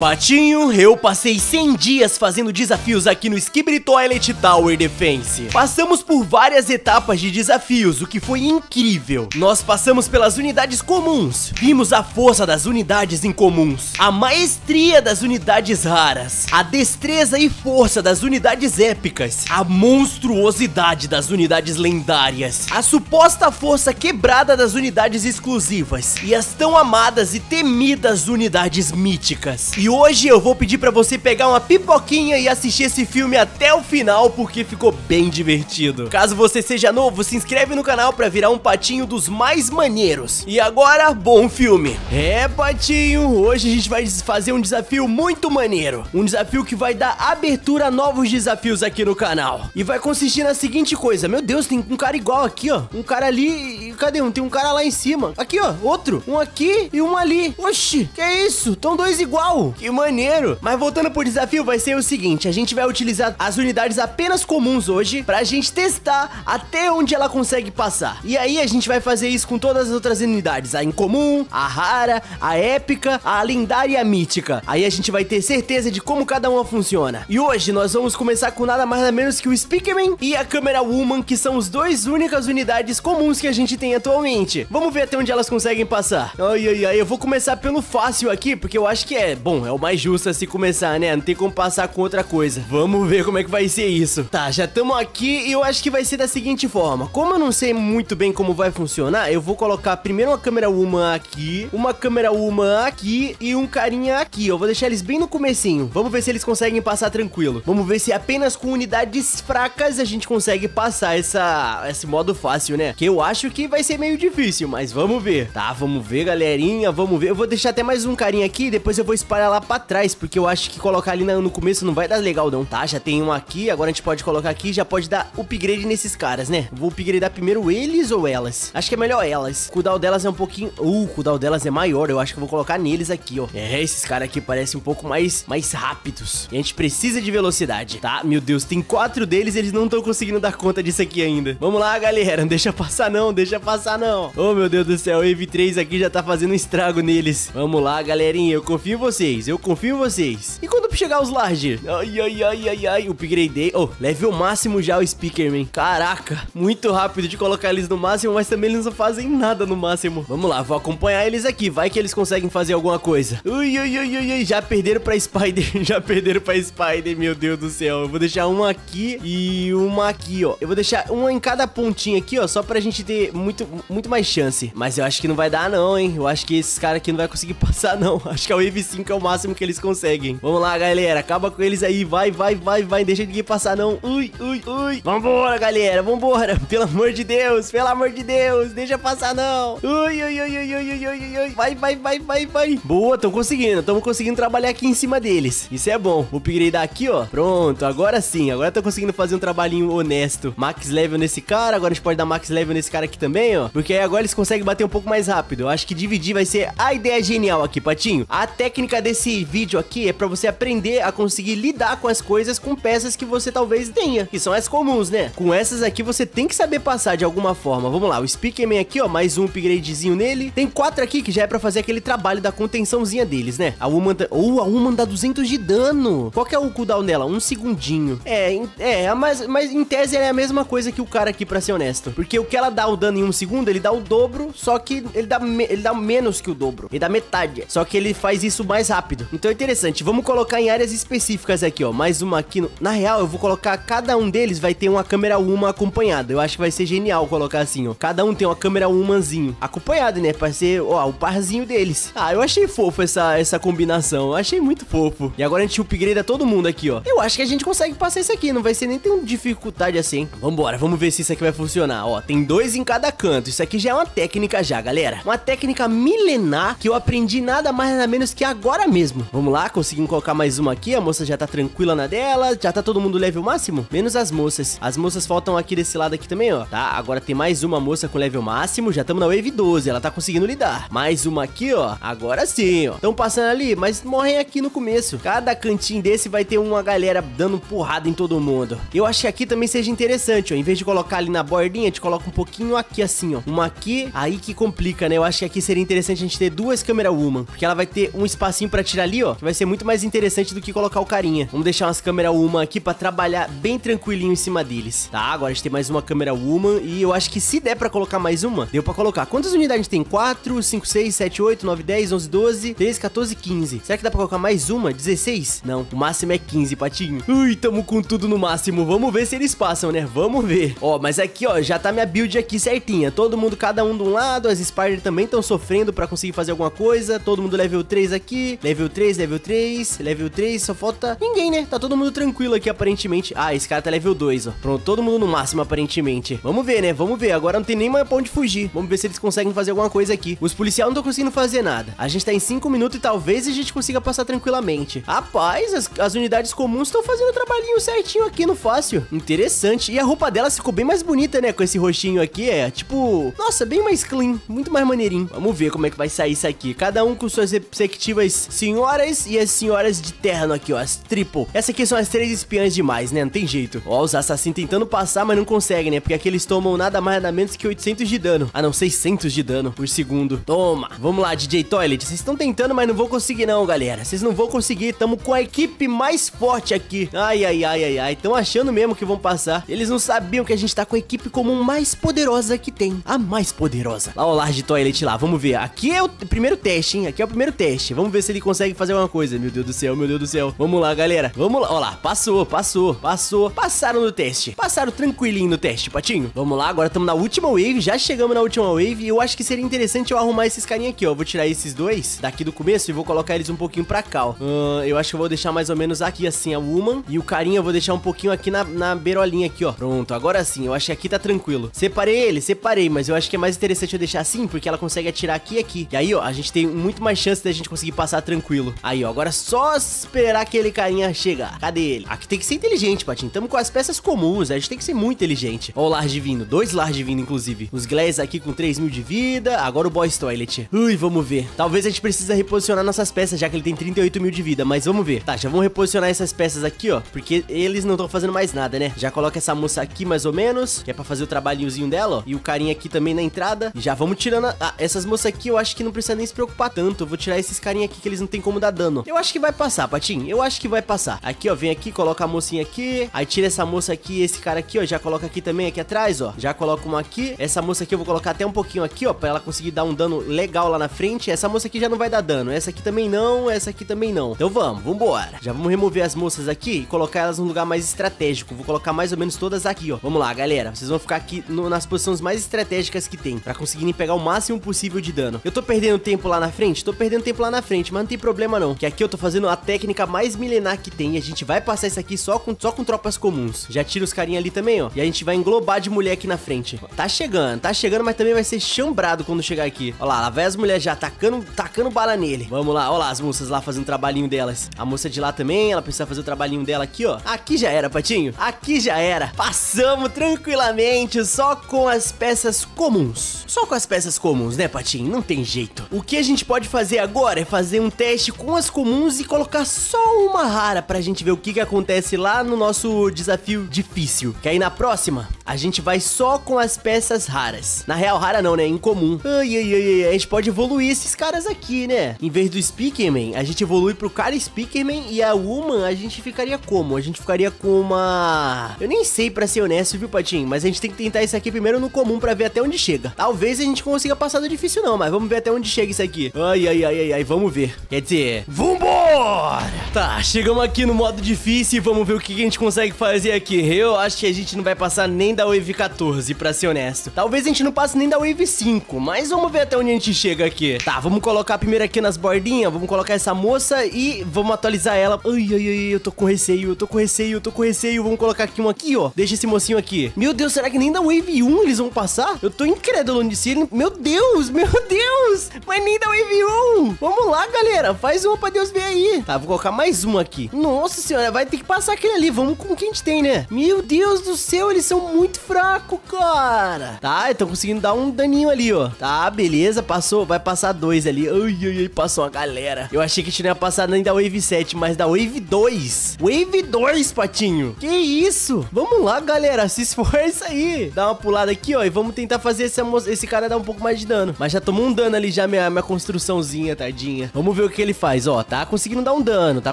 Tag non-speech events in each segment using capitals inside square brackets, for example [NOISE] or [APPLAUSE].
Patinho, eu passei 100 dias fazendo desafios aqui no Skibidi Toilet Tower Defense. Passamos por várias etapas de desafios, o que foi incrível. Nós passamos pelas unidades comuns, vimos a força das unidades incomuns, a maestria das unidades raras, a destreza e força das unidades épicas, a monstruosidade das unidades lendárias, a suposta força quebrada das unidades exclusivas e as tão amadas e temidas unidades míticas. E hoje eu vou pedir pra você pegar uma pipoquinha e assistir esse filme até o final, porque ficou bem divertido. Caso você seja novo, se inscreve no canal pra virar um patinho dos mais maneiros. E agora, bom filme. É, patinho, hoje a gente vai fazer um desafio muito maneiro. Um desafio que vai dar abertura a novos desafios aqui no canal. E vai consistir na seguinte coisa, meu Deus, tem um cara igual aqui, ó. Um cara ali, cadê um? Tem um cara lá em cima. Aqui, ó, outro. Um aqui e um ali. Oxi, que é isso? Tão dois igual. Que maneiro! Mas voltando pro desafio, vai ser o seguinte: a gente vai utilizar as unidades apenas comuns hoje pra gente testar até onde ela consegue passar. E aí a gente vai fazer isso com todas as outras unidades: a incomum, a rara, a épica, a lendária e a mítica. Aí a gente vai ter certeza de como cada uma funciona. E hoje nós vamos começar com nada mais nada menos que o Speakerman e a Camera Woman, que são as duas únicas unidades comuns que a gente tem atualmente. Vamos ver até onde elas conseguem passar. Ai, ai, ai, eu vou começar pelo fácil aqui, porque eu acho que é, bom, é o mais justo a se começar, né? Não tem como passar com outra coisa. Vamos ver como é que vai ser isso. Tá, já estamos aqui e eu acho que vai ser da seguinte forma. Como eu não sei muito bem como vai funcionar, eu vou colocar primeiro uma câmera uma aqui, uma câmera uma aqui e um carinha aqui. Eu vou deixar eles bem no comecinho. Vamos ver se eles conseguem passar tranquilo. Vamos ver se apenas com unidades fracas a gente consegue passar essa, esse modo fácil, né? Que eu acho que vai ser meio difícil, mas vamos ver. Tá, vamos ver, galerinha, vamos ver. Eu vou deixar até mais um carinha aqui, depois eu vou espalhar lá pra trás, porque eu acho que colocar ali no começo não vai dar legal não, tá? Já tem um aqui, agora a gente pode colocar aqui, já pode dar upgrade nesses caras, né? Vou upgradear primeiro eles ou elas? Acho que é melhor elas. O cooldown delas é um pouquinho... Uh, o cooldown delas é maior, eu acho que eu vou colocar neles aqui, ó. É, esses caras aqui parecem um pouco mais, mais rápidos. E a gente precisa de velocidade, tá? Meu Deus, tem quatro deles eles não estão conseguindo dar conta disso aqui ainda. Vamos lá, galera, [LAUGHS] não deixa passar não, deixa passar não. Oh, meu Deus do céu, o EV3 aqui já tá fazendo um estrago neles. Vamos lá, galerinha, eu confio em vocês, eu confio em vocês. E quando chegar os large? Ai, ai, ai, ai, ai, upgradei. Oh, level máximo já o Speakerman. Caraca, muito rápido de colocar eles no máximo, mas também eles não fazem nada no máximo. Vamos lá, vou acompanhar eles aqui, vai que eles conseguem fazer alguma coisa. Ui, ui, ui, ui, ui, já perderam pra Spider, [LAUGHS] já perderam pra Spider, meu Deus do céu. Eu vou deixar uma aqui e uma aqui, ó. Eu vou deixar uma em cada pontinha aqui, ó, só pra gente ter muito, muito mais chance. Mas eu acho que não vai dar não, hein. Eu acho que esses caras aqui não vai conseguir [LAUGHS] passar não. Acho que a Wave 5 é o máximo que eles conseguem. Vamos lá, galera, acaba com eles aí. Vai, vai, vai, vai, deixa ninguém passar não. Ui, ui, ui. Vambora, galera, vambora. [LAUGHS] Pelo amor de Deus, pelo amor de Deus, deixa passar não. Ui, ui, ui, ui, ui, ui, ui, ui. Vai, vai, vai, vai, vai. Boa, tão conseguindo, tamo conseguindo trabalhar aqui em cima deles. Isso é bom. Vou upgradear aqui, ó. Pronto, agora sim, agora tô conseguindo fazer um trabalhinho honesto. Max level nesse cara, agora a gente pode dar max level nesse cara aqui também, ó. Porque aí agora eles conseguem bater um pouco mais rápido. Eu acho que dividir vai ser a ideia genial aqui, Patinho. A técnica desse vídeo aqui é pra você aprender a conseguir lidar com as coisas com peças que você talvez tenha, que são as comuns, né? Com essas aqui você tem que saber passar de alguma forma. Vamos lá, o Speakerman aqui, ó, mais um upgradezinho nele. Tem quatro aqui que já é pra fazer aquele trabalho da contençãozinha deles, né? A Woman... Oh, a Woman dá 200 de dano. Qual que é o cooldown dela? Um segundinho. É, é, mas, mas em tese ela é a mesma coisa que o cara aqui, pra ser honesto. Porque o que ela dá o dano em um segundo, ele dá o dobro, só que ele dá, ele dá menos que o dobro. Ele dá metade. Só que ele faz isso mais rápido. Então é interessante. Vamos colocar em áreas específicas aqui, ó. Mais uma aqui. No... Na real, eu vou colocar cada um deles vai ter uma câmera uma acompanhada. Eu acho que vai ser genial colocar assim, ó. Cada um tem uma câmera umazinho acompanhada, né? Pra ser, ó, o parzinho deles. Ah, eu achei fofo essa, essa combinação. Eu achei muito fofo. E agora a gente upgrade a todo mundo aqui, ó. Eu acho que a gente consegue passar isso aqui. Não vai ser nem tão dificuldade assim. Vambora, vamos ver se isso aqui vai funcionar. Ó, tem dois em cada canto. Isso aqui já é uma técnica já, galera. Uma técnica milenar que eu aprendi nada mais nada menos que agora mesmo. Vamos lá, conseguimos colocar mais uma aqui. A moça já tá tranquila na dela. Já tá todo mundo level máximo? Menos as moças. As moças faltam aqui desse lado aqui também, ó. Tá, agora tem mais uma moça com level máximo. Já estamos na wave 12. Ela tá conseguindo lidar. Mais uma aqui, ó. Agora sim, ó. Estão passando ali, mas morrem aqui no começo. Cada cantinho desse vai ter uma galera dando porrada em todo mundo. Eu acho que aqui também seja interessante, ó. Em vez de colocar ali na bordinha, a gente coloca um pouquinho aqui assim, ó. Uma aqui, aí que complica, né? Eu acho que aqui seria interessante a gente ter duas câmera woman. Porque ela vai ter um espacinho pra atirar ali, ó, que vai ser muito mais interessante do que colocar o carinha. Vamos deixar umas câmeras Woman aqui pra trabalhar bem tranquilinho em cima deles. Tá, agora a gente tem mais uma câmera Woman e eu acho que se der pra colocar mais uma, deu pra colocar. Quantas unidades tem? 4, 5, 6, 7, 8, 9, 10, 11, 12, 13, 14, 15. Será que dá pra colocar mais uma? 16? Não, o máximo é 15, patinho. Ui, tamo com tudo no máximo. Vamos ver se eles passam, né? Vamos ver. Ó, mas aqui, ó, já tá minha build aqui certinha. Todo mundo, cada um de um lado. As Spider também estão sofrendo pra conseguir fazer alguma coisa. Todo mundo level 3 aqui. Level 3, level 3, level 3. Só falta ninguém, né? Tá todo mundo tranquilo aqui, aparentemente. Ah, esse cara tá level 2, ó. Pronto, todo mundo no máximo, aparentemente. Vamos ver, né? Vamos ver. Agora não tem nem mais pra onde fugir. Vamos ver se eles conseguem fazer alguma coisa aqui. Os policiais não estão conseguindo fazer nada. A gente tá em 5 minutos e talvez a gente consiga passar tranquilamente. Rapaz, as, as unidades comuns estão fazendo o trabalhinho certinho aqui no fácil. Interessante. E a roupa dela ficou bem mais bonita, né? Com esse roxinho aqui. É tipo, nossa, bem mais clean. Muito mais maneirinho. Vamos ver como é que vai sair isso aqui. Cada um com suas respectivas senhoras e as senhoras de terno aqui, ó. As triple. Essa aqui são as três espiãs demais, né? Não tem jeito. Ó, os assassinos tentando passar, mas não conseguem, né? Porque aqui eles tomam nada mais nada menos que 800 de dano. Ah, não, 600 de dano por segundo. Toma. Vamos lá, DJ Toilet. Vocês estão tentando, mas não vão conseguir não, galera. Vocês não vão conseguir. Tamo com a equipe mais forte aqui. Ai, ai, ai, ai, ai. Estão achando mesmo que vão passar. Eles não sabiam que a gente tá com a equipe comum mais poderosa que tem. A mais poderosa. Lá o Large Toilet lá. Vamos ver. Aqui é o primeiro teste, hein? Aqui é o primeiro teste. Vamos ver se ele consegue fazer alguma coisa. Meu Deus do céu, meu Deus do céu. Vamos lá, galera. Vamos lá. Ó lá. Passou, passou, passou. Passaram no teste. Passaram tranquilinho no teste, Patinho. Vamos lá. Agora estamos na última wave. Já chegamos na última wave. E eu acho que seria interessante eu arrumar esses carinha aqui, ó. vou tirar esses dois daqui do começo e vou colocar eles um pouquinho pra cá, ó. Uh, eu acho que eu vou deixar mais ou menos aqui, assim, a Woman. E o carinha eu vou deixar um pouquinho aqui na, na beirolinha aqui, ó. Pronto, agora sim. Eu acho que aqui tá tranquilo. Separei ele, separei. Mas eu acho que é mais interessante eu deixar assim, porque ela consegue atirar aqui e aqui. E aí, ó, a gente tem muito mais chance da gente conseguir passar tranquilo. Aí, ó, agora é só esperar aquele carinha chegar. Cadê ele? Aqui tem que ser inteligente, Patinho. Tamo com as peças comuns, a gente tem que ser muito inteligente. Ó o lar divino, dois lar divino, inclusive. Os Glass aqui com 3 mil de vida. Agora o Boys Toilet. Ui, vamos ver. Talvez a gente precise reposicionar nossas peças, já que ele tem 38 mil de vida. Mas vamos ver. Tá, já vamos reposicionar essas peças aqui, ó. Porque eles não estão fazendo mais nada, né? Já coloca essa moça aqui, mais ou menos. Que é pra fazer o trabalhinhozinho dela, ó. E o carinha aqui também na entrada. Já vamos tirando... A... Ah, essas moças aqui eu acho que não precisa nem se preocupar tanto. Eu vou tirar esses carinha aqui que eles não tem como dar dano. Eu acho que vai passar, Patinho. Eu acho que vai passar. Aqui, ó. Vem aqui, coloca a mocinha aqui. Aí tira essa moça aqui esse cara aqui, ó. Já coloca aqui também, aqui atrás, ó. Já coloca uma aqui. Essa moça aqui eu vou colocar até um pouquinho aqui, ó. Pra ela conseguir dar um dano legal lá na frente. Essa moça aqui já não vai dar dano. Essa aqui também não. Essa aqui também não. Então vamos, vambora. Já vamos remover as moças aqui e colocar elas num lugar mais estratégico. Vou colocar mais ou menos todas aqui, ó. Vamos lá, galera. Vocês vão ficar aqui no, nas posições mais estratégicas que tem. Pra conseguirem pegar o máximo possível de dano. Eu tô perdendo tempo lá na frente? Tô perdendo tempo lá na frente, mas não tem problema não. Que aqui eu tô fazendo a técnica mais milenar que tem. E a gente vai passar isso aqui só com, só com tropas comuns. Já tira os carinha ali também, ó. E a gente vai englobar de mulher aqui na frente. Tá chegando, tá chegando, mas também vai ser chambrado quando chegar aqui. Ó lá, lá vai as mulheres já tacando, tacando bala nele. Vamos lá, ó lá as moças lá fazendo o trabalhinho delas. A moça de lá também, ela precisa fazer o trabalhinho dela aqui, ó. Aqui já era, Patinho. Aqui já era. Passamos tranquilamente só com as peças comuns. Só com as peças comuns, né, Patinho? Não tem jeito. O que a gente pode fazer agora é fazer um teste com as comuns e colocar só uma rara pra gente ver o que que acontece lá no nosso desafio difícil. Que aí na próxima, a gente vai só com as peças raras. Na real, rara não, né? Incomum. Ai, ai, ai, ai. A gente pode evoluir esses caras aqui, né? Em vez do Speakerman, a gente evolui pro cara Speakerman e a Woman a gente ficaria como? A gente ficaria com uma... Eu nem sei pra ser honesto, viu, Patinho? Mas a gente tem que tentar isso aqui primeiro no comum pra ver até onde chega. Talvez a gente consiga passar do difícil não, mas vamos ver até onde chega isso aqui. Ai, ai, ai, ai, ai. Vamos ver. Quer dizer, vambora! Tá, chegamos aqui no modo difícil e vamos ver o que a gente consegue fazer aqui. Eu acho que a gente não vai passar nem da Wave 14, pra ser honesto. Talvez a gente não passe nem da Wave 5, mas vamos ver até onde a gente chega aqui. Tá, vamos colocar primeiro aqui nas bordinhas, vamos colocar essa moça e vamos atualizar ela. Ai, ai, ai, eu tô com receio, eu tô com receio, eu tô com receio. Vamos colocar aqui um aqui, ó. Deixa esse mocinho aqui. Meu Deus, será que nem da Wave 1 eles vão passar? Eu tô incrédulo nisso. Ele... Meu Deus, meu Deus! Mas nem da Wave 1! Vamos lá, galera. Faz uma pra Deus ver aí. Tá, vou colocar mais um aqui. Nossa senhora, vai ter que passar aquele ali. Vamos com o que a gente tem, né? Meu Deus do céu, eles são muito muito fraco, cara. Tá, estão conseguindo dar um daninho ali, ó. Tá, beleza, passou, vai passar dois ali. Ai, ai, ai, passou uma galera. Eu achei que a gente não ia passar nem da Wave 7, mas da Wave 2. Wave 2, Patinho. Que isso? Vamos lá, galera, se esforça aí. Dá uma pulada aqui, ó, e vamos tentar fazer esse, esse cara dar um pouco mais de dano. Mas já tomou um dano ali já, minha, minha construçãozinha, tadinha. Vamos ver o que ele faz, ó. Tá conseguindo dar um dano, tá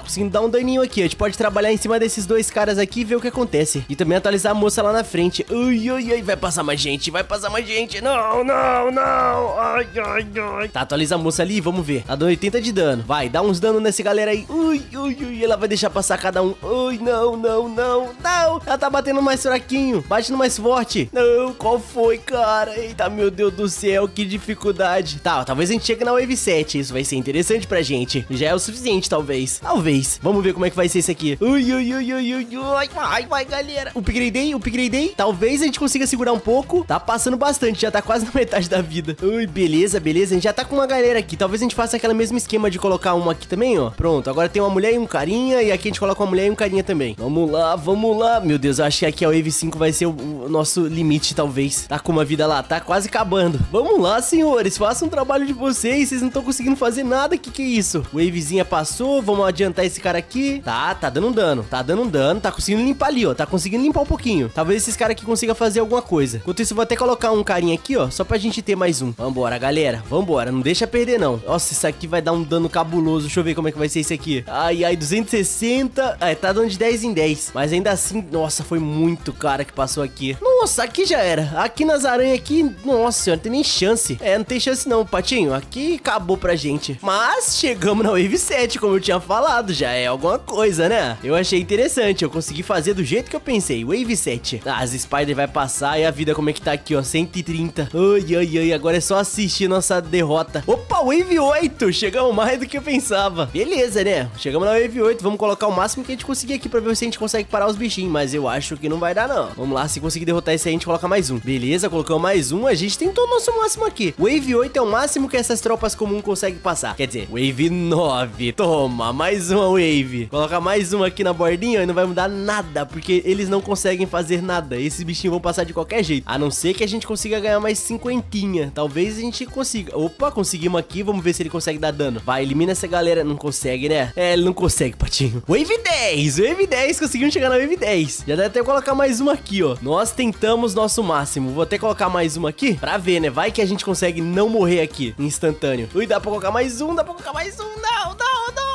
conseguindo dar um daninho aqui. A gente pode trabalhar em cima desses dois caras aqui e ver o que acontece. E também atualizar a moça lá na frente. Ai, ai, ai, vai passar mais gente, vai passar mais gente. Não, não, não. Ai, ai, ai. Tá, atualiza a moça ali, vamos ver. Tá dando 80 de dano. Vai, dá uns dano nesse galera aí. Ui, ui, ui. Ela vai deixar passar cada um. Ui, não, não, não, não. Ela tá batendo mais fraquinho. Bate no mais forte. Não, qual foi, cara? Eita, meu Deus do céu, que dificuldade. Tá, talvez a gente chegue na Wave 7. Isso vai ser interessante pra gente. Já é o suficiente, talvez. Talvez. Vamos ver como é que vai ser isso aqui. Ui, ui, ui, ui, ui, ui. Vai, vai, galera. Upgradei, upgradei. Talvez a gente consiga segurar um pouco. Tá passando bastante, já tá quase na [LAUGHS] metade da vida. Ui, beleza, beleza. A gente já tá com uma galera aqui. Talvez a gente faça aquele mesmo esquema de colocar uma aqui também, ó. Pronto, agora tem uma mulher e um carinha. E aqui a gente coloca uma mulher e um carinha também. Vamos lá, vamos lá. Meu Deus, eu acho que aqui a Wave 5 vai ser o, o nosso limite, talvez. Tá com uma vida lá, tá quase acabando. Vamos lá, senhores. Façam um trabalho de vocês. Vocês não estão conseguindo fazer nada. Que que é isso? Wavezinha passou. Vamos adiantar esse cara aqui. Tá, tá dando um dano. Tá dando um dano. Tá conseguindo limpar ali, ó. Tá conseguindo limpar um pouquinho. Talvez esses caras aqui consigam fazer alguma coisa. Enquanto isso, eu vou até colocar um carinha aqui, ó. Só pra gente ter mais um. Vambora, galera. Vambora. Não deixa perder, não. Nossa, isso aqui vai dar um dano cabuloso. Deixa eu ver como é que vai ser isso aqui. Ai, ai, 260. É, tá dando de 10 em 10. Mas ainda assim, nossa, foi muito cara que passou aqui. Nossa, aqui já era. Aqui nas aranhas aqui, nossa senhora, não tem nem chance. É, não tem chance não, Patinho. Aqui acabou pra gente. Mas chegamos na Wave 7, como eu tinha falado. Já é alguma coisa, né? Eu achei interessante. Eu consegui fazer do jeito que eu pensei. Wave 7. Ah, as Spider vai passar e a vida como é que tá aqui, ó. 130. Ai, ai, ai. Agora é só assistir nossa derrota. Opa, Wave 8. Chegamos mais do que eu pensava. Beleza, né? Chegamos na Wave 8. Vamos colocar o máximo que a gente conseguir aqui pra ver se a gente consegue parar os bichinhos. Mas eu acho que não vai dar, não. Vamos lá, se conseguir derrotar esse aí, a gente coloca mais um. Beleza, colocamos mais um. A gente tentou o nosso máximo aqui. Wave 8 é o máximo que essas tropas comuns conseguem passar. Quer dizer, Wave 9. Toma, mais uma Wave. Colocar mais um aqui na bordinha e não vai mudar nada, porque eles não conseguem fazer nada. Esses bichinhos vão passar de qualquer jeito. A não ser que a gente consiga ganhar mais cinquentinha. Talvez a gente consiga. Opa, conseguimos aqui. Vamos ver se ele consegue dar dano. Vai, elimina essa galera. Não consegue, né? É, ele não consegue, patinho. Wave 10. Wave 10. Conseguimos chegar na Wave 10. Já deve até colocar mais uma aqui, ó. Nós tentamos nosso máximo. Vou até colocar mais uma aqui pra ver, né? Vai que a gente consegue não morrer aqui instantâneo. Ui, dá pra colocar mais um. Dá pra colocar mais um. Não, não, não.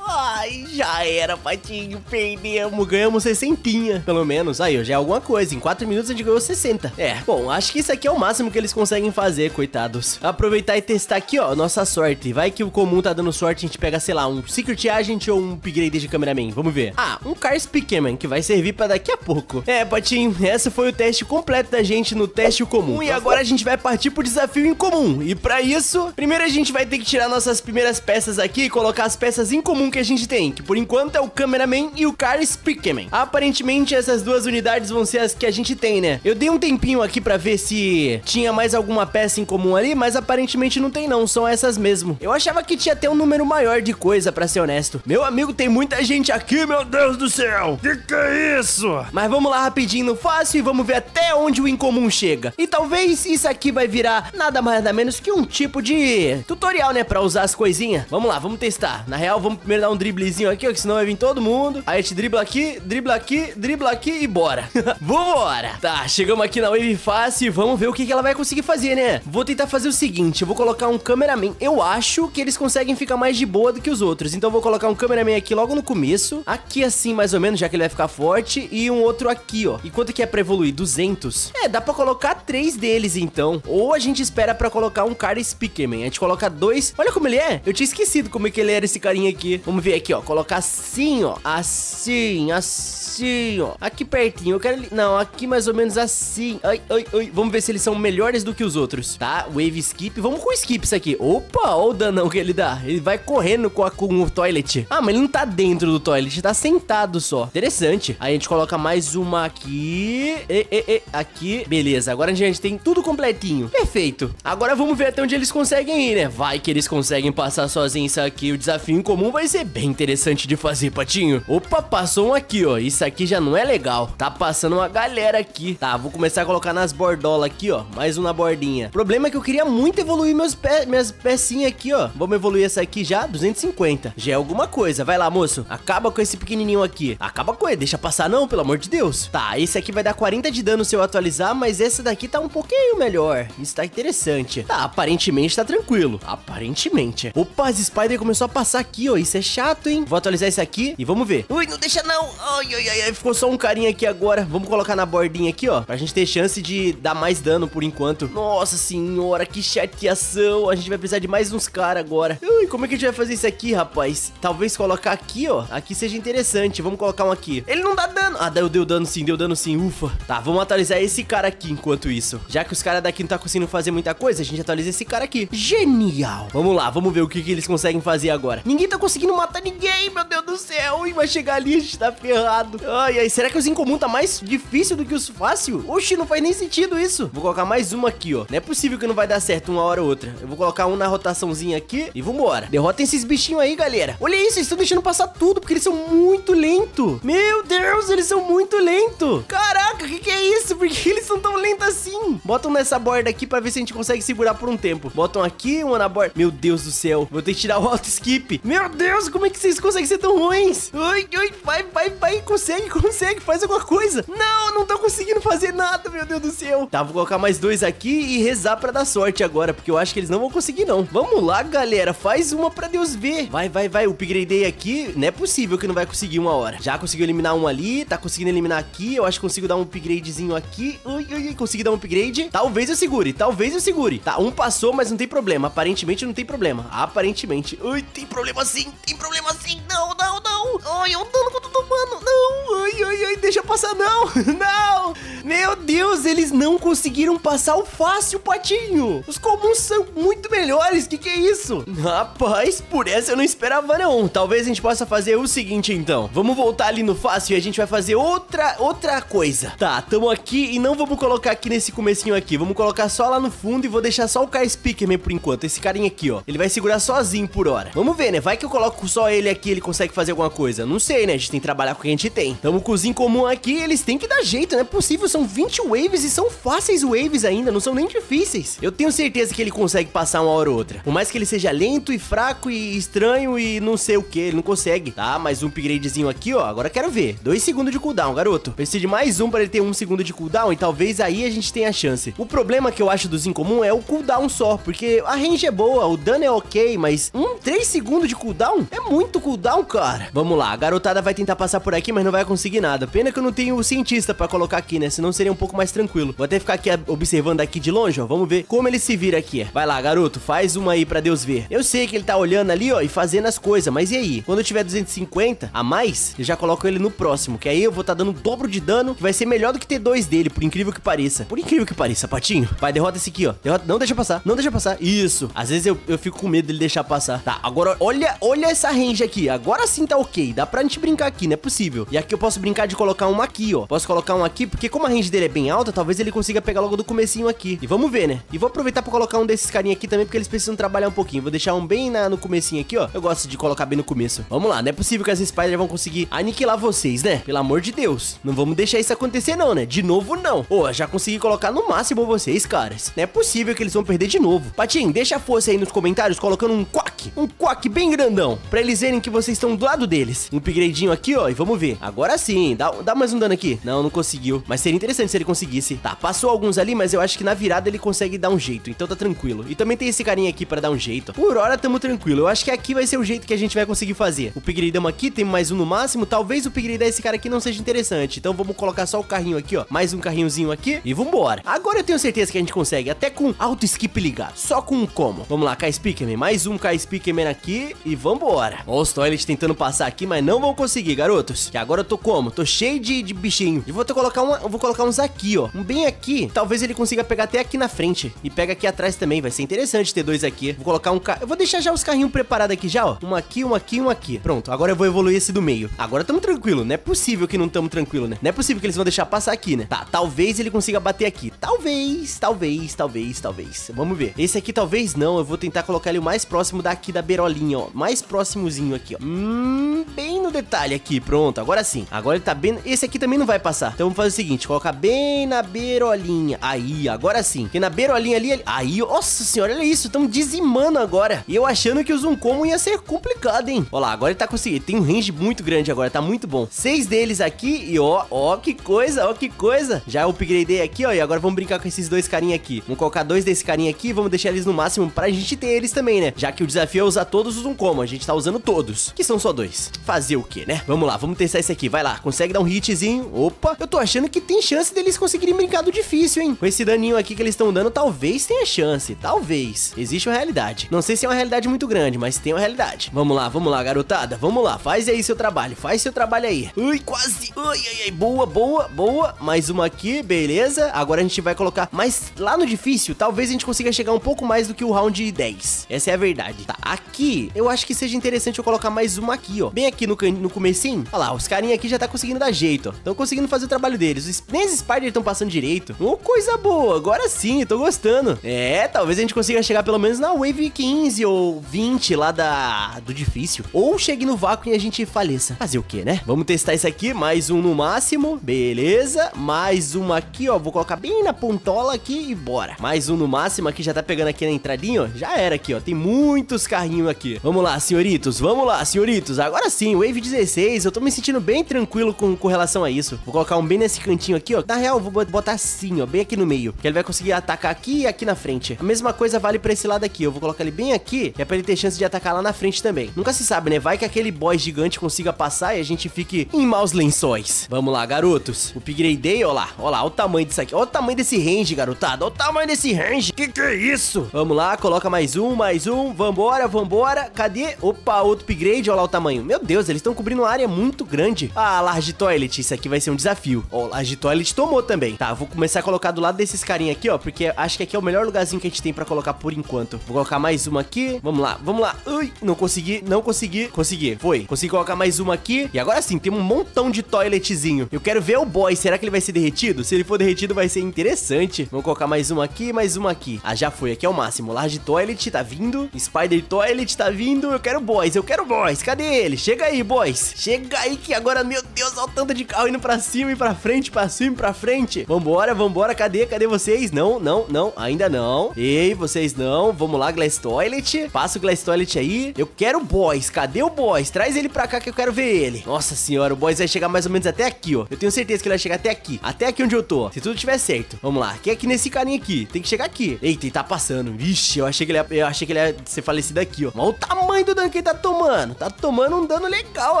Ai, já era, Patinho. Perdemos. Ganhamos 60, pelo menos. Aí, já é alguma coisa. Em 4 minutos a gente ganhou 60. É, bom, acho que isso aqui é o máximo que eles conseguem fazer, coitados. Aproveitar e testar aqui, ó, nossa sorte. Vai que o comum tá dando sorte, a gente pega, sei lá, um Secret Agent ou um upgrade de cameraman. Vamos ver. Ah, um Car Speakerman, que vai servir pra daqui a pouco. É, Patinho, essa foi o teste completo da gente no teste comum. E agora a gente vai partir pro desafio em comum. E pra isso, primeiro a gente vai ter que tirar nossas primeiras peças aqui e colocar as peças em comum que a gente tem, que por enquanto é o Cameraman e o Car Speakerman. Aparentemente essas duas unidades vão ser as que a gente tem, né? Eu dei um tempinho aqui pra ver se tinha mais alguma peça em comum ali, mas aparentemente não tem não, são essas mesmo. Eu achava que tinha até um número maior de coisa, pra ser honesto. Meu amigo, tem muita gente aqui, meu Deus do céu! Que que é isso? Mas vamos lá rapidinho no fácil e vamos ver até onde o incomum chega. E talvez isso aqui vai virar nada mais nada menos que um tipo de tutorial, né, pra usar as coisinhas. Vamos lá, vamos testar. Na real, vamos primeiro dar um driblezinho aqui, ó, que senão vai vir todo mundo. Aí a gente dribla aqui, dribla aqui, dribla aqui e bora. [LAUGHS] Vambora! Tá, chegamos aqui na Wave Fácil e vamos ver o que, que ela vai conseguir fazer, né? Vou tentar fazer o seguinte, eu vou colocar um cameraman. Eu acho que eles conseguem ficar mais de boa do que os outros. Então eu vou colocar um cameraman aqui logo no começo. Aqui assim, mais ou menos, já que ele vai ficar forte. E um outro aqui, ó. E quanto que é pra evoluir? 200? É, dá pra colocar três deles, então. Ou a gente espera pra colocar um cara Speakerman. A gente coloca dois. Olha como ele é. Eu tinha esquecido como é que ele era esse carinha aqui. Vamos ver aqui, ó. Colocar assim, ó. Assim, assim, ó. Aqui pertinho. Eu quero... Não, aqui mais ou menos assim. Ai, ai, ai. Vamos ver se eles são melhores do que os outros, tá? Wave Skip. Vamos com Skip isso aqui. Opa, olha o danão que ele dá. Ele vai correndo com, a, com o toilet. Ah, mas ele não tá dentro do toilet. Tá sentado só. Interessante. Aí a gente coloca mais uma aqui. E, e, e. Aqui. Beleza. Agora a gente tem tudo completinho. Perfeito. Agora vamos ver até onde eles conseguem ir, né? Vai que eles conseguem passar sozinhos isso aqui. O desafio em comum vai ser bem interessante de fazer, Patinho. Opa, passou um aqui, ó. Isso aqui já não é legal. Tá passando uma galera aqui. Tá, vou começar a colocar nas bordolas aqui, ó. Mais um na bordinha. O problema é que eu queria muito evoluir meus pe minhas pecinhas aqui, ó. Vamos evoluir essa aqui já, 250. Já é alguma coisa. Vai lá, moço. Acaba com esse pequenininho aqui. Acaba com ele. Deixa passar não, pelo amor de Deus. Tá, esse aqui vai dar 40 de dano se eu atualizar, mas esse daqui tá um pouquinho melhor. Isso tá interessante. Tá, aparentemente tá tranquilo. Aparentemente. Opa, as Spider começou a passar aqui, ó. Isso é chato, hein? Vou atualizar esse aqui e vamos ver. Ui, não deixa não. Ai, ai, ai, ai. Ficou só um carinha aqui agora. Vamos colocar na bordinha aqui, ó. Pra gente ter chance de dar mais dano por enquanto. Nossa senhora, que chateação. A gente vai precisar de mais uns caras agora. Ui, como é que a gente vai fazer isso aqui, rapaz? Talvez colocar aqui, ó. Aqui seja interessante. Vamos colocar um aqui. Ele não dá dano. Ah, deu, deu dano sim, deu dano sim. Ufa. Tá, vamos atualizar esse cara aqui enquanto isso. Já que os caras daqui não tá conseguindo fazer muita coisa, a gente atualiza esse cara aqui. Genial. Vamos lá, vamos ver o que, que eles conseguem fazer agora. Ninguém tá conseguindo matar ninguém, meu Deus do céu. E vai chegar ali, a gente tá ferrado. Ai, ai, será que os incomum tá mais difícil do que os fácil? Oxi, não faz nem sentido isso. Vou colocar mais uma aqui, ó. Não é possível que não vai dar certo uma hora ou outra. Eu vou colocar um na rotaçãozinha aqui e vambora. Derrotem esses bichinhos aí, galera. Olha isso, eles estão deixando passar tudo, porque eles são muito lentos. Meu Deus, eles são muito lentos. Caraca, o que, que é isso? Por que eles são tão lentos assim? Botam nessa borda aqui pra ver se a gente consegue segurar por um tempo. Botam aqui, uma na borda. Meu Deus do céu, vou ter que tirar o auto skip. Meu Deus, como é que vocês conseguem ser tão ruins? Ai, ai, vai, vai, vai, consegue, consegue, faz alguma coisa. Não, não tô conseguindo fazer nada, meu Deus do céu. Tá, vou colocar mais dois aqui e rezar pra dar sorte agora, porque eu acho que eles não vão conseguir não. Vamos lá, galera, faz uma pra Deus ver. Vai, vai, vai, upgradei aqui. Não é possível que não vai conseguir uma hora. Já conseguiu eliminar um ali, tá conseguindo eliminar aqui. Eu acho que consigo dar um upgradezinho aqui. Ui, ui, ui, consegui dar um upgrade. Talvez eu segure, talvez eu segure. Tá, um passou, mas não tem problema. Aparentemente não tem problema. Aparentemente. Ui, tem problema sim, tem problema sim. Não, não, não. Ai, o dano que eu tô tomando. Não, ai, ai, ai, deixa passar, não. [LAUGHS] Não. Meu Deus, eles não conseguiram passar o fácil, patinho. Os comuns são muito melhores. Que que é isso? Rapaz, por essa eu não esperava, não. Talvez a gente possa fazer o seguinte, então. Vamos voltar ali no fácil e a gente vai fazer outra, outra coisa. Tá, tamo aqui e não vamos colocar aqui nesse comecinho aqui. Vamos colocar só lá no fundo e vou deixar só o Kai Speakerman por enquanto. Esse carinha aqui, ó. Ele vai segurar sozinho por hora. Vamos ver, né? Vai que eu coloco só ele aqui ele consegue fazer alguma coisa. Não sei, né? A gente tem que trabalhar com o que a gente tem. Tamo com os incomum aqui, eles têm que dar jeito, não é possível. São 20 waves e são fáceis waves ainda, não são nem difíceis. Eu tenho certeza que ele consegue passar uma hora ou outra. Por mais que ele seja lento e fraco e estranho e não sei o que, ele não consegue. Tá, mais um upgradezinho aqui, ó. Agora quero ver. Dois segundos de cooldown, garoto. Preciso de mais um para ele ter um segundo de cooldown e talvez aí a gente tenha chance. O problema que eu acho dos incomum é o cooldown só, porque a range é boa, o dano é ok, mas um 3 segundos de cooldown é muito cooldown, cara. Vamos lá, a garotada vai tentar passar por aqui, mas não vai conseguir nada. Pena que eu não tenho o cientista para colocar aqui, né? Senão seria um pouco mais tranquilo. Vou até ficar aqui observando aqui de longe, ó. Vamos ver como ele se vira aqui. Vai lá, garoto, faz uma aí para Deus ver. Eu sei que ele tá olhando ali, ó, e fazendo as coisas, mas e aí? Quando eu tiver 250 a mais, eu já coloco ele no próximo, que aí eu vou tá dando dobro de dano, que vai ser melhor do que ter dois dele, por incrível que pareça. Por incrível que pareça, patinho. Vai, derrota esse aqui, ó. Derrota, não deixa passar, não deixa passar. Isso. Às vezes eu, eu fico com medo dele deixar passar. Tá, agora olha, olha essa range aqui. Agora sim tá ok. Dá pra gente brincar aqui, não é possível. E aqui eu posso brincar de colocar um aqui, ó. Posso colocar um aqui, porque como a range dele é bem alta, talvez ele consiga pegar logo do comecinho aqui. E vamos ver, né? E vou aproveitar pra colocar um desses carinha aqui também, porque eles precisam trabalhar um pouquinho. Vou deixar um bem na, no comecinho aqui, ó. Eu gosto de colocar bem no começo. Vamos lá, não é possível que as Spiders vão conseguir aniquilar vocês, né? Pelo amor de Deus. Não vamos deixar isso acontecer não, né? De novo, não. Pô, já consegui colocar no máximo vocês, caras. Não é possível que eles vão perder de novo. Patinho, deixa a força aí nos comentários colocando um quack. Um quack bem grandão. Pra eles verem que vocês estão do lado deles. Um upgradezinho aqui, ó. E vamos ver. Agora sim. Dá, dá mais um dano aqui. Não, não conseguiu. Mas seria interessante se ele conseguisse. Tá, passou alguns ali, mas eu acho que na virada ele consegue dar um jeito. Então tá tranquilo. E também tem esse carinha aqui pra dar um jeito. Por hora tamo tranquilo. Eu acho que aqui vai ser o jeito que a gente vai conseguir fazer. O upgradeamos aqui, tem mais um no máximo. Talvez o upgrade esse cara aqui não seja interessante. Então vamos colocar só o carrinho aqui, ó. Mais um carrinhozinho aqui. E vambora. Agora eu tenho certeza que a gente consegue. Até com auto skip ligado. Só com um como. Vamos lá, Kai Speakerman. Mais um Kai Speakerman aqui. E vambora. Ó, os toilets tentando passar aqui, mas não vão conseguir, garotos. Que agora eu tô como? Tô cheio de, de bichinho. Eu vou colocar uma, vou colocar uns aqui, ó. Um bem aqui. Talvez ele consiga pegar até aqui na frente. E pega aqui atrás também. Vai ser interessante ter dois aqui. Vou colocar um. Eu vou deixar já os carrinhos preparados aqui já, ó. Um aqui, um aqui, um aqui. Pronto. Agora eu vou evoluir esse do meio. Agora tamo tranquilo. Não é possível que não tamo tranquilo, né? Não é possível que eles vão deixar passar aqui, né? Tá, talvez ele consiga bater aqui. Talvez, talvez, talvez, talvez. Vamos ver. Esse aqui talvez não. Eu vou tentar colocar ele o mais próximo daqui da beirolinha, ó. Mais próximozinho aqui, ó. Hum, bem no detalhe aqui. Pronto, agora sim. Agora ele tá bem... Esse aqui também não vai passar. Então vamos fazer o seguinte. Colocar bem na beirolinha. Aí, agora sim. Porque na beirolinha ali... Aí, nossa senhora, olha isso. Estamos dizimando agora. E eu achando que o Zoom Como ia ser complicado, hein? Olha lá, agora ele tá conseguindo. Tem um range muito grande agora. Tá muito bom. Seis deles aqui e ó, ó que coisa, ó que coisa. Já upgradei aqui, ó. E agora vamos brincar com esses dois carinha aqui. Vamos colocar dois desse carinha aqui vamos deixar eles no máximo pra gente ter eles também, né? Já que o desafio é usar todos os um como. A gente tá usando todos, que são só dois. Fazer o quê, né? Vamos lá, vamos testar esse aqui. Vai lá, consegue dar um hitzinho. Opa, eu tô achando que tem chance deles conseguirem brincar do difícil, hein? Com esse daninho aqui que eles estão dando, talvez tenha chance. Talvez. Existe uma realidade. Não sei se é uma realidade muito grande, mas tem uma realidade. Vamos lá, vamos lá, garotada. Vamos lá, faz aí seu trabalho. Faz seu trabalho aí. Ui, quase. Ai, ai, ai. Boa, boa, boa. Mais uma aqui, beleza. Agora a gente vai colocar. Mas lá no difícil, talvez a gente consiga chegar um pouco mais do que o round 10. Essa é a verdade. Tá, aqui, eu acho que seja interessante eu colocar mais uma aqui, ó. Bem aqui no, no comecinho. Olha lá, os carinha aqui já tá conseguindo dar jeito, ó. Estão conseguindo fazer o trabalho deles. Os, nem os Spider estão passando direito. Oh, coisa boa. Agora sim, tô gostando. É, talvez a gente consiga chegar pelo menos na Wave 15 ou 20 lá da do difícil. Ou chegue no vácuo e a gente faleça. Fazer o que, né? Vamos testar isso aqui. Mais um no máximo. Beleza. Mais uma aqui, ó. Vou colocar bem na pontola aqui e bora. Mais um no máximo aqui. Já tá pegando aqui na entradinha, ó. Já era aqui, ó. Tem muitos carrinhos aqui. Vamos lá, senhoritos. Vamos lá, senhoritos. Agora sim, Wave 16. Eu tô me sentindo bem tranquilo com, com relação a isso. Vou colocar um bem nesse cantinho aqui, ó. Na real, vou botar assim, ó. Bem aqui no meio. Que ele vai conseguir atacar aqui e aqui na frente. A mesma coisa vale pra esse lado aqui. Eu vou colocar ele bem aqui. É pra ele ter chance de atacar lá na frente também. Nunca se sabe, né? Vai que aquele boss gigante consiga passar e a gente fique em maus lençóis. Vamos lá, garotos. Upgradei, ó lá. Ó lá, ó o tamanho disso aqui. Ó o tamanho desse range, garotada. Ó o tamanho desse range. Que que é isso? Vamos lá, coloca mais um, mais um. Vambora, vambora. Cadê? Opa, outro upgrade. Ó lá o tamanho. Meu Deus, eles estão cobrindo uma área muito grande. Ah, Large Toilet. Isso aqui vai ser um desafio. Ó, Large Toilet tomou também. Tá, vou começar a colocar do lado desses carinha aqui, ó. Porque acho que aqui é o melhor lugarzinho que a gente tem pra colocar por enquanto. Vou colocar mais uma aqui. Vamos lá, vamos lá. Ui, não consegui, não consegui. Consegui, foi. Consegui colocar mais uma aqui. E agora sim, tem um montão de toiletzinho. Eu quero ver o boy. Será que ele vai ser derretido? Se ele for derretido, vai ser interessante. Vamos colocar mais uma aqui, mais uma aqui. Ah, já foi. Aqui é o máximo. Large Toilet tá vindo. Spider Toilet tá vindo. Eu quero boys, eu quero boys. Cadê ele? Chega aí, boys. Chega aí que agora, meu Deus, olha o tanto de carro indo pra cima e pra frente, pra cima e pra frente. Vambora, vambora. Cadê? Cadê vocês? Não, não, não. Ainda não. Ei, vocês não. Vamos lá, Glass Toilet. Passa o Glass Toilet aí. Eu quero boys. Cadê o boys? Traz ele pra cá que eu quero ver ele. Nossa senhora, o boys vai chegar mais ou menos até aqui, ó. Eu tenho certeza que ele vai chegar até aqui. Até aqui onde eu tô. Se tudo tiver certo. Vamos lá. Que é aqui nesse carinha aqui. Tem que chegar aqui. Eita, ele tá passando. Vixe, eu achei que ele ia, eu achei que ele ia ser falecido aqui, ó. Olha o tamanho do dano que tá tomando. Tá tomando um dano legal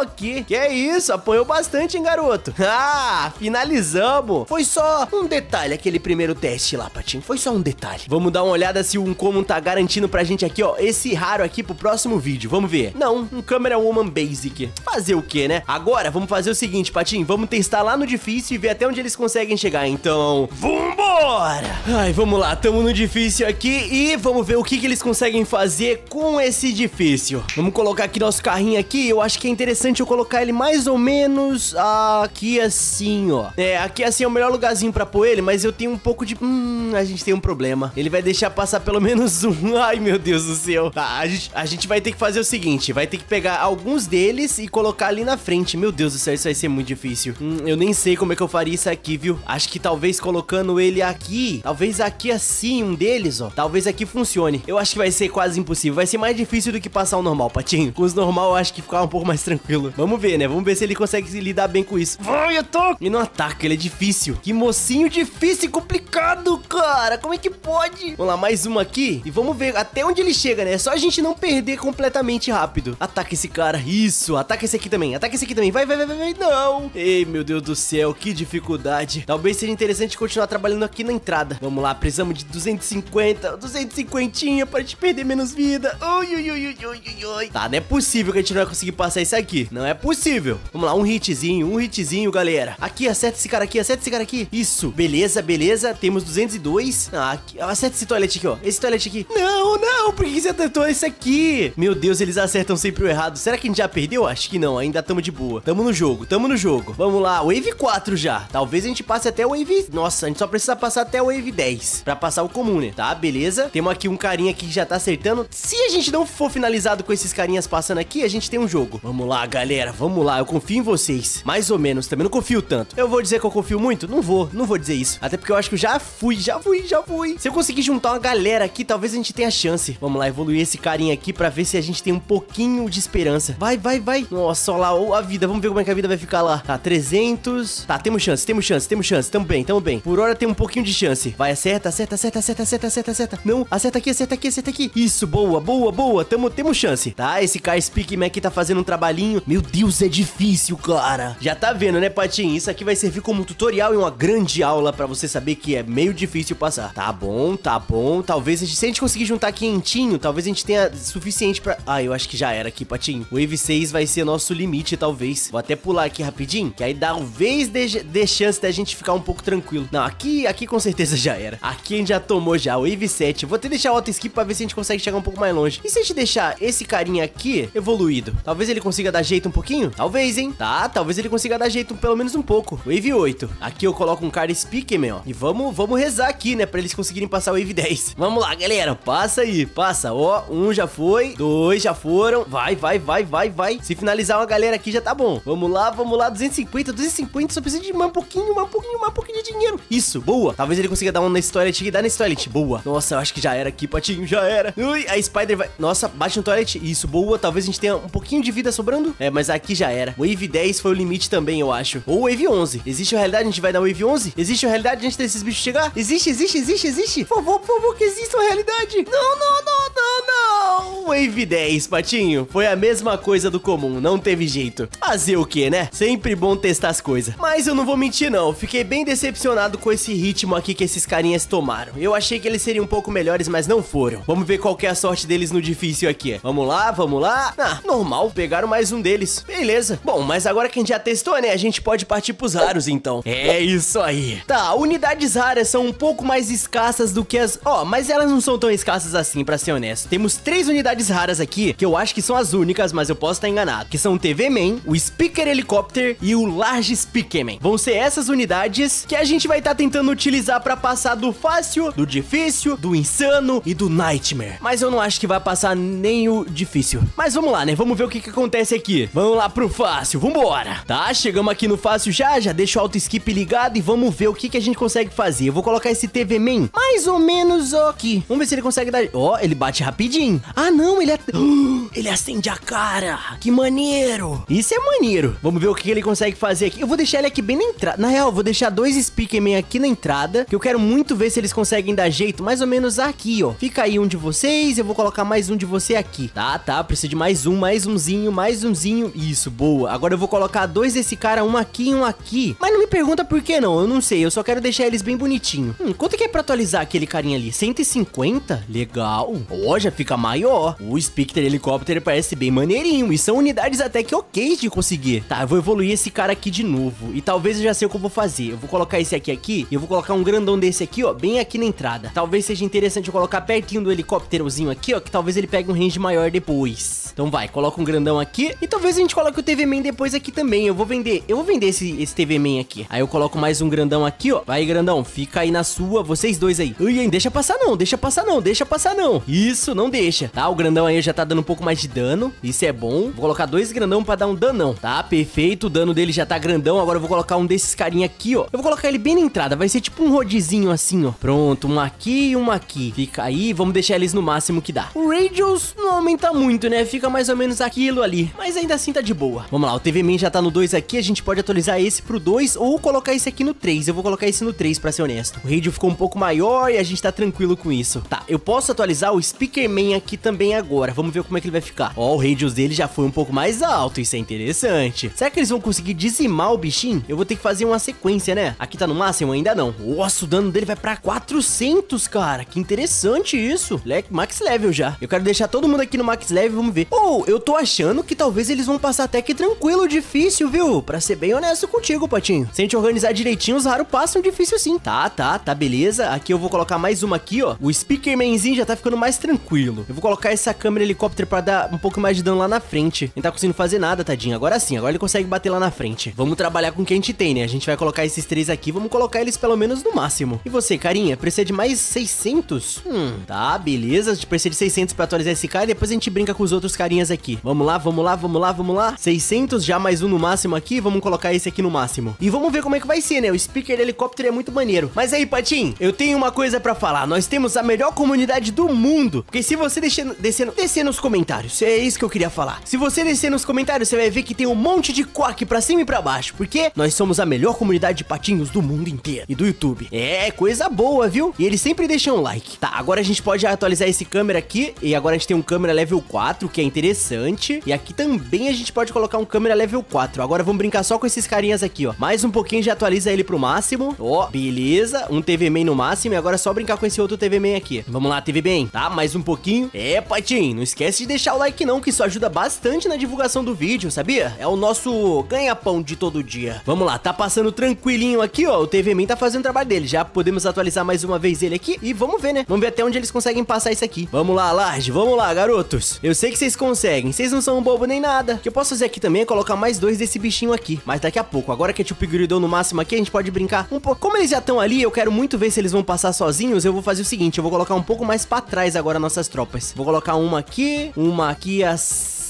aqui. Que é isso? Apanhou bastante, hein, garoto? [LAUGHS] Ah, finalizamos. Foi só um detalhe aquele primeiro teste lá, Patinho. Foi só um detalhe. Vamos dar uma olhada se o Uncomum tá garantindo pra gente aqui, ó, esse raro aqui pro próximo vídeo. Vamos ver. Não, um Camera Woman Basic. Fazer o quê, né? Agora, vamos fazer o seguinte, Patinho. Vamos testar lá no difícil e ver até onde eles conseguem chegar. Então, vambora! Ai, vamos lá. Tamo no difícil aqui e vamos ver o que, que eles conseguem fazer com esse difícil. Vamos colocar aqui nosso carrinho aqui. Eu acho que é interessante eu colocar ele mais ou menos aqui assim, ó. É, aqui assim é o melhor lugarzinho pra pôr ele, mas eu tenho um pouco de... Hum, a gente tem um problema. Ele vai deixar passar pelo menos um. [LAUGHS] Ai, meu Deus do céu. Tá, a gente, a gente vai ter que fazer o seguinte. Vai ter que pegar alguns deles e colocar ali na frente. Meu Deus do céu, isso vai ser muito difícil. Hum, eu nem sei como é que eu faria isso aqui, viu? Acho que talvez colocando ele aqui, talvez aqui assim, um deles, ó. Talvez aqui funcione. Eu acho que vai ser quase impossível. Vai ser mais difícil do que passar o normal, Patinho. Com os normal, eu acho que ficar um pouco mais tranquilo. Vamos ver, né? Vamos ver se ele consegue se lidar bem com isso. Vai, eu tô! E não ataca, ele é difícil. Que mocinho difícil e complicado, cara. Como é que pode? Vamos lá, mais uma aqui. E vamos ver até onde ele chega, né? É só a gente não perder completamente rápido. Ataca esse cara. Isso. Ataca esse aqui também. Ataca esse aqui também. Vai, vai, vai, vai, vai. Não. Ei, meu Deus do céu. Que dificuldade. Talvez seja interessante continuar trabalhando aqui na entrada. Vamos lá. Precisamos de 250. 250 pra gente perder menos vida. Ui, ui, ui, ui, ui, ui. Tá, não é possível que a gente não vai conseguir passar isso aqui. Não é possível. Vamos lá. Um hitzinho. Um hitzinho galera. Aqui, acerta esse cara aqui, acerta esse cara aqui. Isso, beleza, beleza. Temos 202. Ah, aqui, acerta esse toilet aqui, ó. Esse toilet aqui. Não, não, por que você acertou esse aqui? Meu Deus, eles acertam sempre o errado. Será que a gente já perdeu? Acho que não, ainda tamo de boa. Tamo no jogo, tamo no jogo. Vamos lá, Wave 4 já. Talvez a gente passe até o Wave... Nossa, a gente só precisa passar até o Wave 10 pra passar o comum, né? Tá, beleza. Temos aqui um carinha aqui que já tá acertando. Se a gente não for finalizado com esses carinhas passando aqui, a gente tem um jogo. Vamos lá, galera, vamos lá. Eu confio em vocês. Mais ou menos, também não confio tanto. Eu vou dizer que eu confio muito? Não vou, não vou dizer isso. Até porque eu acho que eu já fui, já fui, já fui. Se eu conseguir juntar uma galera aqui, talvez a gente tenha chance. Vamos lá, evoluir esse carinha aqui pra ver se a gente tem um pouquinho de esperança. Vai, vai, vai. Nossa, olha lá, a vida. Vamos ver como é que a vida vai ficar lá. Tá, 300. Tá, temos chance, temos chance, temos chance. Tamo bem, tamo bem. Por hora tem um pouquinho de chance. Vai, acerta, acerta, acerta, acerta, acerta, acerta, acerta. Não, acerta aqui, acerta aqui, acerta aqui. Isso, boa, boa, boa. Tamo, temos chance. Tá, esse Car Speakman aqui tá fazendo um trabalhinho. Meu Deus, é difícil, cara. Já tá vendo, né, Patinho? Isso aqui vai servir como tutorial e uma grande aula pra você saber que é meio difícil passar. Tá bom, tá bom. Talvez, se a gente conseguir juntar quentinho, talvez a gente tenha suficiente pra... Ah, eu acho que já era aqui, Patinho. O Wave 6 vai ser nosso limite, talvez. Vou até pular aqui rapidinho, que aí talvez dê, dê chance da gente ficar um pouco tranquilo. Não, aqui, aqui com certeza já era. Aqui a gente já tomou já, Wave 7. Vou até deixar o auto skip pra ver se a gente consegue chegar um pouco mais longe. E se a gente deixar esse carinha aqui evoluído? Talvez ele consiga dar jeito um pouquinho? Talvez, hein? Tá, talvez ele consiga dar jeito pelo menos um pouco. Wave 8. Aqui eu coloco um cara Speakerman, ó. E vamos, vamos rezar aqui, né? Pra eles conseguirem passar o Wave 10. [LAUGHS] Vamos lá, galera. Passa aí, passa. Ó, um já foi, dois já foram. Vai, vai, vai, vai, vai. Se finalizar uma galera aqui já tá bom. Vamos lá, vamos lá. 250, 250. Só precisa de um pouquinho, um pouquinho, um pouquinho de dinheiro. Isso, boa. Talvez ele consiga dar um na toilet e dar nesse toilet. Boa. Nossa, eu acho que já era aqui, Patinho. Já era. Ui, a Spider vai... Nossa, bate no toilet. Isso, boa. Talvez a gente tenha um pouquinho de vida sobrando. É, mas aqui já era. Wave 10 foi o limite também, eu acho. Ou Wave 11. Existe a realidade? A gente vai dar Wave 11? Existe a realidade antes desses bichos chegar? Existe, existe, existe, existe. Por favor, por favor, que exista uma realidade. Não, não, não, não, não. Wave 10, Patinho. Foi a mesma coisa do comum. Não teve jeito. Fazer o que, né? Sempre bom testar as coisas. Mas eu não vou mentir, não. Fiquei bem decepcionado com esse ritmo aqui que esses carinhas tomaram. Eu achei que eles seriam um pouco melhores, mas não foram. Vamos ver qual é a sorte deles no difícil aqui. Vamos lá, vamos lá. Ah, normal. Pegaram mais um deles. Beleza. Bom, mas agora que a gente já testou, né? A gente pode partir pros raros, então. É isso aí. Tá, unidades raras são um pouco mais escassas do que as... Ó, oh, mas elas não são tão escassas assim, pra ser honesto. Temos três unidades raras aqui, que eu acho que são as únicas, mas eu posso estar enganado. Que são o TV Man, o Speaker Helicopter e o Large Speakerman. Vão ser essas unidades que a gente vai estar tá tentando utilizar pra passar do fácil, do difícil, do insano e do Nightmare. Mas eu não acho que vai passar nem o difícil. Mas vamos lá, né? Vamos ver o que, que acontece aqui. Vamos lá pro fácil, vambora. Tá, chegamos aqui no fácil já, já deixa o auto skip ligado e vamos ver o que, que a gente consegue fazer. Eu vou colocar esse TV Man mais ou menos aqui. Vamos ver se ele consegue dar... Ó, oh, ele bate rapidinho. Ah, não, ele... [GASPS] Ele acende a cara. Que maneiro. Isso é maneiro. Vamos ver o que ele consegue fazer aqui. Eu vou deixar ele aqui bem na entrada. Na real, eu vou deixar dois Speakerman aqui na entrada, que eu quero muito ver se eles conseguem dar jeito, mais ou menos aqui, ó. Fica aí um de vocês, eu vou colocar mais um de você aqui. Tá, tá, preciso de mais um, mais umzinho, mais umzinho. Isso, boa. Agora eu vou colocar dois desse cara, um aqui e um aqui. Mas não me pergunta por que não, eu não sei, eu só quero deixar eles bem bonitinho. Hum, quanto que é pra atualizar aquele carinha ali? 150? Legal. Ó, oh, já fica maior. O Spectre Helicóptero parece bem maneirinho, e são unidades até que ok de conseguir. Tá, eu vou evoluir esse cara aqui de novo, e talvez eu já sei o que eu vou fazer. Eu vou colocar esse aqui aqui, e eu vou colocar um grandão desse aqui, ó, bem aqui na entrada. Talvez seja interessante eu colocar pertinho do helicópterozinho aqui, ó, que talvez ele pegue um range maior depois. Então vai, coloca um grandão aqui, e talvez a gente coloque o TV Man depois aqui também. Eu vou vender, eu vou vender esse, esse TV Man aqui. Aí eu coloco mais um grandão aqui, ó. Vai, grandão, fica aí na sua, vocês dois aí. Ui, hein, deixa passar não, deixa passar não, deixa passar não. Isso, não deixa, tá? O grandão aí já tá dando um pouco mais de dano, isso é bom. Vou colocar dois grandão pra dar um danão, tá? Perfeito, o dano dele já tá grandão, agora eu vou colocar um desses carinha aqui, ó. Eu vou colocar ele bem na entrada, vai ser tipo um rodizinho assim, ó. Pronto, um aqui e um aqui. Fica aí, vamos deixar eles no máximo que dá. O Radius não aumenta muito, né? Fica mais ou menos aquilo ali, mas ainda assim tá de boa. Vamos lá, o TV Man já tá no 2 aqui, a gente pode atualizar esse pro 2 ou colocar esse aqui no 3. Eu vou colocar esse no 3 pra ser honesto. O radio ficou um pouco maior e a gente tá tranquilo com isso. Tá, eu posso atualizar o Speakerman aqui também agora. Vamos ver como é que ele vai ficar. Ó, o radius dele já foi um pouco mais alto. Isso é interessante. Será que eles vão conseguir dizimar o bichinho? Eu vou ter que fazer uma sequência, né? Aqui tá no máximo? Ainda não. Nossa, o dano dele vai pra 400, cara. Que interessante isso. Le max level já. Eu quero deixar todo mundo aqui no max level. Vamos ver. Ou, eu tô achando que talvez eles vão passar até que tranquilo, difícil, viu? Pra ser bem honesto contigo, Patinho. Se a gente organizar direitinho, os raros passam difícil sim. Tá, tá, tá, beleza. Aqui eu vou colocar mais uma aqui, ó. O Speakermanzinho já tá ficando mais tranquilo. Eu vou colocar essa câmera helicóptero pra dar um pouco mais de dano lá na frente. Não tá conseguindo fazer nada, tadinho. Agora sim, agora ele consegue bater lá na frente. Vamos trabalhar com o que a gente tem, né? A gente vai colocar esses três aqui, vamos colocar eles pelo menos no máximo. E você, carinha, precisa de mais 600? Hum, tá, beleza. A gente precisa de 600 pra atualizar esse cara e depois a gente brinca com os outros carinhas aqui. Vamos lá, vamos lá, vamos lá, vamos lá. 600, já mais um no máximo aqui. Vamos colocar esse aqui no máximo. E vamos ver como é que vai ser, né? O speaker helicóptero é muito maneiro. Mas aí, Patim, eu tenho uma coisa pra falar. Nós temos a melhor comunidade do mundo. Porque se você descer, descer, descer nos comentários, é isso que eu queria falar. Se você descer nos comentários, você vai ver que tem um monte de quack pra cima e pra baixo. Porque nós somos a melhor comunidade de patinhos do mundo inteiro. E do YouTube. É, coisa boa, viu? E eles sempre deixam um like. Tá, agora a gente pode atualizar esse câmera aqui. E agora a gente tem um câmera level 4, que é interessante. E aqui também a gente pode colocar um câmera level 4. Agora vamos brincar só com esses carinhas aqui, ó. Mais um pouquinho já atualiza ele pro máximo. Ó, beleza. Um TV Man no máximo. E agora é só brincar com esse outro TV Man aqui. Vamos lá, TV Man. Tá, mais um pouquinho. É, Patinho, não esquece de deixar o like não, que isso ajuda bastante na divulgação do vídeo, sabia? É o nosso ganha-pão de todo dia. Vamos lá, tá passando tranquilinho aqui, ó. O TV Man tá fazendo o trabalho dele. Já podemos atualizar mais uma vez ele aqui. E vamos ver, né? Vamos ver até onde eles conseguem passar isso aqui. Vamos lá, Large. Vamos lá, garotos. Eu sei que vocês conseguem. Vocês não são um bobo nem nada. O que eu posso fazer aqui também é colocar mais dois desse bichinho aqui. Mas daqui a pouco. Agora que é tipo Guridon no máximo aqui, a gente pode brincar um pouco. Como eles já estão ali, eu quero muito ver se eles vão passar sozinhos. Eu vou fazer o seguinte, eu vou colocar um pouco mais pra trás agora nossas tropas. Vou colocar uma aqui, uma aqui assim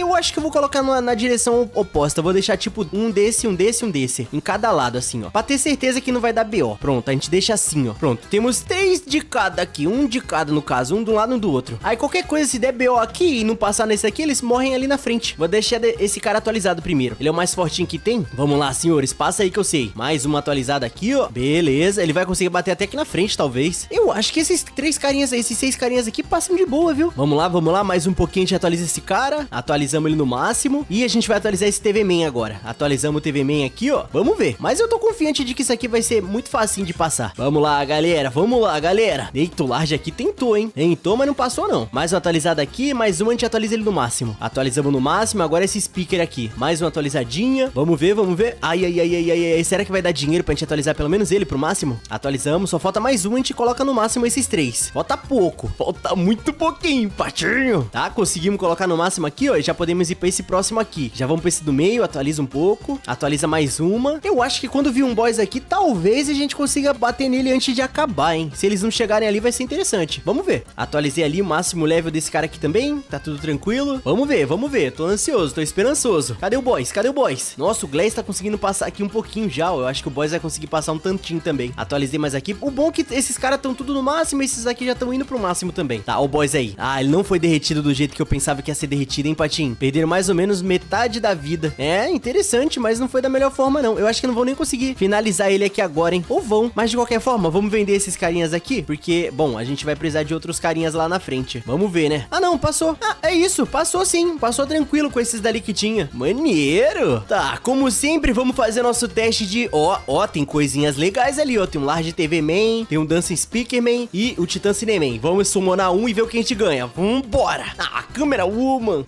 eu acho que eu vou colocar na, na, direção oposta. Vou deixar tipo um desse, um desse, um desse. Em cada lado, assim, ó. Pra ter certeza que não vai dar BO. Pronto, a gente deixa assim, ó. Pronto, temos três de cada aqui. Um de cada, no caso. Um de um lado um do outro. Aí qualquer coisa, se der BO aqui e não passar nesse aqui, eles morrem ali na frente. Vou deixar esse cara atualizado primeiro. Ele é o mais fortinho que tem. Vamos lá, senhores. Passa aí que eu sei. Mais uma atualizada aqui, ó. Beleza. Ele vai conseguir bater até aqui na frente, talvez. Eu acho que esses três carinhas, esses seis carinhas aqui passam de boa, viu? Vamos lá, vamos lá. Mais um pouquinho a gente atualiza esse cara. Atualizamos ele no máximo. E a gente vai atualizar esse TV Man agora. Atualizamos o TV Man aqui, ó. Vamos ver. Mas eu tô confiante de que isso aqui vai ser muito facinho de passar. Vamos lá, galera. Vamos lá, galera. Eita, o Large aqui tentou, hein? Tentou, mas não passou, não. Mais uma atualizada aqui, mais uma a gente atualiza ele no máximo. Atualizamos no máximo, agora esse speaker aqui. Mais uma atualizadinha. Vamos ver, vamos ver. Ai, ai, ai, ai, ai, ai. Será que vai dar dinheiro pra gente atualizar pelo menos ele pro máximo? Atualizamos, só falta mais um, a gente coloca no máximo esses três. Falta pouco. Falta muito pouquinho, patinho. Tá, conseguimos colocar no máximo aqui, ó. E podemos ir pra esse próximo aqui. Já vamos pra esse do meio, atualiza um pouco. Atualiza mais uma. Eu acho que quando vir um boss aqui, talvez a gente consiga bater nele antes de acabar, hein? Se eles não chegarem ali, vai ser interessante. Vamos ver. Atualizei ali o máximo level desse cara aqui também. Tá tudo tranquilo. Vamos ver, vamos ver. Tô ansioso, tô esperançoso. Cadê o boss? Cadê o boss? Nossa, o Glass tá conseguindo passar aqui um pouquinho já. Eu acho que o boss vai conseguir passar um tantinho também. Atualizei mais aqui. O bom é que esses caras estão tudo no máximo esses aqui já estão indo pro máximo também. Tá, o boss aí. Ah, ele não foi derretido do jeito que eu pensava que ia ser derretido, hein, Patinho? Perderam mais ou menos metade da vida. É, interessante, mas não foi da melhor forma, não. Eu acho que não vou nem conseguir finalizar ele aqui agora, hein? Ou vão. Mas de qualquer forma, vamos vender esses carinhas aqui, porque, bom, a gente vai precisar de outros carinhas lá na frente. Vamos ver, né? Ah, não, passou. Ah, é isso, passou sim. Passou tranquilo com esses dali que tinha. Maneiro. Tá, como sempre, vamos fazer nosso teste de... Ó, ó, tem coisinhas legais ali, ó. Tem um Large TV Man, tem um Dancing Speaker Man e o Titan Cineman. Vamos summonar um e ver o que a gente ganha. Vambora. Ah, câmera woman.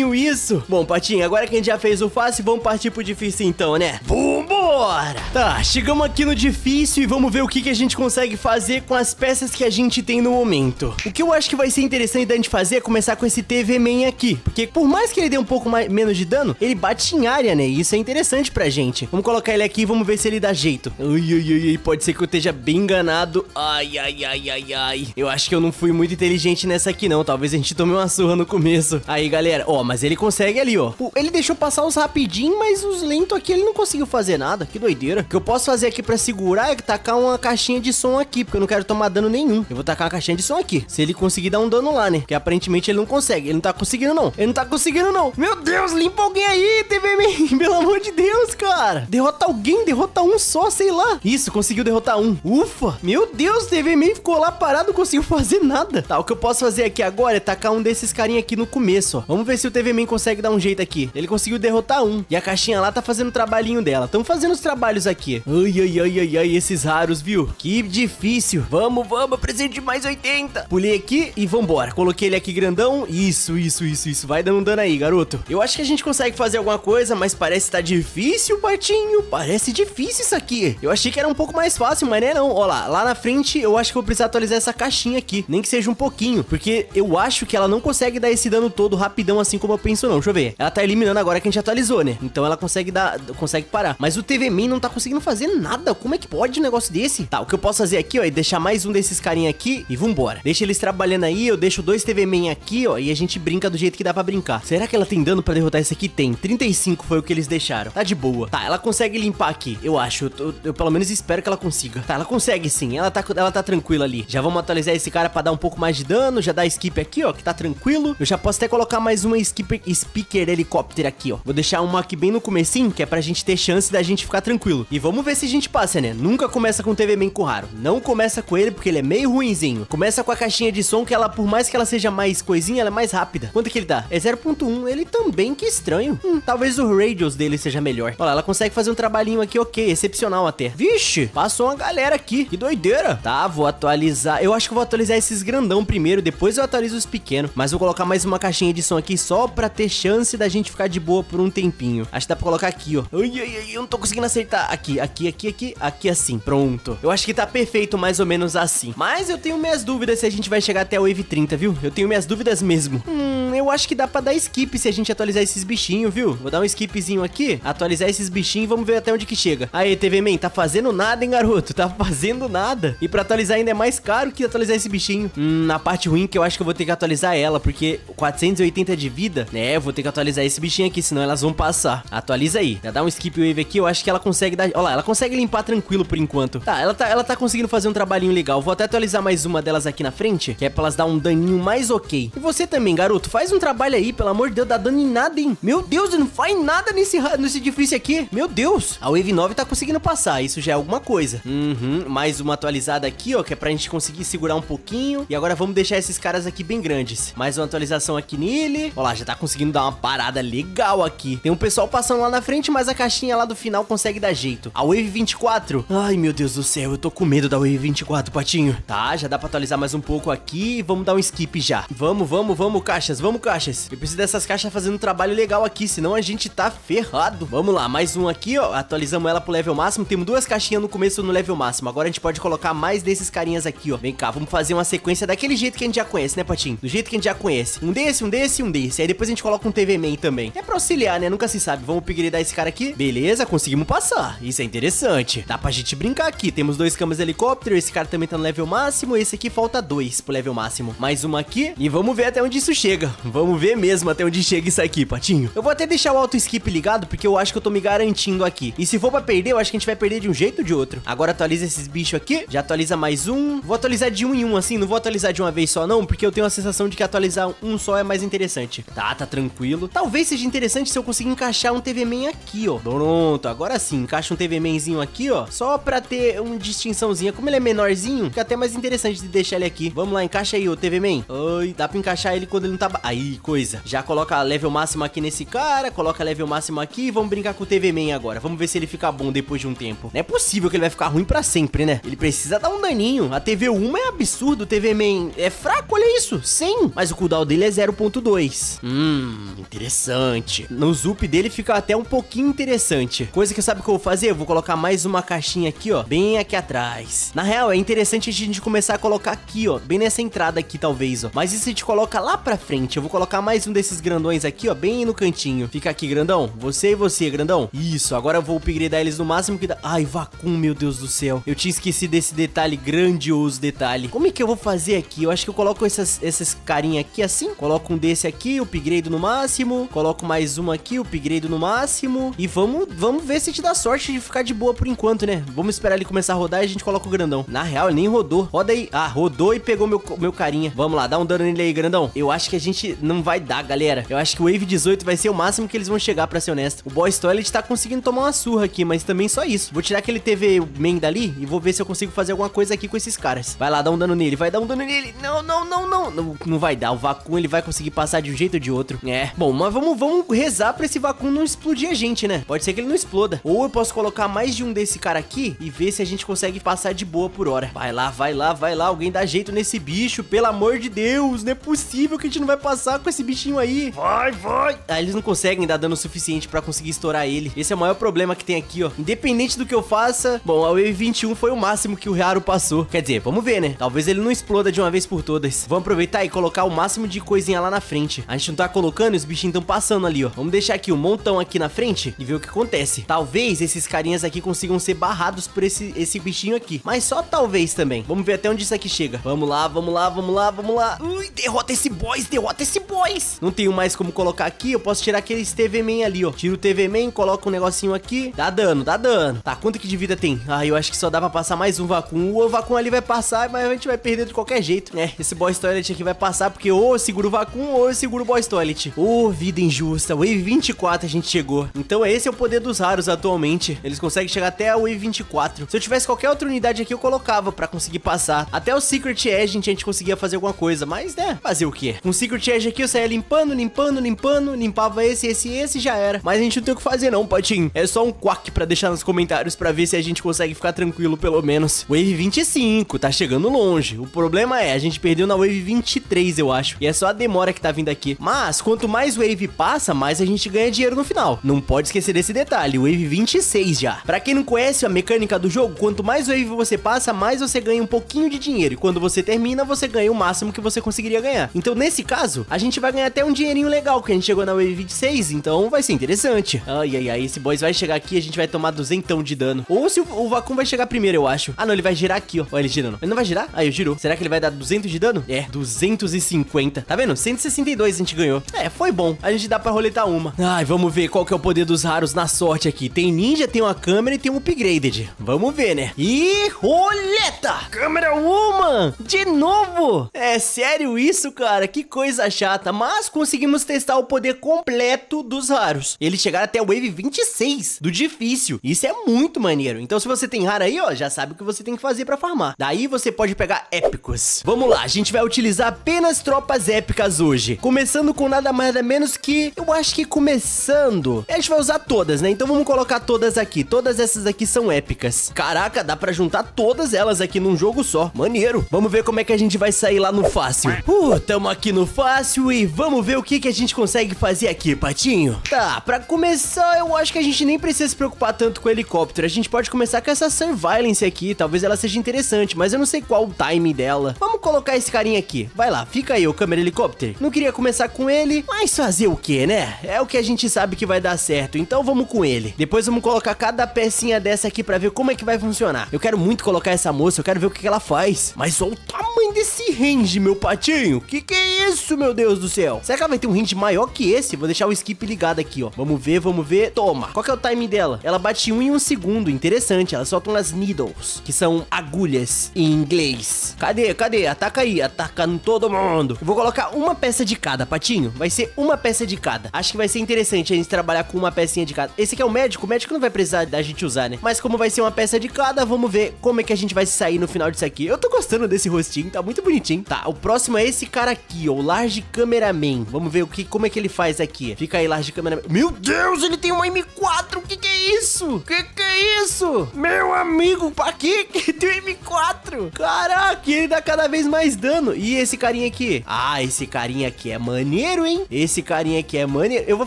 Isso? Bom, Patinho, agora que a gente já fez o fácil, vamos partir pro difícil então, né? Vambora! Tá, chegamos aqui no difícil e vamos ver o que, que a gente consegue fazer com as peças que a gente tem no momento. O que eu acho que vai ser interessante da gente fazer é começar com esse TV Man aqui. Porque por mais que ele dê um pouco mais, menos de dano, ele bate em área, né? E isso é interessante pra gente. Vamos colocar ele aqui e vamos ver se ele dá jeito. Ai, ai, ai, pode ser que eu esteja bem enganado. Ai, ai, ai, ai, ai. Eu acho que eu não fui muito inteligente nessa aqui, não. Talvez a gente tome uma surra no começo. Aí, galera, ó, mas ele consegue ali, ó. Ele deixou passar os rapidinho, mas os lentos aqui ele não conseguiu fazer nada. Que doideira. O que eu posso fazer aqui pra segurar é tacar uma caixinha de som aqui, porque eu não quero tomar dano nenhum. Eu vou tacar uma caixinha de som aqui. Se ele conseguir dar um dano lá, né? Porque aparentemente ele não consegue. Ele não tá conseguindo, não. Ele não tá conseguindo, não. Meu Deus, limpa alguém aí, TV Man. [LAUGHS] Pelo amor de Deus, cara. Derrota alguém, derrota um só, sei lá. Isso, conseguiu derrotar um. Ufa. Meu Deus, TV Man ficou lá parado, não conseguiu fazer nada. Tá, o que eu posso fazer aqui agora é tacar um desses carinha aqui no começo, ó. Vamos ver se o TV Man consegue dar um jeito aqui. Ele conseguiu derrotar um. E a caixinha lá tá fazendo o trabalhinho dela. Estão fazendo os trabalhos aqui. Ai, ai, ai, ai, ai, esses raros, viu? Que difícil. Vamos, vamos, presente mais 80. Pulei aqui e vambora. Coloquei ele aqui grandão. Isso, isso, isso, isso. Vai dando dano aí, garoto. Eu acho que a gente consegue fazer alguma coisa, mas parece que tá difícil, Patinho. Parece difícil isso aqui. Eu achei que era um pouco mais fácil, mas não é não. Ó lá, lá na frente eu acho que vou precisar atualizar essa caixinha aqui. Nem que seja um pouquinho, porque eu acho que ela não consegue dar esse dano todo rapidão assim como eu penso não. Deixa eu ver. Ela tá eliminando agora que a gente atualizou, né? Então ela consegue dar, consegue parar. Mas o TV Man não tá conseguindo fazer nada. Como é que pode um negócio desse? Tá, o que eu posso fazer aqui, ó, é deixar mais um desses carinha aqui e vambora. Deixa eles trabalhando aí, eu deixo dois TV Man aqui, ó, e a gente brinca do jeito que dá pra brincar. Será que ela tem dano pra derrotar esse aqui? Tem. 35 foi o que eles deixaram. Tá de boa. Tá, ela consegue limpar aqui, eu acho. Eu, eu, pelo menos espero que ela consiga. Tá, ela consegue sim. Ela tá, ela tá tranquila ali. Já vamos atualizar esse cara pra dar um pouco mais de dano. Já dá skip aqui, ó, que tá tranquilo. Eu já posso até colocar mais uma skipper, speaker helicóptero aqui, ó. Vou deixar uma aqui bem no comecinho, que é pra gente ter chance da gente ficar tranquilo. E vamos ver se a gente passa, né? Nunca começa com TV com raro. Não começa com ele porque ele é meio ruinzinho. Começa com a caixinha de som que ela, por mais que ela seja mais coisinha, ela é mais rápida. Quanto que ele dá? É 0.1. Ele também, que estranho. Hum, talvez o radius dele seja melhor. Olha lá, ela consegue fazer um trabalhinho aqui, ok, excepcional até. Vixe, passou uma galera aqui. Que doideira. Tá, vou atualizar. Eu acho que vou atualizar esses grandão primeiro, depois eu atualizo os pequenos. Mas vou colocar mais uma caixinha de som aqui só pra ter chance da gente ficar de boa por um tempinho. Acho que dá pra colocar aqui, ó. Ai, ai, ai, eu não tô conseguindo acertar. Aqui, aqui, aqui, aqui, aqui assim. Pronto. Eu acho que tá perfeito mais ou menos assim. Mas eu tenho minhas dúvidas se a gente vai chegar até o Wave 30, viu? Eu tenho minhas dúvidas mesmo. Hum, eu acho que dá pra dar skip se a gente atualizar esses bichinhos, viu? Vou dar um skipzinho aqui, atualizar esses bichinhos e vamos ver até onde que chega. Aí, TV Man, tá fazendo nada, hein, garoto? Tá fazendo nada. E pra atualizar ainda é mais caro que atualizar esse bichinho. Hum, na parte ruim que eu acho que eu vou ter que atualizar ela, porque 480 de vida, né? Eu vou ter que atualizar esse bichinho aqui, senão elas vão passar. Atualiza aí. Já dá um skip wave aqui, eu acho que ela consegue dar... Olha lá, ela consegue limpar tranquilo por enquanto. Tá, ela tá, ela tá conseguindo fazer um trabalhinho legal. Vou até atualizar mais uma delas aqui na frente, que é pra elas dar um daninho mais ok. E você também, garoto, faz um trabalho aí, pelo amor de Deus, dá dano em nada, hein? Meu Deus, não faz nada nesse, nesse difícil aqui. Meu Deus. A Wave 9 tá conseguindo passar, isso já é alguma coisa. Uhum, mais uma atualizada aqui, ó, que é pra gente conseguir segurar um pouquinho. E agora vamos deixar esses caras aqui bem grandes. Mais uma atualização aqui nele. Olha lá, já tá conseguindo dar uma parada legal aqui. Tem um pessoal passando lá na frente, mas a caixinha lá do final consegue dar jeito. A Wave 24. Ai, meu Deus do céu, eu tô com medo da Wave 24, Patinho. Tá, já dá pra atualizar mais um pouco aqui. Vamos dar um skip já. Vamos, vamos, vamos, caixas, vamos, caixas. Eu preciso dessas caixas fazendo um trabalho legal aqui, senão a gente tá ferrado. Vamos lá, mais um aqui, ó. Atualizamos ela pro level máximo. Temos duas caixinhas no começo no level máximo. Agora a gente pode colocar mais desses carinhas aqui, ó. Vem cá, vamos fazer uma sequência daquele jeito que a gente já conhece, né, Patinho? Do jeito que a gente já conhece. Um desse, um desse um desse. Aí depois a gente coloca um TV Man também. É pra auxiliar, né? Nunca se sabe. Vamos upgradear esse cara aqui. Beleza, conseguimos passar. Isso é interessante. Dá pra gente brincar aqui. Temos dois camas helicóptero. Esse cara também tá no level máximo. Esse aqui falta dois pro level máximo. Mais uma aqui. E vamos ver até onde isso chega. Vamos ver mesmo até onde chega isso aqui, Patinho. Eu vou até deixar o auto skip ligado, porque eu acho que eu tô me garantindo aqui. E se for pra perder, eu acho que a gente vai perder de um jeito ou de outro. Agora atualiza esses bichos aqui. Já atualiza mais um. Vou atualizar de um em um, assim. Não vou atualizar de uma vez só, não. Porque eu tenho a sensação de que atualizar um só é mais interessante. Tá, tá tranquilo. Talvez seja interessante se eu conseguir encaixar um TV Man aqui, ó. Pronto, agora sim. Encaixa um TV Manzinho aqui, ó. Só pra ter uma distinçãozinha. Como ele é menorzinho, fica até mais interessante de deixar ele aqui. Vamos lá, encaixa aí, o TV Man. Ai, dá pra encaixar ele quando ele não tá... Aí, coisa. Já coloca level máximo aqui nesse cara. Coloca level máximo aqui. Vamos brincar com o TV Man agora. Vamos ver se ele fica bom depois de um tempo. Não é possível que ele vai ficar ruim pra sempre, né? Ele precisa dar um daninho. A TV 1 é absurdo. O TV Man é fraco, olha isso. 100. Mas o cooldown dele é 0.2. Hum, interessante. No zup dele fica até um pouquinho interessante. Coisa que sabe que eu vou fazer? Eu vou colocar mais uma caixinha aqui, ó. Bem aqui atrás. Na real, é interessante a gente começar a colocar aqui, ó. Bem nessa entrada aqui, talvez, ó. Mas isso a gente coloca lá pra frente. Eu vou colocar mais um desses grandões aqui, ó. Bem no cantinho. Fica aqui, grandão. Você e você, grandão. Isso, agora eu vou upgradear eles no máximo que dá. Ai, vacum, meu Deus do céu. Eu tinha esquecido desse detalhe, grandioso detalhe. Como é que eu vou fazer aqui? Eu acho que eu coloco essas, essas carinha aqui assim. Coloco um desse aqui, upgrade no máximo. Coloco mais uma aqui, upgrade no máximo. E vamos, vamos ver se te dá sorte de ficar de boa por enquanto, né? Vamos esperar ele começar a rodar e a gente coloca o grandão. Na real, ele nem rodou. Roda aí. Ah, rodou e pegou meu, meu carinha. Vamos lá, dá um dano nele aí, grandão. Eu acho que a gente não vai dar, galera. Eu acho que o Wave 18 vai ser o máximo que eles vão chegar, pra ser honesto. O Boss Toilet tá conseguindo tomar uma surra aqui, mas também só isso. Vou tirar aquele TV main dali e vou ver se eu consigo fazer alguma coisa aqui com esses caras. Vai lá, dá um dano nele. Vai dar um dano nele. Não, não, não, não. Não, não vai dar. O Vacun, ele vai conseguir passar de um jeito ou de outro. É. Bom, mas vamos, vamos rezar pra esse Vacun não explodir a gente, né? Pode ser que ele não exploda. Ou eu posso colocar mais de um desse cara aqui e ver se a gente consegue passar de boa por hora. Vai lá, vai lá, vai lá. Alguém dá jeito nesse bicho, pelo amor de Deus. Não é possível que a gente não vai passar com esse bichinho aí. Vai, vai. Ah, eles não conseguem dar dano suficiente pra conseguir estourar ele. Esse é o maior problema que tem aqui, ó. Independente do que eu faça, bom, a Wave 21 foi o máximo que o Haru passou. Quer dizer, vamos ver, né? Talvez ele não exploda de uma vez por todas. Vamos aproveitar e colocar o máximo de coisinha lá na frente. A gente não tá colocando e os bichinhos estão passando ali, ó. Vamos deixar aqui um montão aqui na frente e ver o que acontece. Talvez esses carinhas aqui consigam ser barrados por esse, esse bichinho aqui. Mas só talvez também. Vamos ver até onde isso aqui chega. Vamos lá, vamos lá, vamos lá, vamos lá. Ui, derrota esse boys, derrota esse boys. Não tenho mais como colocar aqui. Eu posso tirar aquele TV Man ali, ó. Tiro o TV Man, coloco um negocinho aqui. Dá dano, dá dano. Tá, quanto que de vida tem? Ah, eu acho que só dá pra passar mais um Vacum. O Vacum ali vai passar, mas a gente vai perder de qualquer jeito. É, esse Boys Toilet aqui vai passar porque ou eu seguro o Vacum ou eu seguro o Boys Toilet. Ô, oh, vida injusta. Wave 24 a gente chegou. Então esse é o poder dos raros atualmente. Eles conseguem chegar até a Wave 24. Se eu tivesse qualquer outra unidade aqui, eu colocava pra conseguir passar. Até o Secret Edge a gente conseguia fazer alguma coisa. Mas, né, fazer o quê? Com o Secret Edge aqui eu saía limpando, limpando, limpando, limpava esse, esse, esse e já era. Mas a gente não tem o que fazer não, Patinho. É só um quack pra deixar nos comentários pra ver se a gente consegue ficar tranquilo pelo menos. Wave 25, tá chegando longe. O problema é, a gente perdeu na Wave 23, eu acho. E é só a demora que tá vindo aqui. Mas, quanto mais Wave passa, mais a gente ganha dinheiro no final. Não pode esquecer desse detalhe, Wave 26 já. Pra quem não conhece a mecânica do jogo, quanto mais Wave você passa, mais você ganha um pouquinho de dinheiro. E quando você termina, você ganha o máximo que você conseguiria ganhar. Então, nesse caso, a gente vai ganhar até um dinheirinho legal, porque a gente chegou na Wave 26, então vai ser interessante. Ai, ai, ai, esse boss vai chegar aqui e a gente vai tomar duzentão de dano. Ou se o, o vai chegar primeiro, eu acho. Ah, não, ele vai girar aqui, ó. Olha ele girando. Ele não vai girar? Aí, ah, girou. Será que ele vai dar 200 de dano? É, 250. Tá vendo? 162 a gente ganhou. É, foi bom. A gente dá pra roletar uma. Ai, vamos ver qual que é o poder dos raros na sorte aqui. Tem ninja, tem uma câmera e tem um upgraded. Vamos ver, né? E roleta! Câmera Woman! De novo! É sério isso, cara? Que coisa chata. Mas conseguimos testar o poder completo dos raros. Eles chegaram até o Wave 26 do difícil. Isso é muito maneiro. Então se você tem raro aí, ó, já sabe o que você tem que fazer pra farmar. Daí você pode pegar épicos. Vamos lá, a gente vai utilizar apenas tropas épicas hoje. Começando com nada mais nada menos que... Eu acho que começando... A gente vai usar todas, né? Então vamos colocar todas aqui. Todas essas aqui são épicas. Caraca, dá pra juntar todas elas aqui num jogo só. Maneiro. Vamos ver como é que a gente vai sair lá no fácil. Uh, tamo aqui no fácil e vamos ver o que, que a gente consegue fazer aqui, Patinho. Tá, pra começar, eu acho que a gente nem precisa se preocupar tanto com o helicóptero. A gente pode começar com essa Surveillance aqui. Talvez ela seja interessante, mas eu não sei qual o time dela. Vamos colocar esse carinha aqui. Vai lá, fica aí o câmera helicóptero. Não queria começar com ele, mas fazer o que, né? É o que a gente sabe que vai dar certo, então vamos com ele. Depois vamos colocar cada pecinha dessa aqui pra ver como é que vai funcionar. Eu quero muito colocar essa moça, eu quero ver o que, ela faz. Mas olha o tamanho desse range, meu patinho. Que que é isso, meu Deus do céu? Será que ela vai ter um range maior que esse? Vou deixar o skip ligado aqui, ó. Vamos ver, vamos ver. Toma. Qual que é o time dela? Ela bate um em um segundo. Interessante. Ela solta umas needles, que são agulhas em inglês. Cadê? Cadê? Ataca aí. Atacando todo mundo. Eu vou colocar uma peça de cada, patinho. Vai ser uma peça de cada. Acho que vai ser interessante a gente trabalhar com uma pecinha de cada. Esse aqui é o médico. O médico não vai precisar da gente usar, né? Mas como vai ser uma peça de cada, vamos ver como é que a gente vai sair no final disso aqui. Eu tô gostando desse rostinho. Tá muito bonitinho. Tá, o próximo é esse cara aqui, ó. O Large Cameraman. Vamos ver o que, como é que ele faz aqui. Fica aí, Large Cameraman. Meu Deus, ele tem uma M4. O que que é isso? Que que é isso? Meu amigo, pra quê que tem um M4? Caraca, ele dá cada vez mais dano. E esse carinha aqui? Ah, esse carinha aqui é maneiro, hein? Esse carinha aqui é maneiro. Eu vou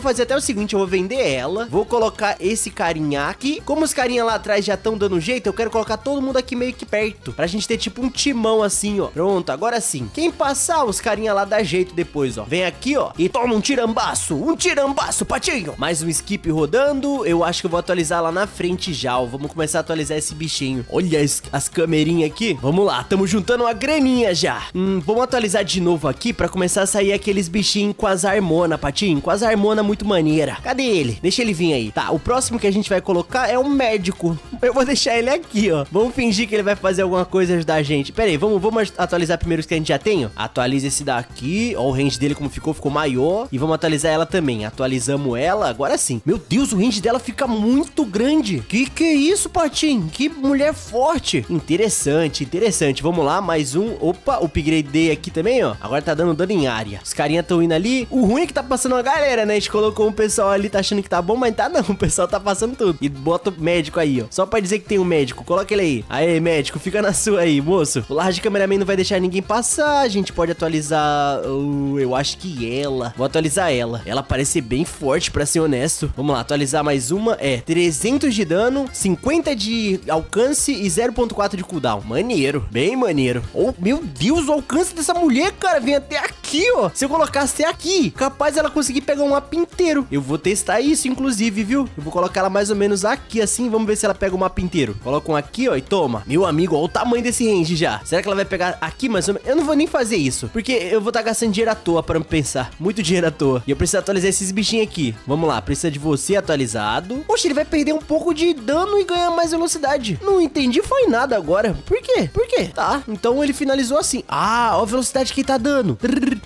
fazer até o seguinte, eu vou vender ela. Vou colocar esse carinha aqui. Como os carinha lá atrás já estão dando jeito, eu quero colocar todo mundo aqui meio que perto. Pra gente ter tipo um timão assim, ó. Pronto, agora sim. Quem passar, os carinha lá dá jeito depois, ó. Vem aqui, ó. E toma um tirambaço. Um tirambaço, patinho. Mais um skip rodando. Eu acho que eu vou atualizar lá na frente já, ó. Vamos começar a atualizar esse bichinho. Olha as, as camerinhas aqui. Vamos lá, tamo juntando uma graninha já. Hum, vamos atualizar de novo aqui pra começar a sair aqueles bichinhos com as harmona, Patinho. Com as harmona muito maneira. Cadê ele? Deixa ele vir aí. Tá, o próximo que a gente vai colocar é um médico. [LAUGHS] Eu vou deixar ele aqui, ó. Vamos fingir que ele vai fazer alguma coisa e ajudar a gente. Pera aí, vamos, vamos atualizar primeiro os que a gente já tem, ó. Atualiza esse daqui. Ó, o range dele como ficou, ficou maior. E vamos atualizar ela também. Atualizamos ela, agora sim. Meu Deus, o range dela fica muito grande. Que que é isso, Patinho? Que mulher forte. Interessante, interessante. Vamos lá, mais um. Opa, upgrade aqui também, ó. Agora tá dando dano em área. Os carinha estão indo ali. O ruim é que tá passando uma galera, né? A gente colocou um pessoal ali, tá achando que tá bom, mas tá não. [LAUGHS] O pessoal tá passando tudo. E bota o médico aí, ó. Só pra dizer que tem um médico. Coloca ele aí. Aê, médico, fica na sua aí, moço. O large cameraman não vai deixar ninguém passar. A gente pode atualizar. Uh, eu acho que ela. Vou atualizar ela. Ela parece bem forte, pra ser honesto. Vamos lá, atualizar mais uma. É, 300 de dano, 50 de alcance e 0.4 de cooldown. Maneiro, bem maneiro. Oh, meu Deus, o alcance dessa mulher, cara, vem até aqui, ó. Se eu colocasse aqui, capaz ela conseguir pegar um mapa inteiro. Eu vou testar isso, inclusive, viu? Eu vou colocar ela mais ou menos aqui, assim. Vamos ver se ela pega o mapa inteiro. Coloca um aqui, ó, e toma. Meu amigo, olha o tamanho desse range já. Será que ela vai pegar aqui mais ou menos? Eu não vou nem fazer isso, porque eu vou estar tá gastando dinheiro à toa para pensar. Muito dinheiro à toa. E eu preciso atualizar esses bichinhos aqui. Vamos lá, precisa de você atualizado. Poxa, ele vai perder um pouco de dano e ganhar mais velocidade. Não entendi foi nada agora. Por quê? Por quê? Tá, então ele finalizou assim. Ah, ó a velocidade que tá dando.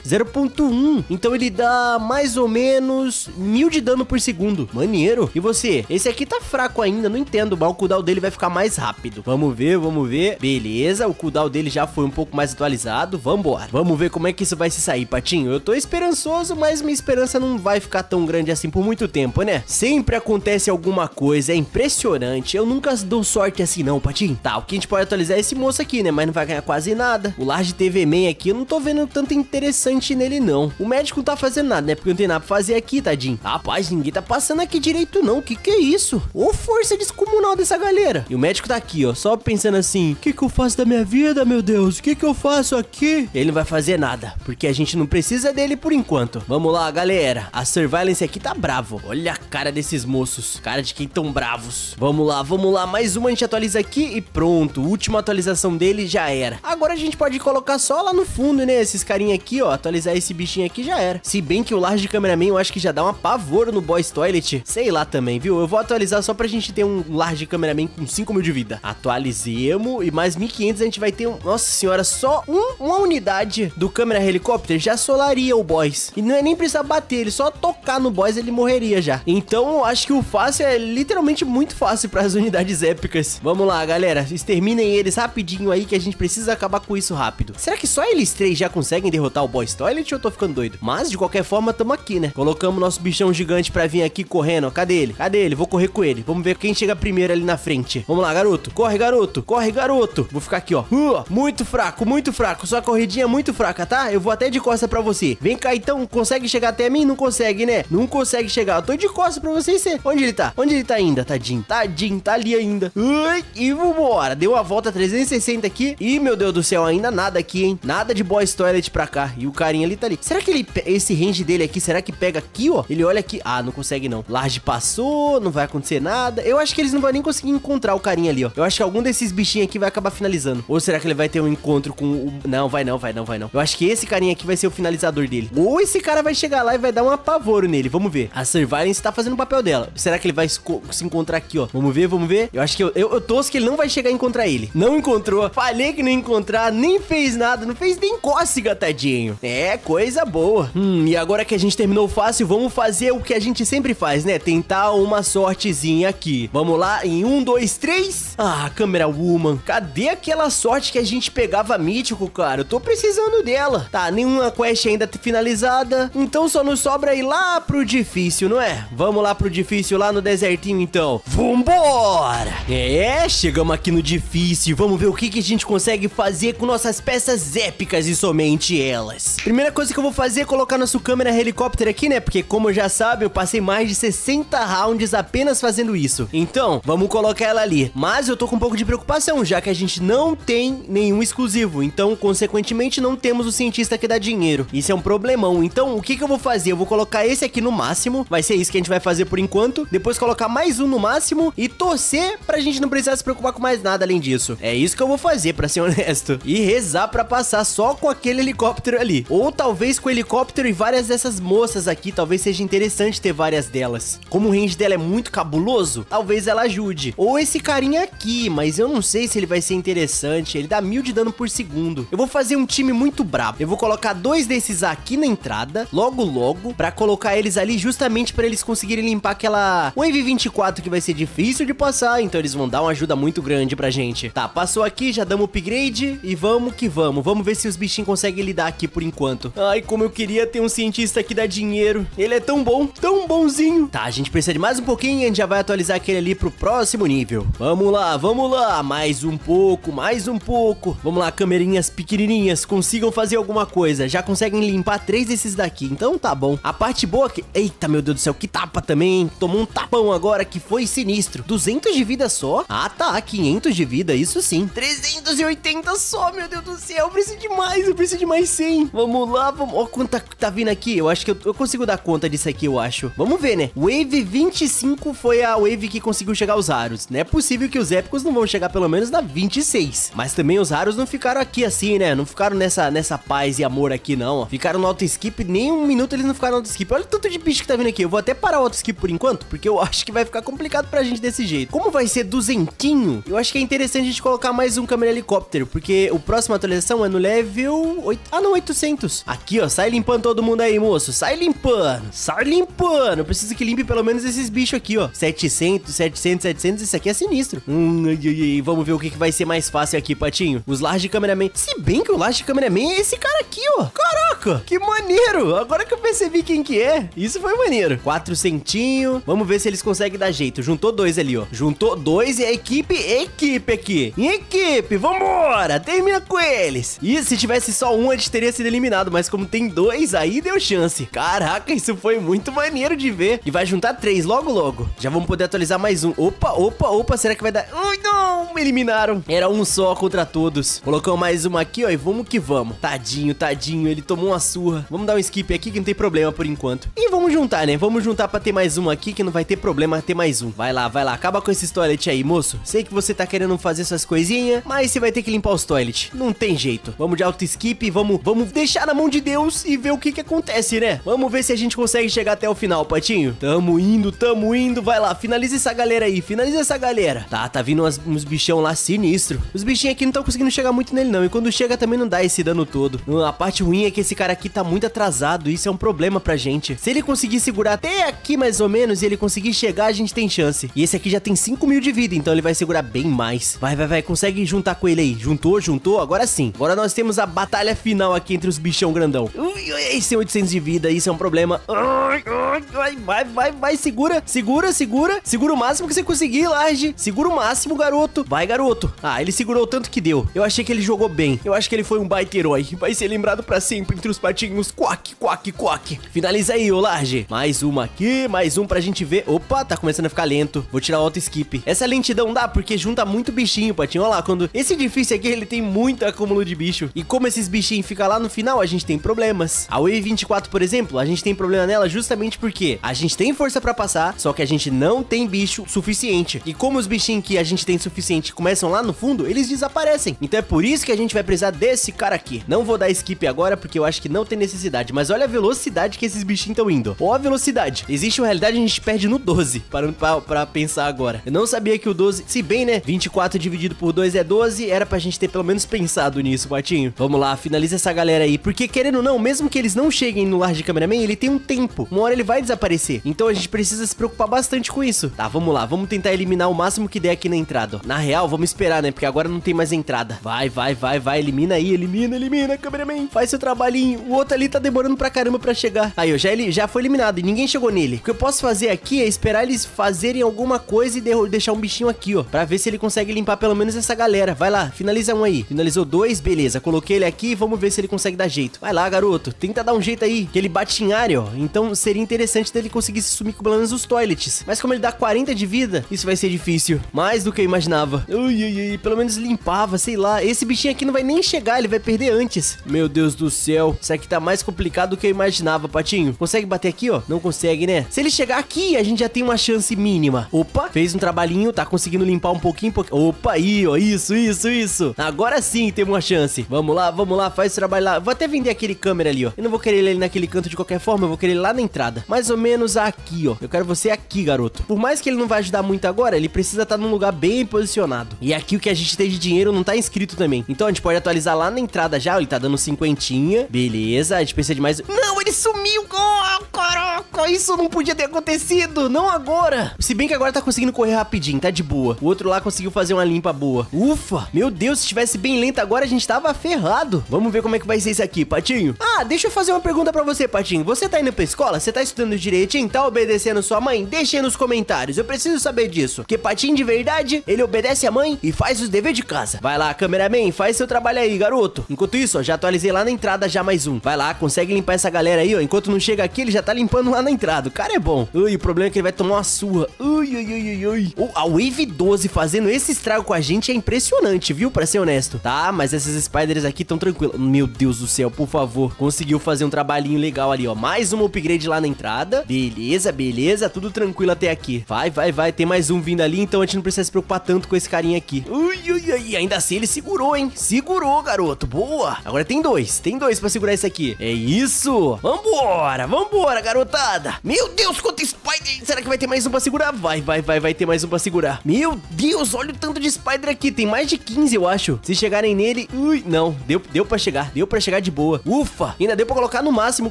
0.1. Então ele dá mais ou menos mil de dano por segundo. Maneiro. E você? Esse aqui tá fraco ainda, não entendo. Mas o cooldown dele vai ficar mais rápido. Vamos ver, vamos ver. Beleza, o cooldown dele já foi um pouco mais atualizado. Vambora. Vamos ver como é que isso vai se sair, Patinho. Eu tô esperançoso, mas minha esperança não vai ficar tão grande assim por muito tempo, né? Sempre acontece alguma coisa, é impressionante. Eu nunca dou sorte assim não, Patinho. Tá, o que a gente pode atualizar é esse moço aqui, né? Mas não vai ganhar quase nada. O Large TV Man aqui, eu não tô vendo tanto interessante nele, não. O médico não tá fazendo nada, né? Porque não tem nada pra fazer aqui, tadinho. Rapaz, ninguém tá passando aqui direito, não. Que que é isso? Ô força descomunal dessa galera. E o médico tá aqui, ó, só pensando assim, o que que eu faço da minha vida, meu Deus? O que que eu faço aqui? Ele não vai fazer nada, porque a gente não precisa dele por enquanto. Vamos lá, galera. A Surveillance aqui tá bravo. Olha a cara desses moços. Cara de quem tão bravos. Vamos lá, vamos lá. Mais uma a gente atualiza aqui e pronto. Última atualização dele já era. Agora a gente pode colocar só lá no fundo, né? Esses carinha aqui, ó. Atualizar esse bichinho aqui já era. Se bem que o Large Cameraman eu acho que já dá uma pavor no Boys Toilet. Sei lá também, viu? Eu vou atualizar só pra gente ter um Large Cameraman com 5 mil de vida. Atualizemos e mais 1500 a gente vai ter um... Nossa senhora, só um, uma unidade do câmera helicóptero já solaria o Boys. E não é nem precisar bater, ele só tocar no Boys ele morreria já. Então eu acho que o fácil é literalmente muito fácil [LAUGHS] para as unidades épicas. Vamos lá, galera. Exterminem eles rapidinho aí que a gente precisa acabar com isso rápido. Será que só eles três já conseguem derrotar o Boys Toilet ou eu tô ficando doido? Mas de qualquer forma, tamo aqui, né? Colocamos nosso bichão gigante pra vir aqui correndo. Cadê ele? Cadê ele? Vou correr com ele. Vamos ver quem chega primeiro ali na frente. Vamos lá, garoto. Corre, garoto. Corre, garoto. Vou ficar aqui, ó. Uh, muito fraco, muito fraco. Sua corridinha é muito fraca, tá? Eu vou até de costa pra você. Vem cá, então. Consegue chegar até mim? Não consegue, né? Não consegue chegar. Eu tô de costa pra você ser. Onde ele tá? Onde ele tá ainda, tadinho? Tadinho, tá ali ainda. Ui, e vambora. Deu a volta 360 aqui. Ih, meu Deus do céu, ainda nada aqui, hein? Nada de boys toilet pra cá. E o carinha ali tá ali. Será que ele, esse range dele aqui, será que pega aqui, ó? Ele olha aqui. Ah, não consegue não. Large passou, não vai acontecer nada. Eu acho que eles não vão nem conseguir encontrar o carinha ali, ó. Eu acho que algum desses bichinhos aqui vai acabar finalizando. Ou será que ele vai ter um encontro com o... Não, vai não, vai não, vai não. Eu acho que esse carinha aqui vai ser o finalizador dele. Ou esse cara vai chegar lá e vai dar um apavoro nele. Vamos ver. A Surveillance tá fazendo o papel dela. Será que ele vai se encontrar aqui, ó? Vamos ver, vamos ver. Eu acho que eu, eu, eu que ele não vai chegar a encontrar ele. Não encontrou. Falei que não ia encontrar, nem fez nada. Não fez nem cócega, tadinho. É, coisa boa. Hum, e agora que a gente terminou fácil, vamos fazer o que a gente sempre faz, né? Tentar uma sortezinha aqui. Vamos lá, em um, dois, três. Ah, câmera woman. Cadê aquela sorte que a gente pegava mítico, cara? Eu tô precisando dela. Tá, nenhuma quest ainda finalizada. Então só nos sobra ir lá pro difícil, não é? Vamos lá pro difícil, lá no desertinho, então. Vambora! É, chegamos aqui no difícil. Vamos ver o que, que a gente consegue fazer com nossas peças épicas e somente elas. Primeira coisa que eu vou fazer é colocar nosso câmera helicóptero aqui, né? Porque como já sabe, eu passei mais de 60 rounds apenas fazendo isso. Então, vamos colocar ela ali. Mas eu tô com um pouco de preocupação, já que a gente não tem nenhum exclusivo. Então, consequentemente, não temos o cientista que dá dinheiro. Isso é um problemão. Então, o que que eu vou fazer? Eu vou colocar esse aqui no máximo. Vai ser isso que a gente vai fazer por enquanto. Depois colocar mais um no máximo e torcer pra gente não precisar se preocupar com mais nada além disso. É isso que eu vou fazer, pra ser [LAUGHS] honesto. E rezar pra passar só com aquele helicóptero ali. Ou talvez com helicóptero e várias dessas moças aqui. Talvez seja interessante ter várias delas. Como o range dela é muito cabuloso, talvez ela ajude. Ou esse carinha aqui, mas eu não sei se ele vai ser interessante. Ele dá mil de dano por segundo. Eu vou fazer um time muito brabo. Eu vou colocar dois desses aqui na entrada, logo logo, pra colocar eles ali justamente pra eles conseguirem limpar aquela Wave 24 que vai ser difícil de passar, então eles vão dar uma ajuda muito grande pra gente. Tá, passou aqui, já damos upgrade e vamos que vamos. Vamos ver se os bichinhos conseguem lidar aqui por enquanto. Ai, como eu queria ter um cientista que dá dinheiro. Ele é tão bom, tão bonzinho. Tá, a gente precisa de mais um pouquinho e a gente já vai atualizar aquele ali pro próximo nível. Vamos lá, vamos lá. Mais um pouco, mais um pouco. Vamos lá, camerinhas pequenininhas, consigam fazer alguma coisa. Já conseguem limpar três desses daqui, então tá bom. A parte boa que... Eita, meu Deus do céu, que tapa também, hein? Tomou um tapão agora que foi sinistro. 200 de vida só? Ah, tá, 500 de vida, isso sim. 380 só, meu Deus do céu. Eu preciso de mais, eu preciso de mais 100. Vamos lá, vamos... Ó, quanto tá, tá vindo aqui. Eu acho que eu, eu consigo dar conta disso aqui, eu acho. Vamos ver, né? Wave 25 foi a wave que conseguiu chegar aos raros. Não é possível que os épicos não vão chegar pelo menos na 26. Mas também os raros não ficaram aqui assim, né? Não ficaram nessa, nessa paz e amor aqui, não. Ficaram no auto skip, nem um minuto eles não ficaram no auto skip. Olha o tanto de bicho que tá vindo aqui. Eu vou até parar o auto skip por enquanto, porque eu [LAUGHS] acho que vai ficar complicado pra gente desse jeito. Como vai ser duzentinho, eu acho que é interessante a gente colocar mais um câmera helicóptero, porque o próximo atualização é no level 8... Ah, não, 800. Aqui, ó, sai limpando todo mundo aí, moço. Sai limpando, sai limpando. Preciso que limpe pelo menos esses bichos aqui, ó. 700, 700, 700, isso aqui é sinistro. Hum, ai, ai, ai. vamos ver o que, que vai ser mais fácil aqui, Patinho. Os Large Cameraman. Se bem que o Large Cameraman é esse cara aqui, ó. Caraca, que maneiro. Agora que eu percebi quem que é. Isso foi maneiro. 400. Vamos ver se eles conseguem dar jeito. Juntou dois ali, ó. Juntou dois e a equipe, equipe aqui. Equipe, vambora. Termina com eles. E se tivesse só um, a gente teria sido eliminado. Mas como tem dois, aí deu chance. Caraca, isso foi muito maneiro de ver. E vai juntar três logo, logo. Já vamos poder atualizar mais um. Opa, opa, opa. Será que vai dar... Ai, não. Me eliminaram. Era um só contra todos. Colocamos mais uma aqui, ó. E vamos que vamos. Tadinho, tadinho. Ele tomou uma surra. Vamos dar um skip aqui que não tem problema por enquanto. E vamos juntar, né? Vamos juntar pra ter mais um aqui que não vai ter problema ter mais um. Vai lá, vai lá. Acaba com esse toilet aí, moço. Sei que você tá querendo fazer suas coisinhas, mas você vai ter que limpar os toilet. Não tem jeito. Vamos de auto skip, vamos, vamos deixar na mão de Deus e ver o que que acontece, né? Vamos ver se a gente consegue chegar até o final, Patinho. Tamo indo, tamo indo. Vai lá, finaliza essa galera aí, finaliza essa galera. Tá, tá vindo umas, uns bichão lá sinistro. Os bichinhos aqui não estão conseguindo chegar muito nele não. E quando chega também não dá esse dano todo. A parte ruim é que esse cara aqui tá muito atrasado. Isso é um problema pra gente. Se ele conseguir segurar até aqui mais ou menos e ele conseguir chegar, a gente tem chance. E esse aqui já tem 5 mil de vida, então ele vai segurar bem mais. Vai, vai, vai. Consegue juntar com ele aí. Juntou, juntou. Agora sim. Agora nós temos a batalha final aqui entre os bichão grandão. Ui, esse é 800 de vida. Isso é um problema. Ai, ai, ai. Vai, vai, vai. Segura, segura, segura. Segura o máximo que você conseguir, Large. Segura o máximo, garoto. Vai, garoto. Ah, ele segurou o tanto que deu. Eu achei que ele jogou bem. Eu acho que ele foi um baita herói. Vai ser lembrado pra sempre entre os patinhos. Quack, quack, quack. Finaliza aí, ô Large. Mais uma aqui, mais um pra gente ver. Opa, tá começando a ficar lento. Vou tirar o auto skip. Essa lentidão dá porque junta muito bichinho, patinho. Olha lá, quando esse edifício aqui, ele tem muito acúmulo de bicho. E como esses bichinhos ficam lá no final, a gente tem problemas. A Wave 24, por exemplo, a gente tem problema nela justamente porque a gente tem força pra passar, só que a gente não tem bicho suficiente. E como os bichinhos que a gente tem suficiente começam lá no fundo, eles desaparecem. Então é por isso que a gente vai precisar desse cara aqui. Não vou dar skip agora porque eu acho que não tem necessidade, mas olha a velocidade que esses bichinhos estão indo. Ó a velocidade. Existe uma realidade a gente perde no 12, parando pra, pra pensar agora. Eu não sabia que o 12, se bem né, 24 dividido por 2 é 12, era pra gente ter pelo menos pensado nisso, Patinho. Vamos lá, finaliza essa galera aí, porque querendo ou não, mesmo que eles não cheguem no lar de cameraman, ele tem um tempo. Uma hora ele vai desaparecer. Então a gente precisa se preocupar bastante com isso. Tá, vamos lá, vamos tentar eliminar o máximo que der aqui na entrada. Na real, vamos esperar, né? Porque agora não tem mais entrada. Vai, vai, vai, vai. Elimina aí, elimina, elimina, cameraman. Faz seu trabalhinho. O outro ali tá demorando pra caramba pra chegar. Aí, ó, já, ele, já foi eliminado e ninguém chegou nele. O que eu posso fazer aqui é esperar eles fazerem alguma coisa e deixar um bichinho aqui, ó. Pra ver se ele consegue limpar pelo menos essa galera. Vai lá, finaliza um aí. Finalizou dois, beleza. Coloquei ele aqui vamos ver se ele consegue dar jeito. Vai lá, garoto. Tenta dar um jeito aí. Que ele bate em área, ó. Então seria interessante dele conseguir se sumir com pelo menos os toilets. Mas como ele dá 40 de vida, isso vai ser difícil. Mais do que eu imaginava. Ui, ui, ui. Pelo menos limpava, sei lá. Esse bichinho aqui não vai nem chegar, ele vai perder antes. Meu Deus do céu. Isso aqui tá mais complicado do que eu imaginava, Patinho. Consegue bater aqui, ó? Não consegue, né? Se ele chegar aqui, a gente já tem uma chance mínima. Opa, fez um trabalhinho, tá conseguindo limpar um pouquinho. Opa, aí, ó. Isso, isso, isso. Agora sim temos uma chance. Vamos lá, vamos lá, faz o trabalho lá. Vou até vender aquele câmera ali, ó. Eu não vou querer ele naquele canto de qualquer forma, eu vou querer ele lá na entrada. Mais ou menos aqui, ó. Eu quero você aqui, garoto. Por mais que ele não vai ajudar muito agora, ele precisa estar tá num lugar bem posicionado. E aqui o que a gente tem de dinheiro não tá inscrito também. Então a gente pode atualizar lá na entrada já. Ele tá dando cinquentinha. Beleza, a gente precisa de mais... Não, ele sumiu! Oh, caraca, isso não podia ter acontecido. Não agora. Se bem que agora tá conseguindo correr rapidinho, tá de boa. O outro lá conseguiu fazer uma limpa boa. Ufa, meu Deus, se tivesse bem lento agora, a gente tava ferrado. Vamos ver como é que vai ser isso aqui, Patinho. Ah, deixa eu fazer uma pergunta pra você, Patinho. Você tá indo pra escola? Você tá estudando direitinho? Tá obedecendo sua mãe? Deixa aí nos comentários. Eu preciso saber disso. Que Patinho de verdade, ele obedece a mãe e faz os deveres de casa. Vai lá, cameraman, faz seu trabalho aí, garoto. Enquanto isso, ó, já atualizei lá na entrada já mais um. Vai lá, consegue limpar essa galera aí, ó. Enquanto não chega aqui, ele já tá limpando lá na entrada. O cara é bom. Ui, o problema é que ele vai tomar uma surra. Ui, ui, ui, ui, ui. Oh, a Wave 12 fazendo esse estrago com a gente é impressionante, viu? Pra ser honesto. Tá, mas essas spiders aqui estão tranquilas. Meu Deus do céu, por favor. Conseguiu fazer um trabalhinho legal ali, ó. Mais um upgrade lá na entrada. Beleza, beleza. Tudo tranquilo até aqui. Vai, vai, vai. Tem mais um vindo ali, então a gente não precisa se preocupar tanto com esse carinha aqui. Ui, ui, ui. Ainda assim ele segurou, hein? Segurou, garoto. Boa. Agora tem dois. Tem dois pra segurar esse aqui. É isso. Vambora, vambora, garotada. Meu Deus, quanto spider. Será que vai ter mais um pra segurar? Vai, vai, vai, vai ter mais um pra segurar. Meu Deus, olha o tanto de spider aqui. Tem mais de 15, eu acho. Se chegarem nele... Ui, não. Deu, deu pra chegar. Deu pra chegar de boa. Ufa. Ainda deu pra colocar no máximo o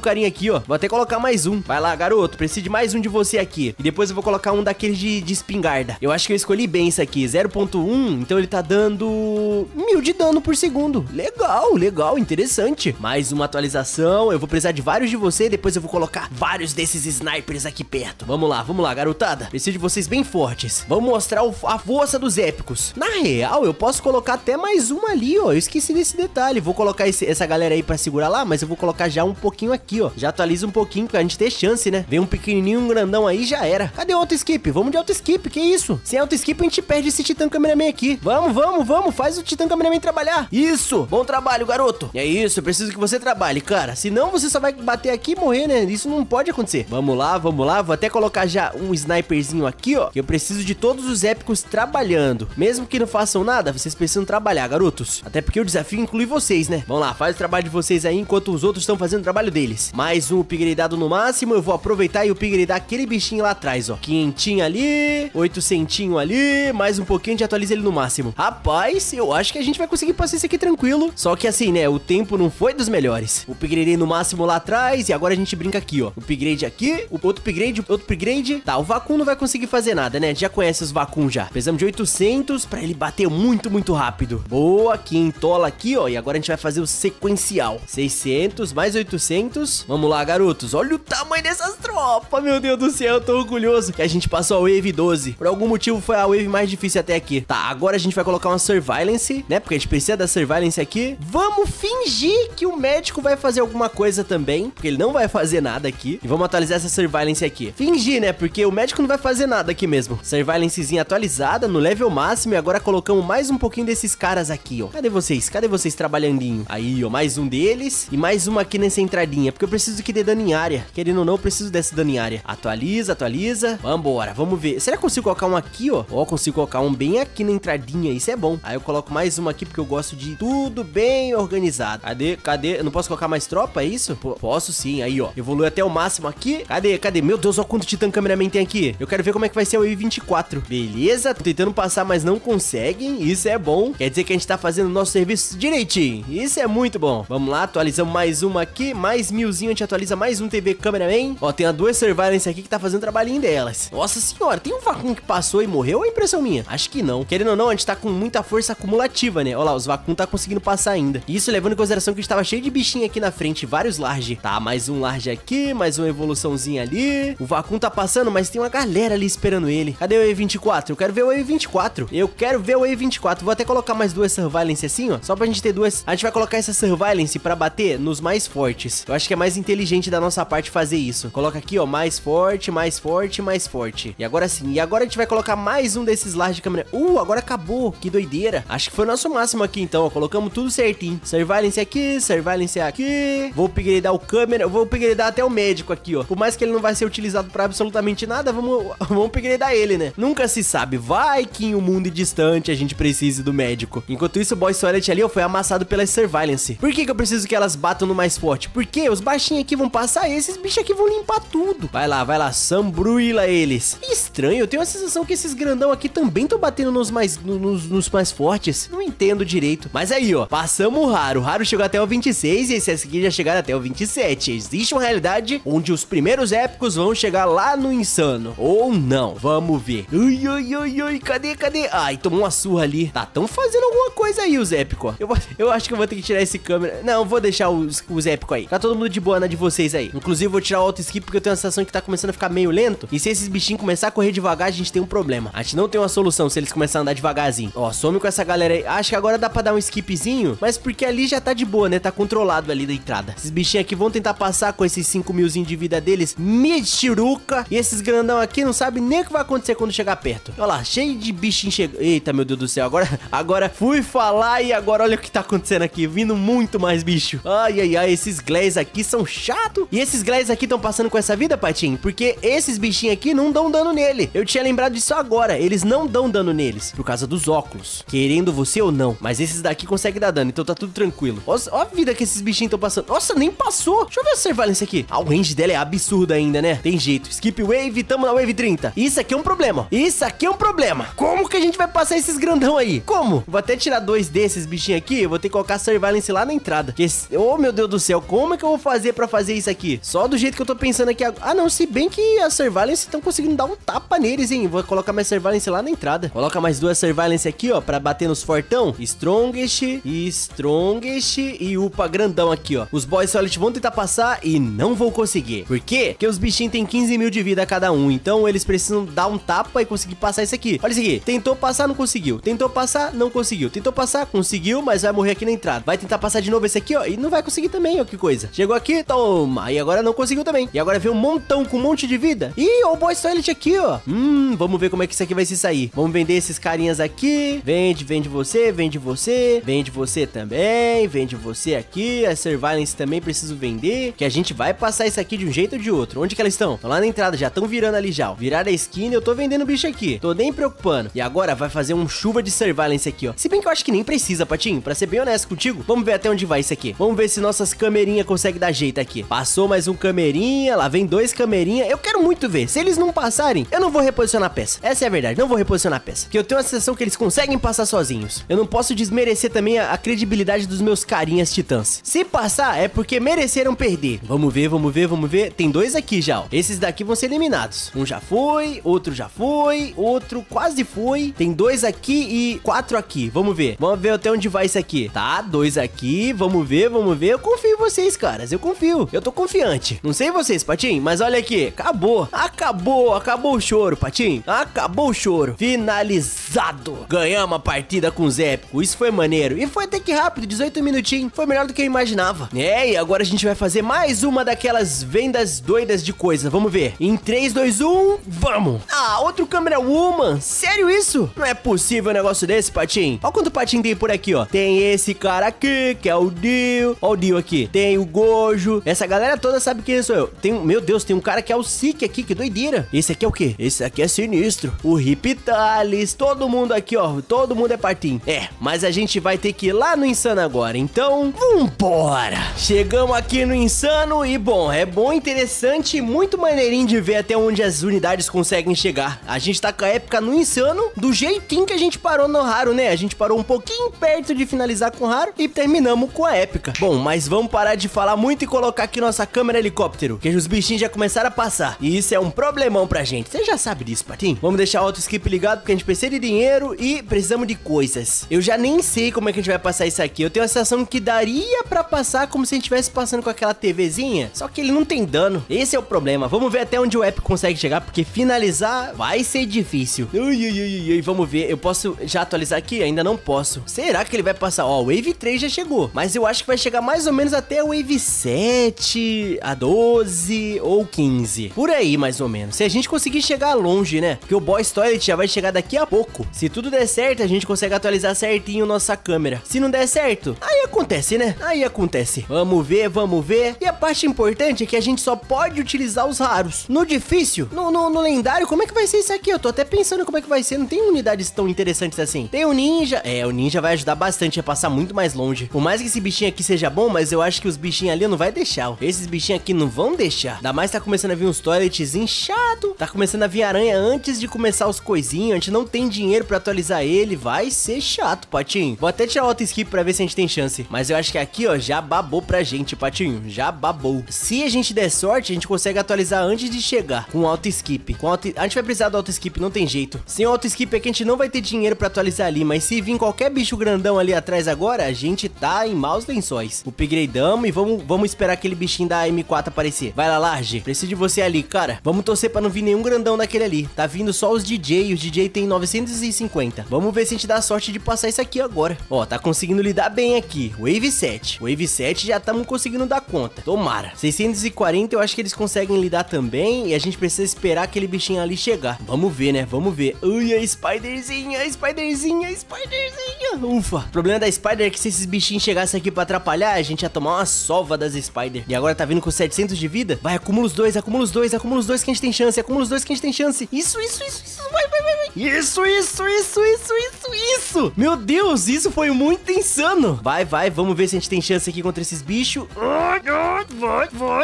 carinha aqui, ó. Vou até colocar mais um. Vai lá, garoto. Preciso de mais um de você aqui. E depois eu vou colocar um daqueles de, de espingarda. Eu acho que eu escolhi bem isso aqui. 0.1. Então ele tá dando... Mil de dano por segundo. Legal, legal. Interessante. Mais uma atualização. Eu vou precisar de vários de você. Depois eu vou colocar vários desses snipers aqui perto. Vamos lá, vamos lá, garotada. Preciso de vocês bem fortes. Vamos mostrar o, a força dos épicos. Na real, eu posso colocar até mais uma ali, ó. Eu esqueci desse detalhe. Vou colocar esse, essa galera aí pra segurar lá, mas eu vou colocar já um pouquinho aqui, ó. Já atualiza um pouquinho pra gente ter chance, né? Vem um pequenininho, um grandão aí, já era. Cadê o auto-skip? Vamos de auto-skip, que isso? Sem auto-skip a gente perde esse Titã Cameraman aqui. Vamos, vamos, vamos. Faz o Titã Cameraman trabalhar. Isso. Bom trabalho, garoto. É isso, preciso que você trabalhe, cara. Senão você só vai bater aqui e morrer, né? Isso não pode acontecer. Vamos lá, vamos lá. Vou até colocar já um sniperzinho aqui, ó. Que eu preciso de todos os épicos trabalhando. Mesmo que não façam nada, vocês precisam trabalhar, garotos. Até porque o desafio inclui vocês, né? Vamos lá, faz o trabalho de vocês aí enquanto os outros estão fazendo o trabalho deles. Mais um upgradeado no máximo. Eu vou aproveitar e upgradear aquele bichinho lá atrás, ó. Quinhentinho ali, oitocentinho ali, mais um pouquinho de atualiza ele no máximo. Rapaz, eu acho que a gente vai conseguir passar isso aqui tranquilo. Só que assim, né, o tempo não foi dos melhores. Upgradei no máximo lá atrás e agora a gente brinca aqui, ó. Upgrade aqui, outro upgrade, outro upgrade. Tá, o Vacun não vai conseguir fazer nada, né? Já conhece os Vacun já. Precisamos de 800 pra ele bater muito, muito rápido. Boa, quintola aqui, ó. E agora a gente vai fazer o sequencial. 600, mais 800. Vamos lá, garotos. Olha o tamanho dessas tropas, meu Deus do céu. Eu tô orgulhoso que a gente passou a Wave 12. Por algum motivo foi a Wave mais difícil até aqui. Tá, agora a gente vai colocar uma Surveillance, né? Porque a gente precisa da Surveillance aqui. Vamos fingir que o médico vai fazer alguma coisa também, porque ele não vai fazer nada aqui. E vamos atualizar essa Surveillance aqui. Fingir, né? Porque o médico não vai fazer nada aqui mesmo. Surveillancezinha atualizada no level máximo e agora colocamos mais um pouquinho desses caras aqui, ó. Cadê vocês? Cadê vocês trabalhandinho? Aí, ó, mais um deles e mais uma aqui nessa entradinha, porque eu preciso que dê dano em área. Querendo ou não, eu preciso desse dano em área. Atualiza, atualiza. Vambora, vamos ver. Será que eu consigo colocar um aqui, ó? Ó, consigo colocar um bem aqui na entradinha, isso é bom. Aí eu coloco mais uma aqui porque eu gosto de tudo bem organizado. Cadê? Cadê? Eu não posso colocar mais tropa, é isso? Posso sim, aí, ó. Evolui até o máximo aqui. Cadê? Cadê? Meu Deus, olha quanto Titã Cameraman tem aqui. Eu quero ver como é que vai ser o Wave 24. Beleza, tô tentando passar, mas não conseguem. Isso é bom. Quer dizer que a gente tá fazendo o nosso serviço direitinho. Isso é muito bom. Vamos lá, atualizamos mais uma aqui. Mais milzinho, a gente atualiza mais um TV Cameraman. Ó, tem a duas Surveillance aqui que tá fazendo o trabalhinho delas. Nossa senhora, tem um vacum que passou e morreu ou é impressão minha? Acho que não. Querendo ou não, a gente tá com muita força acumulativa, né? Olha lá, os vacum tá conseguindo passar ainda. Isso levando em consideração que a gente tava cheio de bichinho aqui na frente, vários large. Tá, mais um large aqui, mais uma evoluçãozinha ali. O vacum tá passando, mas tem uma galera ali esperando ele. Cadê o E24? Eu quero ver o E24. Eu quero ver o E24. Vou até colocar mais duas Surveillance assim, ó. Só pra gente ter duas. A gente vai colocar essa Surveillance pra bater nos mais fortes. Eu acho que é mais inteligente da nossa parte fazer isso. Coloca aqui, ó, mais forte, mais forte, mais forte. E agora sim. E agora a gente vai colocar mais um desses large de câmera. Uh, agora acabou. Que doideira. Acho que foi o nosso máximo aqui, então, ó. Colocamos tudo certinho. Surveillance aqui, Surveillance aqui. Vou upgradear o câmera. Vou upgradear até o médico aqui, ó. Por mais que ele não vai ser utilizado pra absolutamente nada, vamos, [LAUGHS] vamos upgradear ele, né? Nunca se sabe. Vai que em um mundo distante a gente precise do médico. Enquanto isso, o Boy Toilet ali, ó, foi amassado pela Surveillance. Por que que eu preciso que elas batam no mais forte? Porque os baixinhos aqui vão passar e esses bichos aqui vão limpar tudo. Vai lá, vai lá, sambruila eles. Estranho, eu tenho a sensação que esses grandão aqui também estão batendo nos mais, nos, nos mais fortes. Não entendo direito. Mas aí, ó, passamos o raro. O raro chegou até o 26 e esse aqui já chegaram até o 27. Existe uma realidade onde os primeiros épicos vão chegar lá no insano. Ou não, vamos ver. Ui, ui, ui, ui, cadê, cadê? Ai, tomou uma surra ali. Tá, tão fazendo alguma coisa aí, os épicos. Eu, eu acho que eu vou ter que tirar esse câmera. Não, vou deixar os, os épicos aí. Tá todo mundo de boa na de vocês aí. Inclusive, vou tirar o auto skip porque eu tenho a sensação que tá começando a ficar meio lento. E se esses bichinhos começar a correr devagar, a gente tem um problema. A gente não tem uma solução se eles começarem a andar devagarzinho. Ó, some com essa galera aí. Acho que agora dá pra dar um skipzinho, mas porque ali já tá de boa, né? Tá controlado ali da entrada. Esses bichinhos aqui vão tentar passar com esses 5 milzinho de vida deles. Michiruca. E esses grandão aqui não sabem nem o que vai acontecer quando chegar perto. Olha lá, cheio de bichinho chegando. Eita, meu Deus do céu. Agora, [LAUGHS] agora fui falar e agora olha o que tá acontecendo aqui. Vindo muito mais bicho. Ai, ai, ai. Esses Glass aqui são chato. E esses Glass aqui estão passando com essa vida, Patinho? Porque esses bichinhos aqui não dão dano nele. Eu tinha lembrado disso agora. Eles não dão dano neles. Por causa dos óculos. Querendo você ou não. Mas esses daqui conseguem dar dano. Então tá tudo tranquilo. Olha a vida que esses bichinhos estão passando. Nossa, nem passou. Deixa eu ver a surveillance aqui. Ah, o range dela é absurdo ainda, né? Tem jeito. Skip wave, tamo na wave 30. Isso aqui é um problema. Isso aqui é um problema. Como que a gente vai passar esses grandão aí? Como? Vou até tirar dois desses bichinhos aqui. Vou ter que colocar surveillance lá na entrada. Que, oh, meu Deus do céu. Como é que eu vou fazer pra fazer isso aqui? Só do jeito que eu tô pensando aqui agora. Ah, não. Se bem que as surveillance estão conseguindo dar um tapa neles, hein? Vou colocar mais surveillance lá na entrada. Coloca mais duas surveillance aqui, ó. Pra bater nos fortão. Strongest, Strongest e upa grandão aqui, ó. Os boys solid vão tentar passar e não vão conseguir. Por quê? Porque os bichinhos têm 15 mil de vida cada um. Então eles precisam dar um tapa e conseguir passar isso aqui. Olha isso aqui. Tentou passar, não conseguiu. Tentou passar, não conseguiu. Tentou passar, conseguiu, mas vai morrer aqui na entrada. Vai tentar passar de novo esse aqui, ó. E não vai conseguir também, ó. Que coisa. Chegou aqui, toma. E agora não conseguiu também. E agora veio um montão com um monte de vida. Ih, ó, o boy toilet aqui, ó. Hum, vamos ver como é que isso aqui vai se sair. Vamos vender esses carinhas aqui. Vende, vende você, vende você. Vende você também. Vende você aqui. A surveillance também preciso vender. Que a gente vai passar isso aqui de um jeito ou de outro. Onde que elas estão? Estão lá na entrada, já estão virando ali já. Ó. Viraram a esquina eu tô vendendo bicho aqui. Tô nem preocupando. E agora vai fazer um chuva de surveillance aqui, ó. Se bem que eu acho que nem precisa, Patinho. Pra ser bem honesto contigo, vamos ver até onde vai isso aqui. Vamos ver se nossas camerinhas conseguem dar jeito aqui. Passou mais um camerinha. Lá vem dois camerinha. Eu quero muito ver. Se eles não passarem, eu não vou reposicionar a peça. Essa é a verdade. Não vou reposicionar a peça. Porque eu tenho a sensação que eles conseguem passar sozinhos. Eu não posso desmerecer também a, a credibilidade dos meus carinhas titãs. Se passar, é porque mereceram perder. Vamos ver, vamos ver, vamos ver. Tem dois aqui já, ó. Esses daqui vão ser eliminados. Um já foi, outro já foi, outro quase foi. Tem dois aqui e quatro aqui. Vamos ver. Vamos ver até onde vai isso aqui. Tá, dois aqui. Vamos ver, vamos ver. Eu confio em vocês, caras. Eu confio. Eu tô confiante. Não sei vocês, Patim, mas olha aqui. Acabou. Acabou. Acabou o choro, Patim. Acabou o choro. Finalizado. Ganhamos a partida com os épicos. Isso foi maneiro. E foi até que rápido, 18 minutinhos. Foi melhor do que eu imaginava. É, e agora a gente vai fazer mais uma daquelas vendas doidas de coisa. Vamos ver. Em 3, 2, 1, vamos. Ah, outro câmera woman. Sério isso? Não é possível um negócio desse, Patim. Olha quanto Patim tem por aqui, ó. Tem esse cara aqui, que é o Dio. Olha o Dio aqui. Tem o Gojo. Essa galera toda sabe quem sou eu. Tem, meu Deus, tem um cara que é o Sik aqui, que doideira. Esse aqui é o quê? Esse aqui é sinistro. O Ripitalis. Todo mundo aqui, ó. Todo mundo é Patim. É, mas a gente vai ter que ir lá no Insano agora. Então, vambora. Chegamos aqui no Insano e, bom, é bom interessante e muito maneirinho de ver até onde as unidades conseguem chegar. A gente tá com a época no insano, do jeitinho que a gente parou no raro, né? A gente parou um pouquinho perto de finalizar com o raro e terminamos com a épica. Bom, mas vamos parar de falar muito e colocar aqui nossa câmera helicóptero, que os bichinhos já começaram a passar. E isso é um problemão pra gente. Você já sabe disso, Patinho? Vamos deixar o auto skip ligado porque a gente precisa de dinheiro e precisamos de coisas. Eu já nem sei como é que a gente vai passar isso aqui. Eu tenho a sensação que daria pra passar como se a gente estivesse passando com aquela TVzinha, só que ele não tem dano. Esse é o problema. Vamos ver até onde o app consegue chegar, porque finalizar vai ser difícil. Ui, ui, ui, ui, vamos ver. Eu posso já atualizar aqui? Ainda não posso. Será que ele vai passar? Ó, o Wave 3 já chegou, mas eu acho que vai chegar mais ou menos até o Wave 7, a 12 ou 15. Por aí, mais ou menos. Se a gente conseguir chegar longe, né? Porque o Boss Toilet já vai chegar daqui a pouco. Se tudo der certo, a gente consegue atualizar certinho nossa câmera. Se não der certo, aí acontece, né? Aí acontece. Vamos ver, vamos ver. E a parte importante é que a gente só pode utilizar os raros. No difícil, no, no, no lendário, como é que vai ser isso aqui? Eu tô até pensando como é que vai ser. Não tem unidades tão interessantes assim. Tem o ninja. É, o ninja vai ajudar bastante a passar muito mais longe. Por mais que esse bichinho aqui seja bom, mas eu acho que os bichinhos ali não vai deixar. Esses bichinhos aqui não vão deixar. Ainda mais tá começando a vir uns toilets inchado. Tá começando a vir aranha antes de começar os coisinhos. A gente não tem dinheiro pra atualizar ele. Vai ser chato, Patinho. Vou até tirar o auto skip pra ver se a gente tem chance. Mas eu acho que aqui, ó, já babou pra gente, Patinho. Já babou. Se a gente der sorte, a gente consegue atualizar antes de chegar. Com auto skip. Com auto... A gente vai precisar do auto skip, não tem jeito. Sem auto skip aqui, a gente não vai ter dinheiro pra atualizar ali. Mas se vir qualquer bicho grandão ali atrás agora, a gente tá em maus lençóis. Upgradeamos e vamos, vamos esperar aquele bichinho da M4 aparecer. Vai lá, Large. Preciso de você ali, cara. Vamos torcer pra não vir nenhum grandão daquele ali. Tá vindo só os DJ. Os DJ tem 950. Vamos ver se a gente dá sorte de passar isso aqui agora. Ó, tá conseguindo lidar bem aqui. Wave 7. Wave 7 já estamos conseguindo dar conta. Tomara. 640 eu acho que eles conseguem lidar também. E a gente precisa esperar aquele bichinho ali chegar. Vamos ver, né? Vamos ver. Ui, a Spiderzinha, a Spiderzinha, a Spiderzinha. Ufa. O problema da Spider é que se esses bichinhos chegassem aqui pra atrapalhar, a gente ia tomar uma sova das Spider. E agora tá vindo com 700 de vida. Vai, acumula os dois, acumula os dois, acumula os dois que a gente tem chance. Acumula os dois que a gente tem chance. Isso, isso, isso, isso. Vai, vai, vai, vai. Isso, isso, isso, isso, isso, isso. Meu Deus, isso foi muito insano. Vai, vai, vamos ver se a gente tem chance aqui contra esses bichos.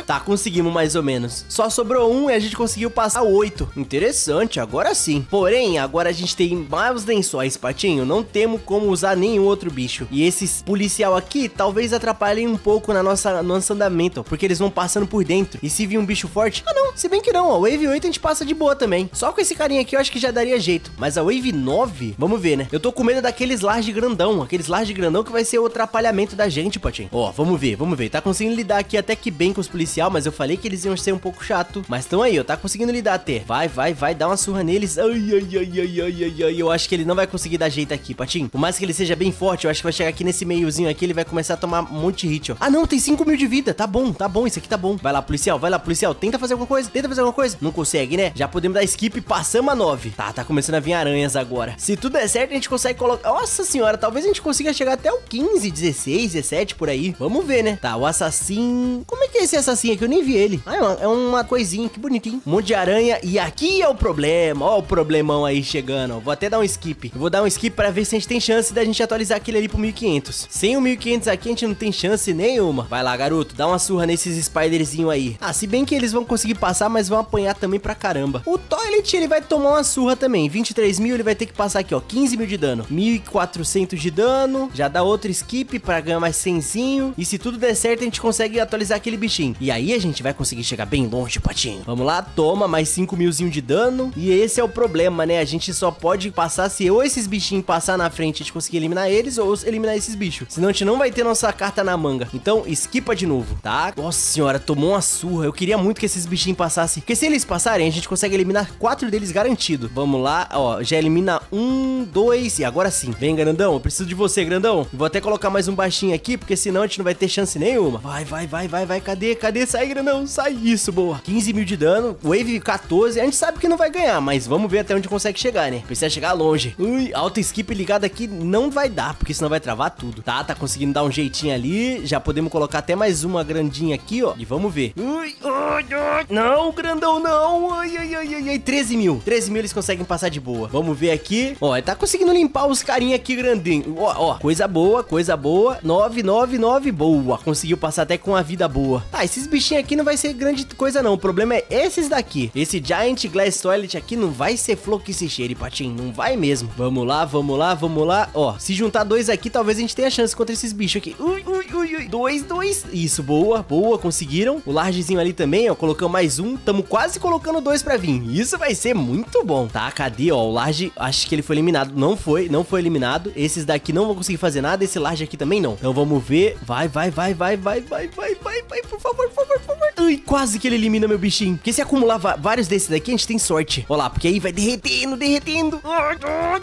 Tá, conseguimos mais ou menos. Só sobrou um e a gente conseguiu passar oito. Interessante, agora sim. Porém, agora a gente tem mais lençóis, Patinho. Não temos como usar nenhum outro bicho. E esses policial aqui talvez atrapalhem um pouco na nossa nosso andamento, porque eles vão passando por dentro. E se vir um bicho forte, ah não, se bem que não, ó, Wave 8 a gente passa de boa também. Só com esse carinha aqui eu acho que já daria jeito. Mas a Wave 9, vamos ver, né? Eu tô com medo daqueles large grandão, aqueles large grandão que vai ser o atrapalhamento da gente, Patinho. Ó, vamos ver, vamos ver. Tá conseguindo lidar aqui até que bem com os policial, mas eu falei que eles iam ser um pouco chato. Mas estão aí, ó, tá conseguindo lidar até. Vai, vai, vai, dá uma surra neles. Ai, ai, ai, ai, ai, ai, ai. Eu acho que ele não vai conseguir dar jeito aqui, Patinho. Por mais que ele seja bem forte, eu acho que vai chegar aqui nesse meiozinho aqui, ele vai começar a tomar um monte de hit, ó. Ah, não, tem 5 mil de vida. Tá bom, tá bom, isso aqui tá bom. Vai lá, policial, vai lá, policial. Tenta fazer alguma coisa, tenta fazer alguma coisa. Não consegue, né? Já podemos dar skip, passamos a 9. Tá, tá começando a vir aranhas agora. Se tudo der certo, a gente consegue colocar... Nossa senhora, talvez a gente consiga chegar até o 15, 16, 17, por aí. Vamos ver, né? Tá, o assassino... Como é que é esse assassino aqui? Eu nem vi ele. Ah, é uma, é uma coisinha, que bonitinho. Um monte de aranha. E aqui é o problema. Ó o problemão aí chegando, ó. Vou até dar um skip. Eu vou dar um skip pra ver se a gente tem chance da gente atualizar aquele ali pro 1500. Sem o 1500 aqui, a gente não tem chance nenhuma. Vai lá, garoto. Dá uma surra nesses spiderzinho aí. Ah, se bem que eles vão conseguir passar, mas vão apanhar também pra caramba. O Toilet, ele vai tomar uma surra também. 23 mil, ele vai ter que passar aqui, ó. 15 mil de dano. 1400 de dano. Já dá outro skip pra ganhar mais 100zinho. E se tudo der certo, a gente consegue atualizar aquele bichinho. E aí a gente vai conseguir chegar bem longe, patinho. Vamos lá, toma mais 5 milzinho de dano. E esse é o problema, né? A gente só pode passar se ou esses bichinhos passar na frente a gente conseguir eliminar eles, ou eliminar esses bichos. Senão a gente não vai ter nossa carta na manga. Então, esquipa de novo, tá? Nossa senhora, tomou uma surra. Eu queria muito que esses bichinhos passassem. Porque se eles passarem, a gente consegue eliminar quatro deles garantido. Vamos lá, ó. Já elimina um, dois e agora sim. Vem, grandão. Eu preciso de você, grandão. Vou até colocar mais um baixinho aqui, porque senão a gente não vai ter chance nenhuma. Vai, vai, vai, vai, vai. Cadê? Cadê? Sai, grandão. Sai. Isso, boa. 15 mil de dano. Wave 14. A gente sabe que não vai ganhar, mas vamos ver até onde consegue chegar, né? Precisa chegar longe. Ui, auto skip ligado aqui não vai dar, porque senão vai travar tudo. Tá, tá conseguindo dar um jeitinho ali. Já podemos colocar até mais uma grandinha aqui, ó. E vamos ver. Ui, ui, ui. Não, grandão, não. Ai, ai, ai, ai, ai. 13 mil. 13 mil eles conseguem passar de boa. Vamos ver aqui. Ó, ele tá conseguindo limpar os carinha aqui grandinho. Ó, ó, coisa boa, coisa boa. 999, boa. Conseguiu passar até com a vida boa. Tá, esses bichinhos aqui não vai ser grande coisa não. O problema é esses daqui. Esse Giant Glass Toilet aqui não vai ser flor que se cheire, patinho. Não vai mesmo. Vamos lá, vamos lá, vamos lá. Ó, se juntar dois aqui, talvez a gente tenha chance contra esses bichos aqui. Ui, ui, ui, ui. Dois, dois. Isso, boa, boa. Conseguiram. O largezinho ali também, ó. Colocamos mais um. Tamo quase colocando dois pra vir. Isso vai ser muito bom. Tá, cadê, ó? O large, acho que ele foi eliminado. Não foi, não foi eliminado. Esses daqui não vão conseguir fazer nada. Esse large aqui também não. Então vamos ver. Vai, vai, vai, vai, vai, vai, vai, vai, vai. Por favor, por favor, por favor. Ui, quase que ele elimina meu bichinho. Porque se acumular vários desses daqui, a gente tem sorte. Olha lá, porque aí vai derretendo, derretendo.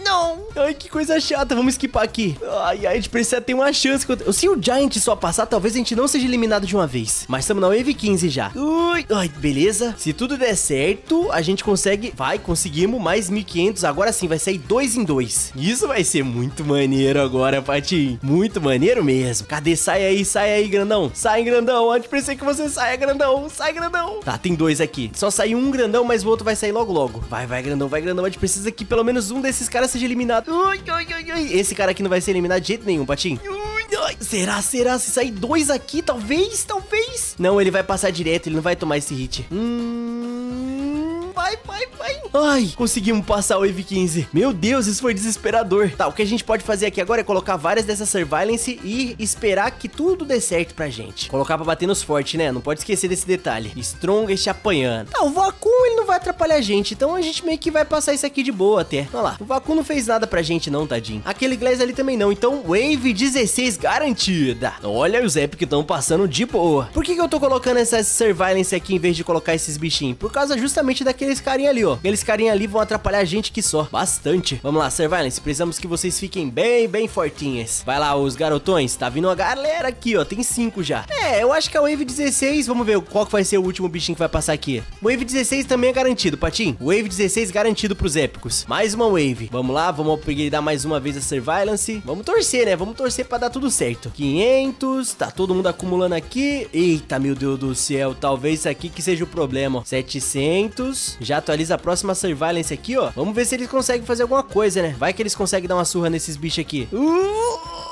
não. Ai, que coisa chata. Vamos esquipar aqui. Ai, ai, a gente precisa ter uma chance. Se o Giant só passar, talvez a gente não seja eliminado de uma vez. Mas estamos na Wave 15 já. Ui, ai, beleza. Se tudo der certo, a gente consegue... Vai, conseguimos mais 1.500. Agora sim, vai sair dois em dois. Isso vai ser muito maneiro agora, Patinho. Muito maneiro mesmo. Cadê? Sai aí, sai aí, grandão. Sai, grandão. A gente precisa que você saia, grandão. Sai, grandão. Tá, tem dois aqui. Só saiu um grandão, mas o outro vai sair logo, logo. Vai, vai, grandão, vai, grandão. A gente precisa que pelo menos um desses caras seja eliminado. Ui, ui, ui, ui. Esse cara aqui não vai ser eliminado de jeito nenhum, Patinho. Ui, ui. Será, será? Se sair dois aqui, talvez, talvez. Não, ele vai passar direto, ele não vai tomar esse hit. Hum vai, vai, vai. Ai, conseguimos passar o Wave 15. Meu Deus, isso foi desesperador. Tá, o que a gente pode fazer aqui agora é colocar várias dessas Surveillance e esperar que tudo dê certo pra gente. Colocar pra bater nos fortes, né? Não pode esquecer desse detalhe. Strongest apanhando. Tá, o Vacuum, ele não vai atrapalhar a gente, então a gente meio que vai passar isso aqui de boa até. Olha lá, o Vacuum não fez nada pra gente não, tadinho. Aquele Glass ali também não, então Wave 16 garantida. Olha, os Epic estão passando de boa. Por que, que eu tô colocando essas Surveillance aqui em vez de colocar esses bichinhos? Por causa justamente daqueles carinha ali, ó. Aqueles carinha ali vão atrapalhar a gente que só. Bastante. Vamos lá, Surveillance. Precisamos que vocês fiquem bem, bem fortinhas. Vai lá, os garotões. Tá vindo uma galera aqui, ó. Tem cinco já. É, eu acho que a Wave 16... Vamos ver qual que vai ser o último bichinho que vai passar aqui. Wave 16 também é garantido, Patim. Wave 16 garantido pros épicos. Mais uma Wave. Vamos lá, vamos upgradar mais uma vez a Surveillance. Vamos torcer, né? Vamos torcer pra dar tudo certo. 500. Tá todo mundo acumulando aqui. Eita, meu Deus do céu. Talvez isso aqui que seja o problema. 700. Já atualiza a próxima Surveillance aqui, ó. Vamos ver se eles conseguem fazer alguma coisa, né? Vai que eles conseguem dar uma surra nesses bichos aqui. Uh!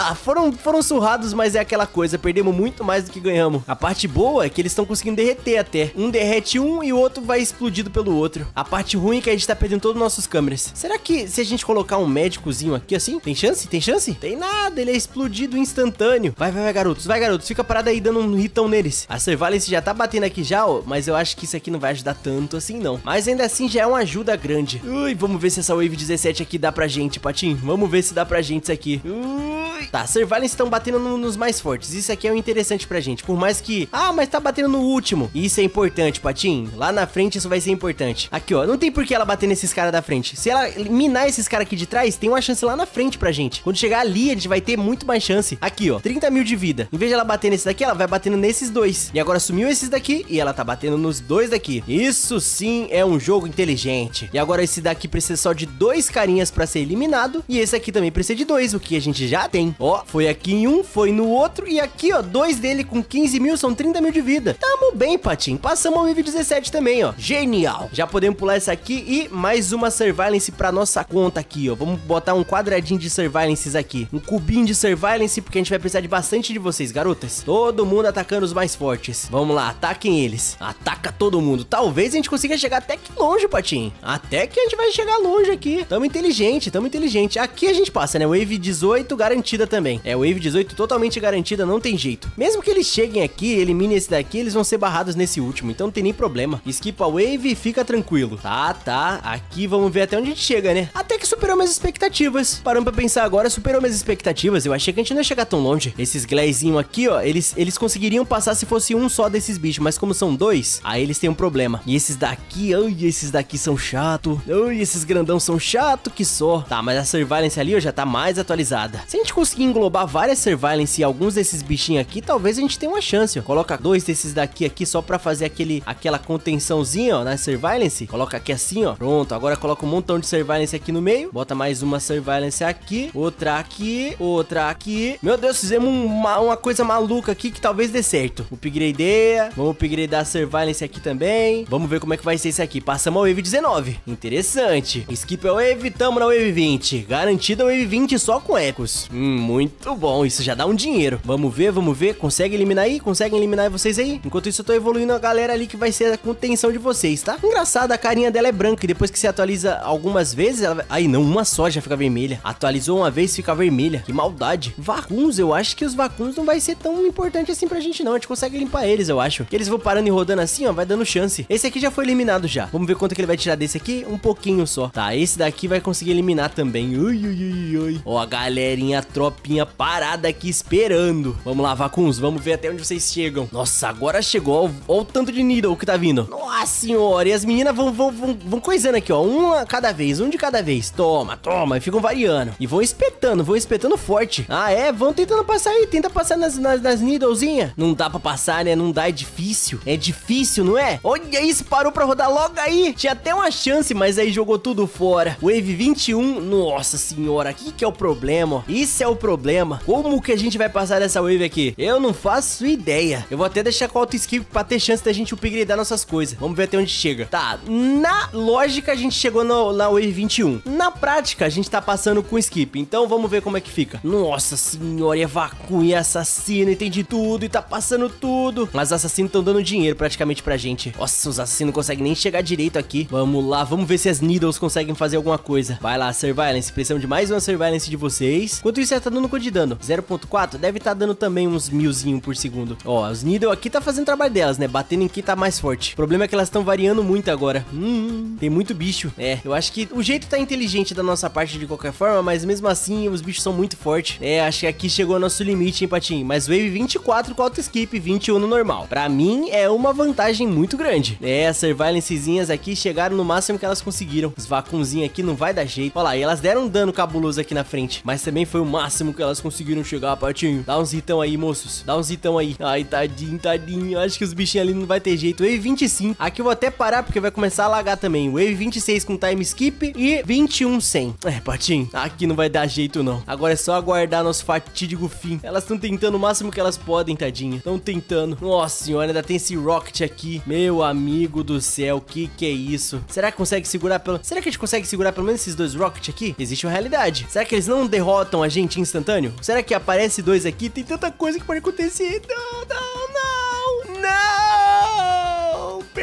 Tá, foram, foram surrados, mas é aquela coisa. Perdemos muito mais do que ganhamos. A parte boa é que eles estão conseguindo derreter até. Um derrete um e o outro vai explodido pelo outro. A parte ruim é que a gente tá perdendo todos os nossos câmeras. Será que se a gente colocar um médicozinho aqui assim, tem chance? Tem chance? Tem nada, ele é explodido instantâneo. Vai, vai, vai, garotos. Vai, garotos. Fica parado aí dando um hitão neles. A Surveillance já tá batendo aqui já, ó. Mas eu acho que isso aqui não vai ajudar tanto assim, não. Mas ainda assim já é uma ajuda grande. Ui, vamos ver se essa Wave 17 aqui dá pra gente, Patinho. Vamos ver se dá pra gente isso aqui. Ui. Tá, Surveillance estão batendo no, nos mais fortes. Isso aqui é o interessante pra gente. Por mais que... Ah, mas tá batendo no último. Isso é importante, Patinho. Lá na frente isso vai ser importante. Aqui, ó. Não tem por que ela bater nesses caras da frente. Se ela minar esses caras aqui de trás, tem uma chance lá na frente pra gente. Quando chegar ali, a gente vai ter muito mais chance. Aqui, ó. 30 mil de vida. Em vez de ela bater nesse daqui, ela vai batendo nesses dois. E agora sumiu esses daqui e ela tá batendo nos dois daqui. Isso sim é um jogo inteligente. E agora esse daqui precisa só de dois carinhas pra ser eliminado. E esse aqui também precisa de dois, o que a gente já tem. Ó, foi aqui em um, foi no outro. E aqui, ó, dois dele com 15 mil são 30 mil de vida. Tamo bem, Patinho. Passamos ao nível 17 também, ó. Genial. Já podemos pular essa aqui e mais uma Surveillance pra nossa conta aqui, ó. Vamos botar um quadradinho de Surveillances aqui. Um cubinho de Surveillance, porque a gente vai precisar de bastante de vocês, garotas. Todo mundo atacando os mais fortes. Vamos lá, ataquem eles. Ataca todo mundo. Talvez a gente consiga chegar até que longe, Patinho. Até que a gente vai chegar longe aqui. Tamo inteligente, tamo inteligente. Aqui a gente passa, né? Wave 18 garantida também. É, Wave 18 totalmente garantida, não tem jeito. Mesmo que eles cheguem aqui, eliminem esse daqui, eles vão ser barrados nesse último, então não tem nem problema. Esquipa a Wave e fica tranquilo. Tá, tá. Aqui vamos ver até onde a gente chega, né? Até que superou minhas expectativas. Parando pra pensar agora, superou minhas expectativas. Eu achei que a gente não ia chegar tão longe. Esses Glazinho aqui, ó, eles, eles conseguiriam passar se fosse um só desses bichos, mas como são dois, aí eles têm um problema. E esses daqui, ai, esses daqui são chato. Ai, esses grandão são chato que só. Tá, mas a Surveillance ali, ó, já tá mais atualizada. Se a gente conseguir conseguir englobar várias Surveillance e alguns desses bichinhos aqui, talvez a gente tenha uma chance, ó. Coloca dois desses daqui aqui só pra fazer aquele, aquela contençãozinha, ó, na Surveillance. Coloca aqui assim, ó. Pronto, agora coloca um montão de Surveillance aqui no meio. Bota mais uma Surveillance aqui, outra aqui, outra aqui. Meu Deus, fizemos uma, uma coisa maluca aqui que talvez dê certo. Upgradeia, vamos upgradear a Surveillance aqui também. Vamos ver como é que vai ser isso aqui. Passamos a Wave 19. Interessante. Skip a Wave, tamo na Wave 20. Garantida a Wave 20 só com ecos. Hum, muito bom. Isso já dá um dinheiro. Vamos ver, vamos ver. Consegue eliminar aí? Consegue eliminar vocês aí? Enquanto isso, eu tô evoluindo a galera ali que vai ser a contenção de vocês, tá? Engraçado, a carinha dela é branca e depois que você atualiza algumas vezes, ela... Aí, não, uma só já fica vermelha. Atualizou uma vez, fica vermelha. Que maldade. Vacuns, eu acho que os vacuns não vai ser tão importante assim pra gente, não. A gente consegue limpar eles, eu acho. Que eles vão parando e rodando assim, ó, vai dando chance. Esse aqui já foi eliminado já. Vamos ver quanto que ele vai tirar desse aqui. Um pouquinho só. Tá, esse daqui vai conseguir eliminar também. Ui, ui, ui, ui. Ó, a galerinha, a tropinha parada aqui esperando. Vamos lá, vacuns, vamos ver até onde vocês chegam. Nossa, agora chegou. Ó, o tanto de needle que tá vindo. Nossa senhora, e as meninas vão, vão, vão, vão coisando aqui, ó. Um a cada vez, um de cada vez. Toma, toma. E ficam variando. E vão espetando, vão espetando forte. Ah, é? Vão tentando passar aí. Tenta passar nas, nas, nas needlezinhas. Não dá pra passar, né? Não dá, é difícil. É difícil, não é? Olha isso, parou pra rodar logo aí. Tinha até uma chance, mas aí jogou tudo fora. Wave 21, nossa senhora, que que é o problema? ó? Isso é o problema. Como que a gente vai passar dessa wave aqui? Eu não faço ideia. Eu vou até deixar com auto skip pra ter chance da gente upgradear nossas coisas. Vamos ver até onde chega. Tá, na lógica a gente chegou no, na wave 21. Na prática a gente tá passando com skip. Então vamos ver como é que fica. Nossa senhora, é vacuum e assassino, entendi tudo e tá passando tudo. Mas assassinos estão dando dinheiro praticamente pra gente. Nossa, os assassinos não conseguem nem chegar direito aqui. Vamos lá, vamos ver se as Needles conseguem fazer alguma coisa. Vai lá, Surveillance, precisamos de mais uma Surveillance de vocês. Enquanto isso, ela tá dando de dano? 0.4? Deve tá dando também uns milzinho por segundo. Ó, os Needle aqui tá fazendo trabalho delas, né? Batendo em quem tá mais forte. O problema é que elas estão variando muito agora. Hum, tem muito bicho. É, eu acho que o jeito tá inteligente da nossa parte de qualquer forma, mas mesmo assim, os bichos são muito fortes. É, acho que aqui chegou o nosso limite, hein, Patinho? Mas Wave 24 com auto skip, 21 no normal. Pra mim, é uma vantagem muito grande. É, as Surveillancezinhas aqui chegaram no máximo que elas conseguiram. Os vacunzinhos aqui não vai dar jeito. Olha lá, e elas deram um dano cabuloso aqui na frente. Mas também foi o máximo que elas conseguiram chegar, Patinho. Dá uns hitão aí, moços. Dá uns hitão aí. Ai, tadinho, tadinho. Acho que os bichinhos ali não vai ter jeito. Wave 25. Aqui eu vou até parar porque vai começar a lagar também. Wave 26 com time skip e 21 sem. É, Patinho, aqui não vai dar jeito não. Agora é só aguardar nosso fatídico fim. Elas estão tentando o máximo que elas podem, tadinha. Estão tentando. Nossa senhora, ainda tem esse Rocket aqui. Meu amigo do céu, que que é isso? Será que consegue segurar pelo... Será que a gente consegue segurar pelo menos esses dois Rocket aqui? Existe uma realidade. Será que eles não derrotam a gente instantâneo? Será que aparece dois aqui? Tem tanta coisa que pode acontecer. Não, não, não. Não!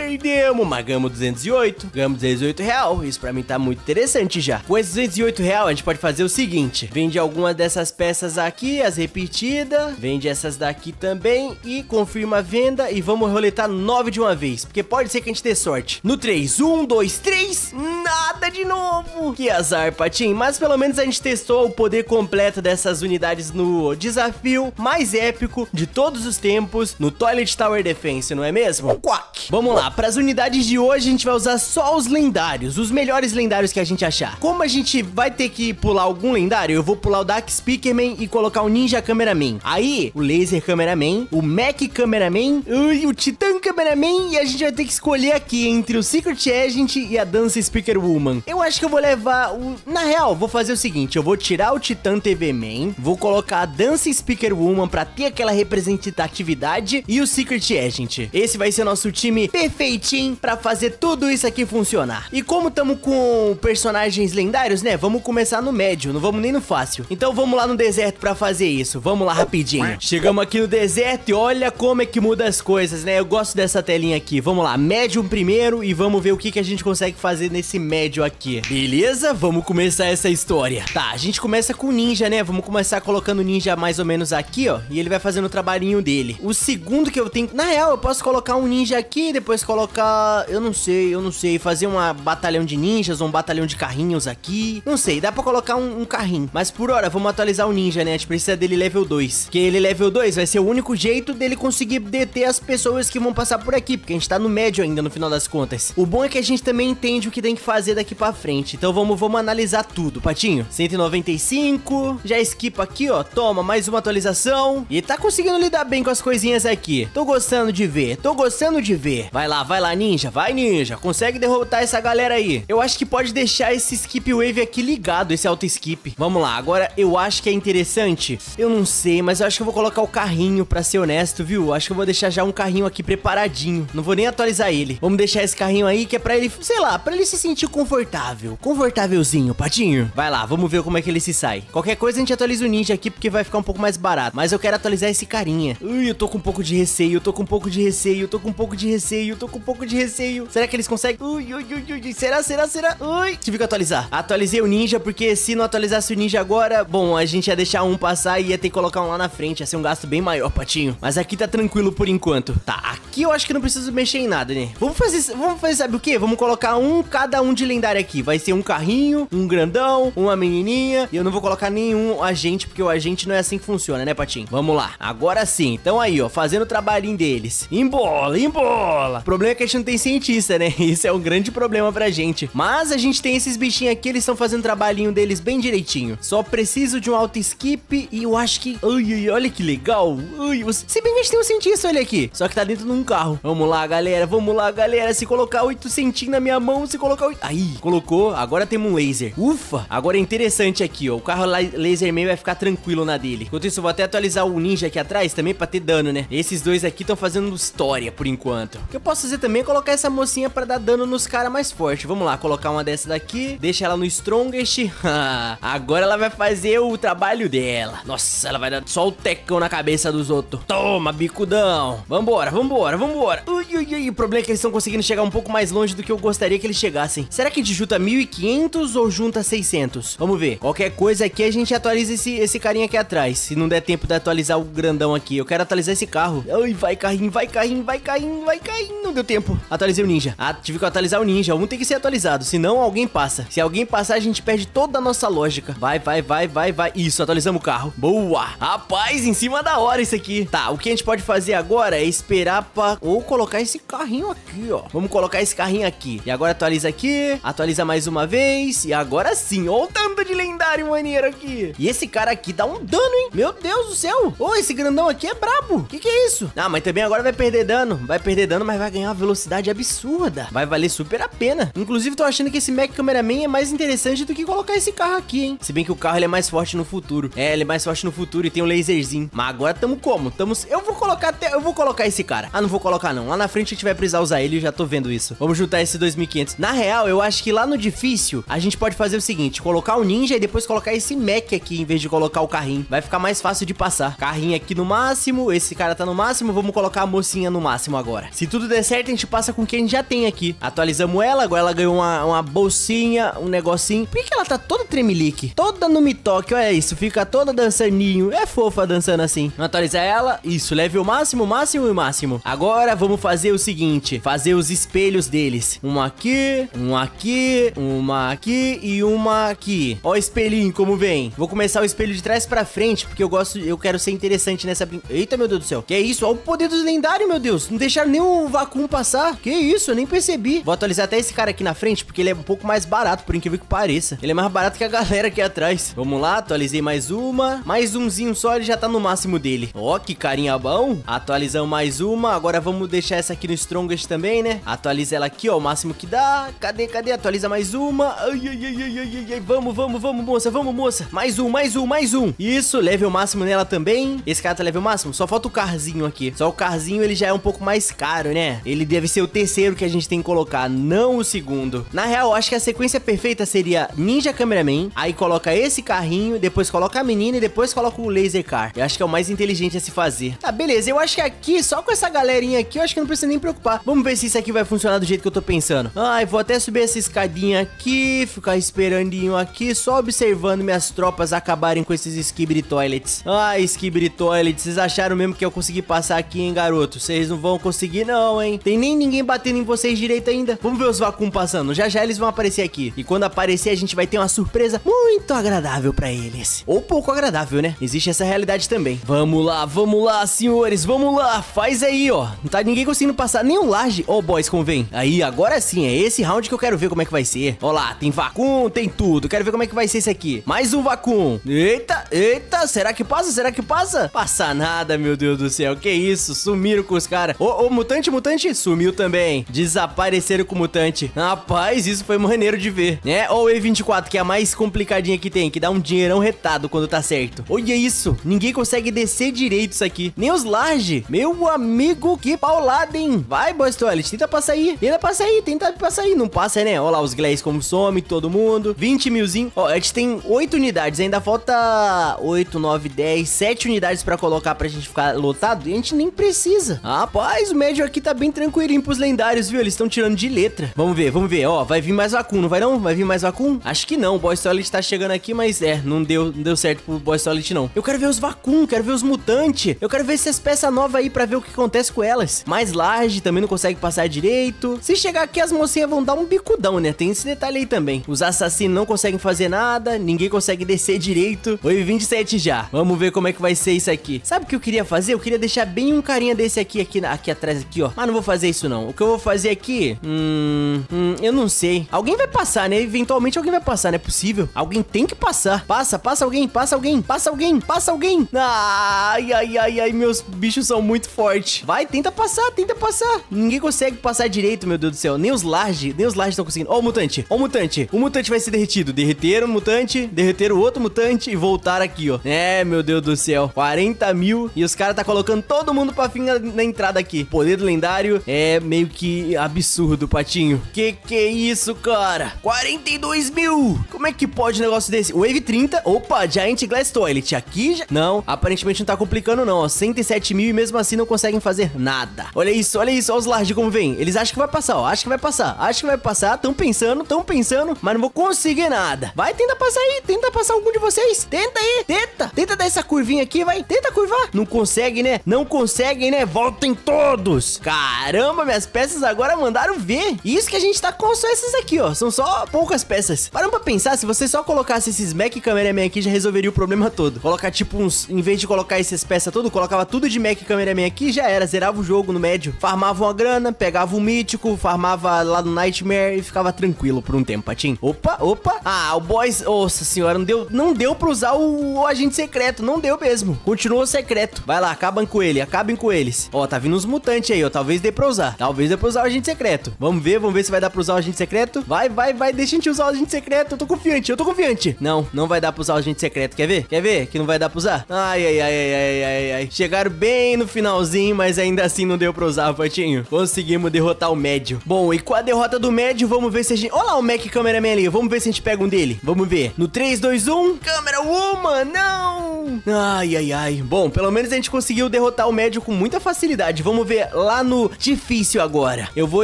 Perdemos, mas ganhamos 208. Ganhamos 208 real. Isso pra mim tá muito interessante já. Com esses 208 real, a gente pode fazer o seguinte. Vende algumas dessas peças aqui, as repetidas. Vende essas daqui também. E confirma a venda. E vamos roletar 9 de uma vez. Porque pode ser que a gente dê sorte. No 3, 1, 2, 3. Nada de novo. Que azar, Patim. Mas pelo menos a gente testou o poder completo dessas unidades no desafio mais épico de todos os tempos. No Toilet Tower Defense, não é mesmo? Quack! Vamos lá, para as unidades de hoje a gente vai usar só os lendários, os melhores lendários que a gente achar. Como a gente vai ter que pular algum lendário, eu vou pular o Dark Speakerman e colocar o Ninja Cameraman. Aí, o Laser Cameraman, o Mac Cameraman, o Titan Cameraman e a gente vai ter que escolher aqui entre o Secret Agent e a Dance Speaker Woman. Eu acho que eu vou levar o... Na real, vou fazer o seguinte, eu vou tirar o Titan TV Man, vou colocar a Dance Speaker Woman pra ter aquela representatividade e o Secret Agent. Esse vai ser nosso time perfeitinho pra fazer tudo isso aqui funcionar. E como estamos com personagens lendários, né? Vamos começar no médio, não vamos nem no fácil. Então vamos lá no deserto pra fazer isso. Vamos lá rapidinho. Chegamos aqui no deserto e olha como é que muda as coisas, né? Eu gosto dessa telinha aqui. Vamos lá, médio primeiro e vamos ver o que, que a gente consegue fazer nesse médio aqui. Beleza? Vamos começar essa história. Tá, a gente começa com ninja, né? Vamos começar colocando ninja mais ou menos aqui, ó. E ele vai fazendo o trabalhinho dele. O segundo que eu tenho... Na real, eu posso colocar um ninja aqui, depois colocar colocar, eu não sei, eu não sei, fazer uma batalhão de ninjas ou um batalhão de carrinhos aqui. Não sei, dá pra colocar um, um carrinho. Mas por hora, vamos atualizar o ninja, né? A gente precisa dele level 2. Que ele level 2 vai ser o único jeito dele conseguir deter as pessoas que vão passar por aqui, porque a gente tá no médio ainda no final das contas. O bom é que a gente também entende o que tem que fazer daqui pra frente. Então vamos, vamos analisar tudo, Patinho. 195, já esquipa aqui, ó. Toma, mais uma atualização. E tá conseguindo lidar bem com as coisinhas aqui. Tô gostando de ver, tô gostando de ver. Vai lá, vai lá, ninja, vai ninja. Consegue derrotar essa galera aí. Eu acho que pode deixar esse skip wave aqui ligado, esse auto skip. Vamos lá, agora eu acho que é interessante. Eu não sei, mas eu acho que eu vou colocar o carrinho, pra ser honesto, viu? Acho que eu vou deixar já um carrinho aqui preparadinho. Não vou nem atualizar ele. Vamos deixar esse carrinho aí, que é pra ele, sei lá, pra ele se sentir confortável. Confortávelzinho, patinho. Vai lá, vamos ver como é que ele se sai. Qualquer coisa a gente atualiza o ninja aqui, porque vai ficar um pouco mais barato. Mas eu quero atualizar esse carinha. Ui, eu tô com um pouco de receio, eu tô com um pouco de receio, eu tô com um pouco de receio, eu tô com um pouco de receio. Será que eles conseguem? Ui, ui, ui, ui. Será, será, será? Ui. Tive que atualizar. Atualizei o ninja, porque se não atualizasse o ninja agora, bom, a gente ia deixar um passar e ia ter que colocar um lá na frente. Ia ser um gasto bem maior, patinho. Mas aqui tá tranquilo por enquanto. Tá, aqui eu acho que não preciso mexer em nada, né? Vamos fazer, vamos fazer, sabe o que? Vamos colocar um, cada um de lendário aqui. Vai ser um carrinho, um grandão, uma menininha. E eu não vou colocar nenhum agente, porque o agente não é assim que funciona, né, patinho? Vamos lá. Agora sim. Então aí, ó, fazendo o trabalhinho deles. Embola, embola. O problema é que a gente não tem cientista, né? [LAUGHS] Isso é um grande problema pra gente. Mas a gente tem esses bichinhos aqui, eles estão fazendo o trabalhinho deles bem direitinho. Só preciso de um auto skip e eu acho que... Ui, ui, olha que legal. Os... se bem que a gente tem um cientista, olha aqui. Só que tá dentro de um carro. Vamos lá, galera. Vamos lá, galera. Se colocar oito centinhos na minha mão, se colocar. Aí, colocou. Agora temos um laser. Ufa. Agora é interessante aqui, ó. O carro laser meio vai ficar tranquilo na dele. Enquanto isso, eu vou até atualizar o ninja aqui atrás também pra ter dano, né? Esses dois aqui estão fazendo história por enquanto. O que eu posso fazer também é colocar essa mocinha pra dar dano nos caras mais fortes. Vamos lá, colocar uma dessa daqui. Deixa ela no strongest. [LAUGHS] Agora ela vai fazer o trabalho dela. Nossa, ela vai dar só o tecão na cabeça dos outros. Toma, bicudão. Vambora, vambora, vambora. Ui, ui, ui. O problema é que eles estão conseguindo chegar um pouco mais longe do que eu gostaria que eles chegassem. Será que a gente junta 1500 ou junta 600? Vamos ver. Qualquer coisa aqui a gente atualiza esse, esse carinha aqui atrás. Se não der tempo de atualizar o grandão aqui. Eu quero atualizar esse carro. Ai, vai carrinho, vai carrinho, vai carrinho, vai carrinho. Não deu tempo. Atualizei o ninja. Ah, tive que atualizar o ninja. Um tem que ser atualizado, senão alguém passa. Se alguém passar, a gente perde toda a nossa lógica. Vai, vai, vai, vai, vai. Isso, atualizamos o carro. Boa. Rapaz, em cima da hora isso aqui. Tá, o que a gente pode fazer agora é esperar pra... Ou colocar esse carrinho aqui, ó. Vamos colocar esse carrinho aqui. E agora atualiza aqui. Atualiza mais uma vez. E agora sim. Olha o tanto de lendário maneiro aqui. E esse cara aqui dá um dano, hein? Meu Deus do céu. Ô, oh, esse grandão aqui é brabo. Que que é isso? Ah, mas também agora vai perder dano. Vai perder dano, mas vai ganhar uma velocidade absurda. Vai valer super a pena. Inclusive, tô achando que esse Mac Cameraman é mais interessante do que colocar esse carro aqui, hein? Se bem que o carro ele é mais forte no futuro. É, ele é mais forte no futuro e tem um laserzinho. Mas agora tamo como? Tamo... Eu vou colocar até... Eu vou colocar esse cara. Ah, não vou colocar não. Lá na frente a gente vai precisar usar ele. Eu já tô vendo isso. Vamos juntar esse 2500. Na real, eu acho que lá no difícil, a gente pode fazer o seguinte. Colocar o ninja e depois colocar esse Mac aqui em vez de colocar o carrinho. Vai ficar mais fácil de passar. Carrinho aqui no máximo. Esse cara tá no máximo. Vamos colocar a mocinha no máximo agora. Se tudo der certo, a gente passa com quem a gente já tem aqui. Atualizamos ela. Agora ela ganhou uma, uma bolsinha, um negocinho. Por que, que ela tá toda tremelique? Toda no mitoque, olha isso. Fica toda dançaninho. É fofa dançando assim. Vamos atualizar ela. Isso, level máximo, máximo e máximo. Agora vamos fazer o seguinte. Fazer os espelhos deles. Uma aqui, um aqui, uma aqui e uma aqui. Ó o espelhinho como vem. Vou começar o espelho de trás pra frente, porque eu gosto, eu quero ser interessante nessa. Eita, meu Deus do céu. Que é isso? Olha o poder dos lendários, meu Deus. Não deixaram nem o vácuo passar. Que isso? Eu nem percebi. Vou atualizar até esse cara aqui na frente, porque ele é um pouco mais barato, por incrível que pareça. Ele é mais barato que a galera aqui atrás. Vamos lá, atualizei mais uma. Mais umzinho só, ele já tá no máximo dele. Ó, que carinha bom. Atualizamos mais uma. Agora vamos deixar essa aqui no Strongest também, né? Atualiza ela aqui, ó, o máximo que dá. Cadê, cadê? Atualiza mais uma. Ai, ai, ai, ai, ai, ai. Vamos, vamos, vamos, moça, vamos, moça. Mais um, mais um, mais um. Isso, level máximo nela também. Esse cara tá level máximo? Só falta o carzinho aqui. Só o carzinho, ele já é um pouco mais caro, né? Ele deve ser o terceiro que a gente tem que colocar, não o segundo. Na real, acho que a sequência perfeita seria Ninja Cameraman, aí coloca esse carrinho, depois coloca a menina e depois coloca o Laser Car. Eu acho que é o mais inteligente a se fazer. Tá, beleza. Eu acho que aqui, só com essa galerinha aqui, eu acho que não precisa nem preocupar. Vamos ver se isso aqui vai funcionar do jeito que eu tô pensando. Ai, vou até subir essa escadinha aqui, ficar esperandinho aqui, só observando minhas tropas acabarem com esses Skibidi Toilets. Ai, Skibidi Toilets, vocês acharam mesmo que eu consegui passar aqui, hein, garoto? Vocês não vão conseguir não, hein? Tem nem ninguém batendo em vocês direito ainda. Vamos ver os vacum passando. Já já eles vão aparecer aqui. E quando aparecer, a gente vai ter uma surpresa muito agradável pra eles. Ou pouco agradável, né? Existe essa realidade também. Vamos lá, vamos lá, senhores. Vamos lá. Faz aí, ó. Não tá ninguém conseguindo passar nem laje. Ó, oh, boys, convém. Aí, agora sim. É esse round que eu quero ver como é que vai ser. Ó lá, tem vacum, tem tudo. Quero ver como é que vai ser esse aqui. Mais um vacum. Eita, eita. Será que passa? Será que passa? Passa nada, meu Deus do céu. Que isso? Sumiram com os caras. Ô, ô, mutante, mutante. Sumiu também. Desapareceram com o mutante. Rapaz, isso foi maneiro de ver. Né? Ó o E24, que é a mais complicadinha que tem. Que dá um dinheirão retado quando tá certo. Olha isso. Ninguém consegue descer direito isso aqui. Nem os large. Meu amigo, que paulada, hein? Vai, Boys Toilet. Tenta passar aí. Tenta passar aí. Tenta passar aí. Não passa, né? Olha lá os Glass como some, todo mundo. 20 milzinho. Ó, a gente tem 8 unidades. Ainda falta 8, 9, 10, 7 unidades pra colocar pra gente ficar lotado. E a gente nem precisa. Rapaz, o médio aqui tá bem tranquilinho pros lendários, viu? Eles estão tirando de letra. Vamos ver, vamos ver. Ó, vai vir mais vacum, não vai não? Vai vir mais vacum? Acho que não. O Boy Solid tá chegando aqui, mas é, não deu, não deu certo pro Boy Solid não. Eu quero ver os vacum, quero ver os mutantes. Eu quero ver essas peças novas aí pra ver o que acontece com elas. Mais large, também não consegue passar direito. Se chegar aqui, as mocinhas vão dar um bicudão, né? Tem esse detalhe aí também. Os assassinos não conseguem fazer nada, ninguém consegue descer direito. Oi, 27 já. Vamos ver como é que vai ser isso aqui. Sabe o que eu queria fazer? Eu queria deixar bem um carinha desse aqui, aqui, aqui atrás, aqui, ó. Mas não vou fazer isso, não. O que eu vou fazer aqui... Hum... Hum, eu não sei. Alguém vai passar, né? Eventualmente alguém vai passar, não é possível. Alguém tem que passar. Passa, passa alguém, passa alguém, passa alguém, passa alguém. Ai, ai, ai, ai, meus bichos são muito fortes. Vai, tenta passar, tenta passar. Ninguém consegue passar direito, meu Deus do céu. Nem os large, nem os large estão conseguindo. Ó o mutante, ó o mutante. O mutante vai ser derretido. Derreteram o mutante, derreteram o outro mutante e voltaram aqui, ó. É, meu Deus do céu. 40 mil e os caras tá colocando todo mundo pra fim na, na entrada aqui. Poder lendário é meio que absurdo, Patinho. Que que é isso, cara? 42 mil! Como é que pode um negócio desse? Wave 30. Opa, Giant Glass Toilet. Aqui já... Não, aparentemente não tá complicando não, ó. 107 mil e mesmo assim não conseguem fazer nada. Olha isso, olha isso. Olha os large como vem. Eles acham que vai passar, ó. Acho que vai passar. Acho que vai passar. Tão pensando, tão pensando, mas não vou conseguir nada. Vai, tenta passar aí. Tenta passar algum de vocês. Tenta aí. Tenta. Tenta dar essa curvinha aqui, vai. Tenta curvar. Não consegue, né? Não conseguem, né? Voltem todos. Caramba, minhas peças agora mandaram ver. Isso que a gente tá com só essas aqui, ó. São só poucas peças. Parando pra pensar, se você só colocasse esses Mac Cameraman aqui, já resolveria o problema todo. Colocar, tipo, uns... Em vez de colocar essas peças tudo, colocava tudo de Mac Cameraman aqui já era. Zerava o jogo no médio. Farmava uma grana, pegava o mítico, farmava lá no Nightmare e ficava tranquilo por um tempo, Patim. Opa, opa. Ah, o Boys... Nossa senhora, não deu, não deu pra usar o, o agente secreto. Não deu mesmo. Continuou secreto. Vai lá, acabam com ele. Acabem com eles. Ó, tá vindo uns mutantes aí, ó. Talvez dê pra usar. Talvez dê pra usar o agente secreto. Vamos ver, vamos ver se vai dar pra usar o agente secreto. Vai, vai, vai. Deixa a gente usar o agente secreto. Eu tô confiante, eu tô confiante. Não, não vai dar pra usar o agente secreto. Quer ver? Quer ver que não vai dar pra usar? Ai, ai, ai, ai, ai, ai. Chegaram bem no finalzinho, mas ainda assim não deu pra usar, Patinho. Conseguimos derrotar o médio. Bom, e com a derrota do médio, vamos ver se a gente... Olha lá o Mac Cameraman ali. Vamos ver se a gente pega um dele. Vamos ver. No 3, 2, 1. Câmera Woman, não! Ai, ai, ai. Bom, pelo menos a gente conseguiu derrotar o médio com muita facilidade. Vamos ver lá no difícil agora. Eu vou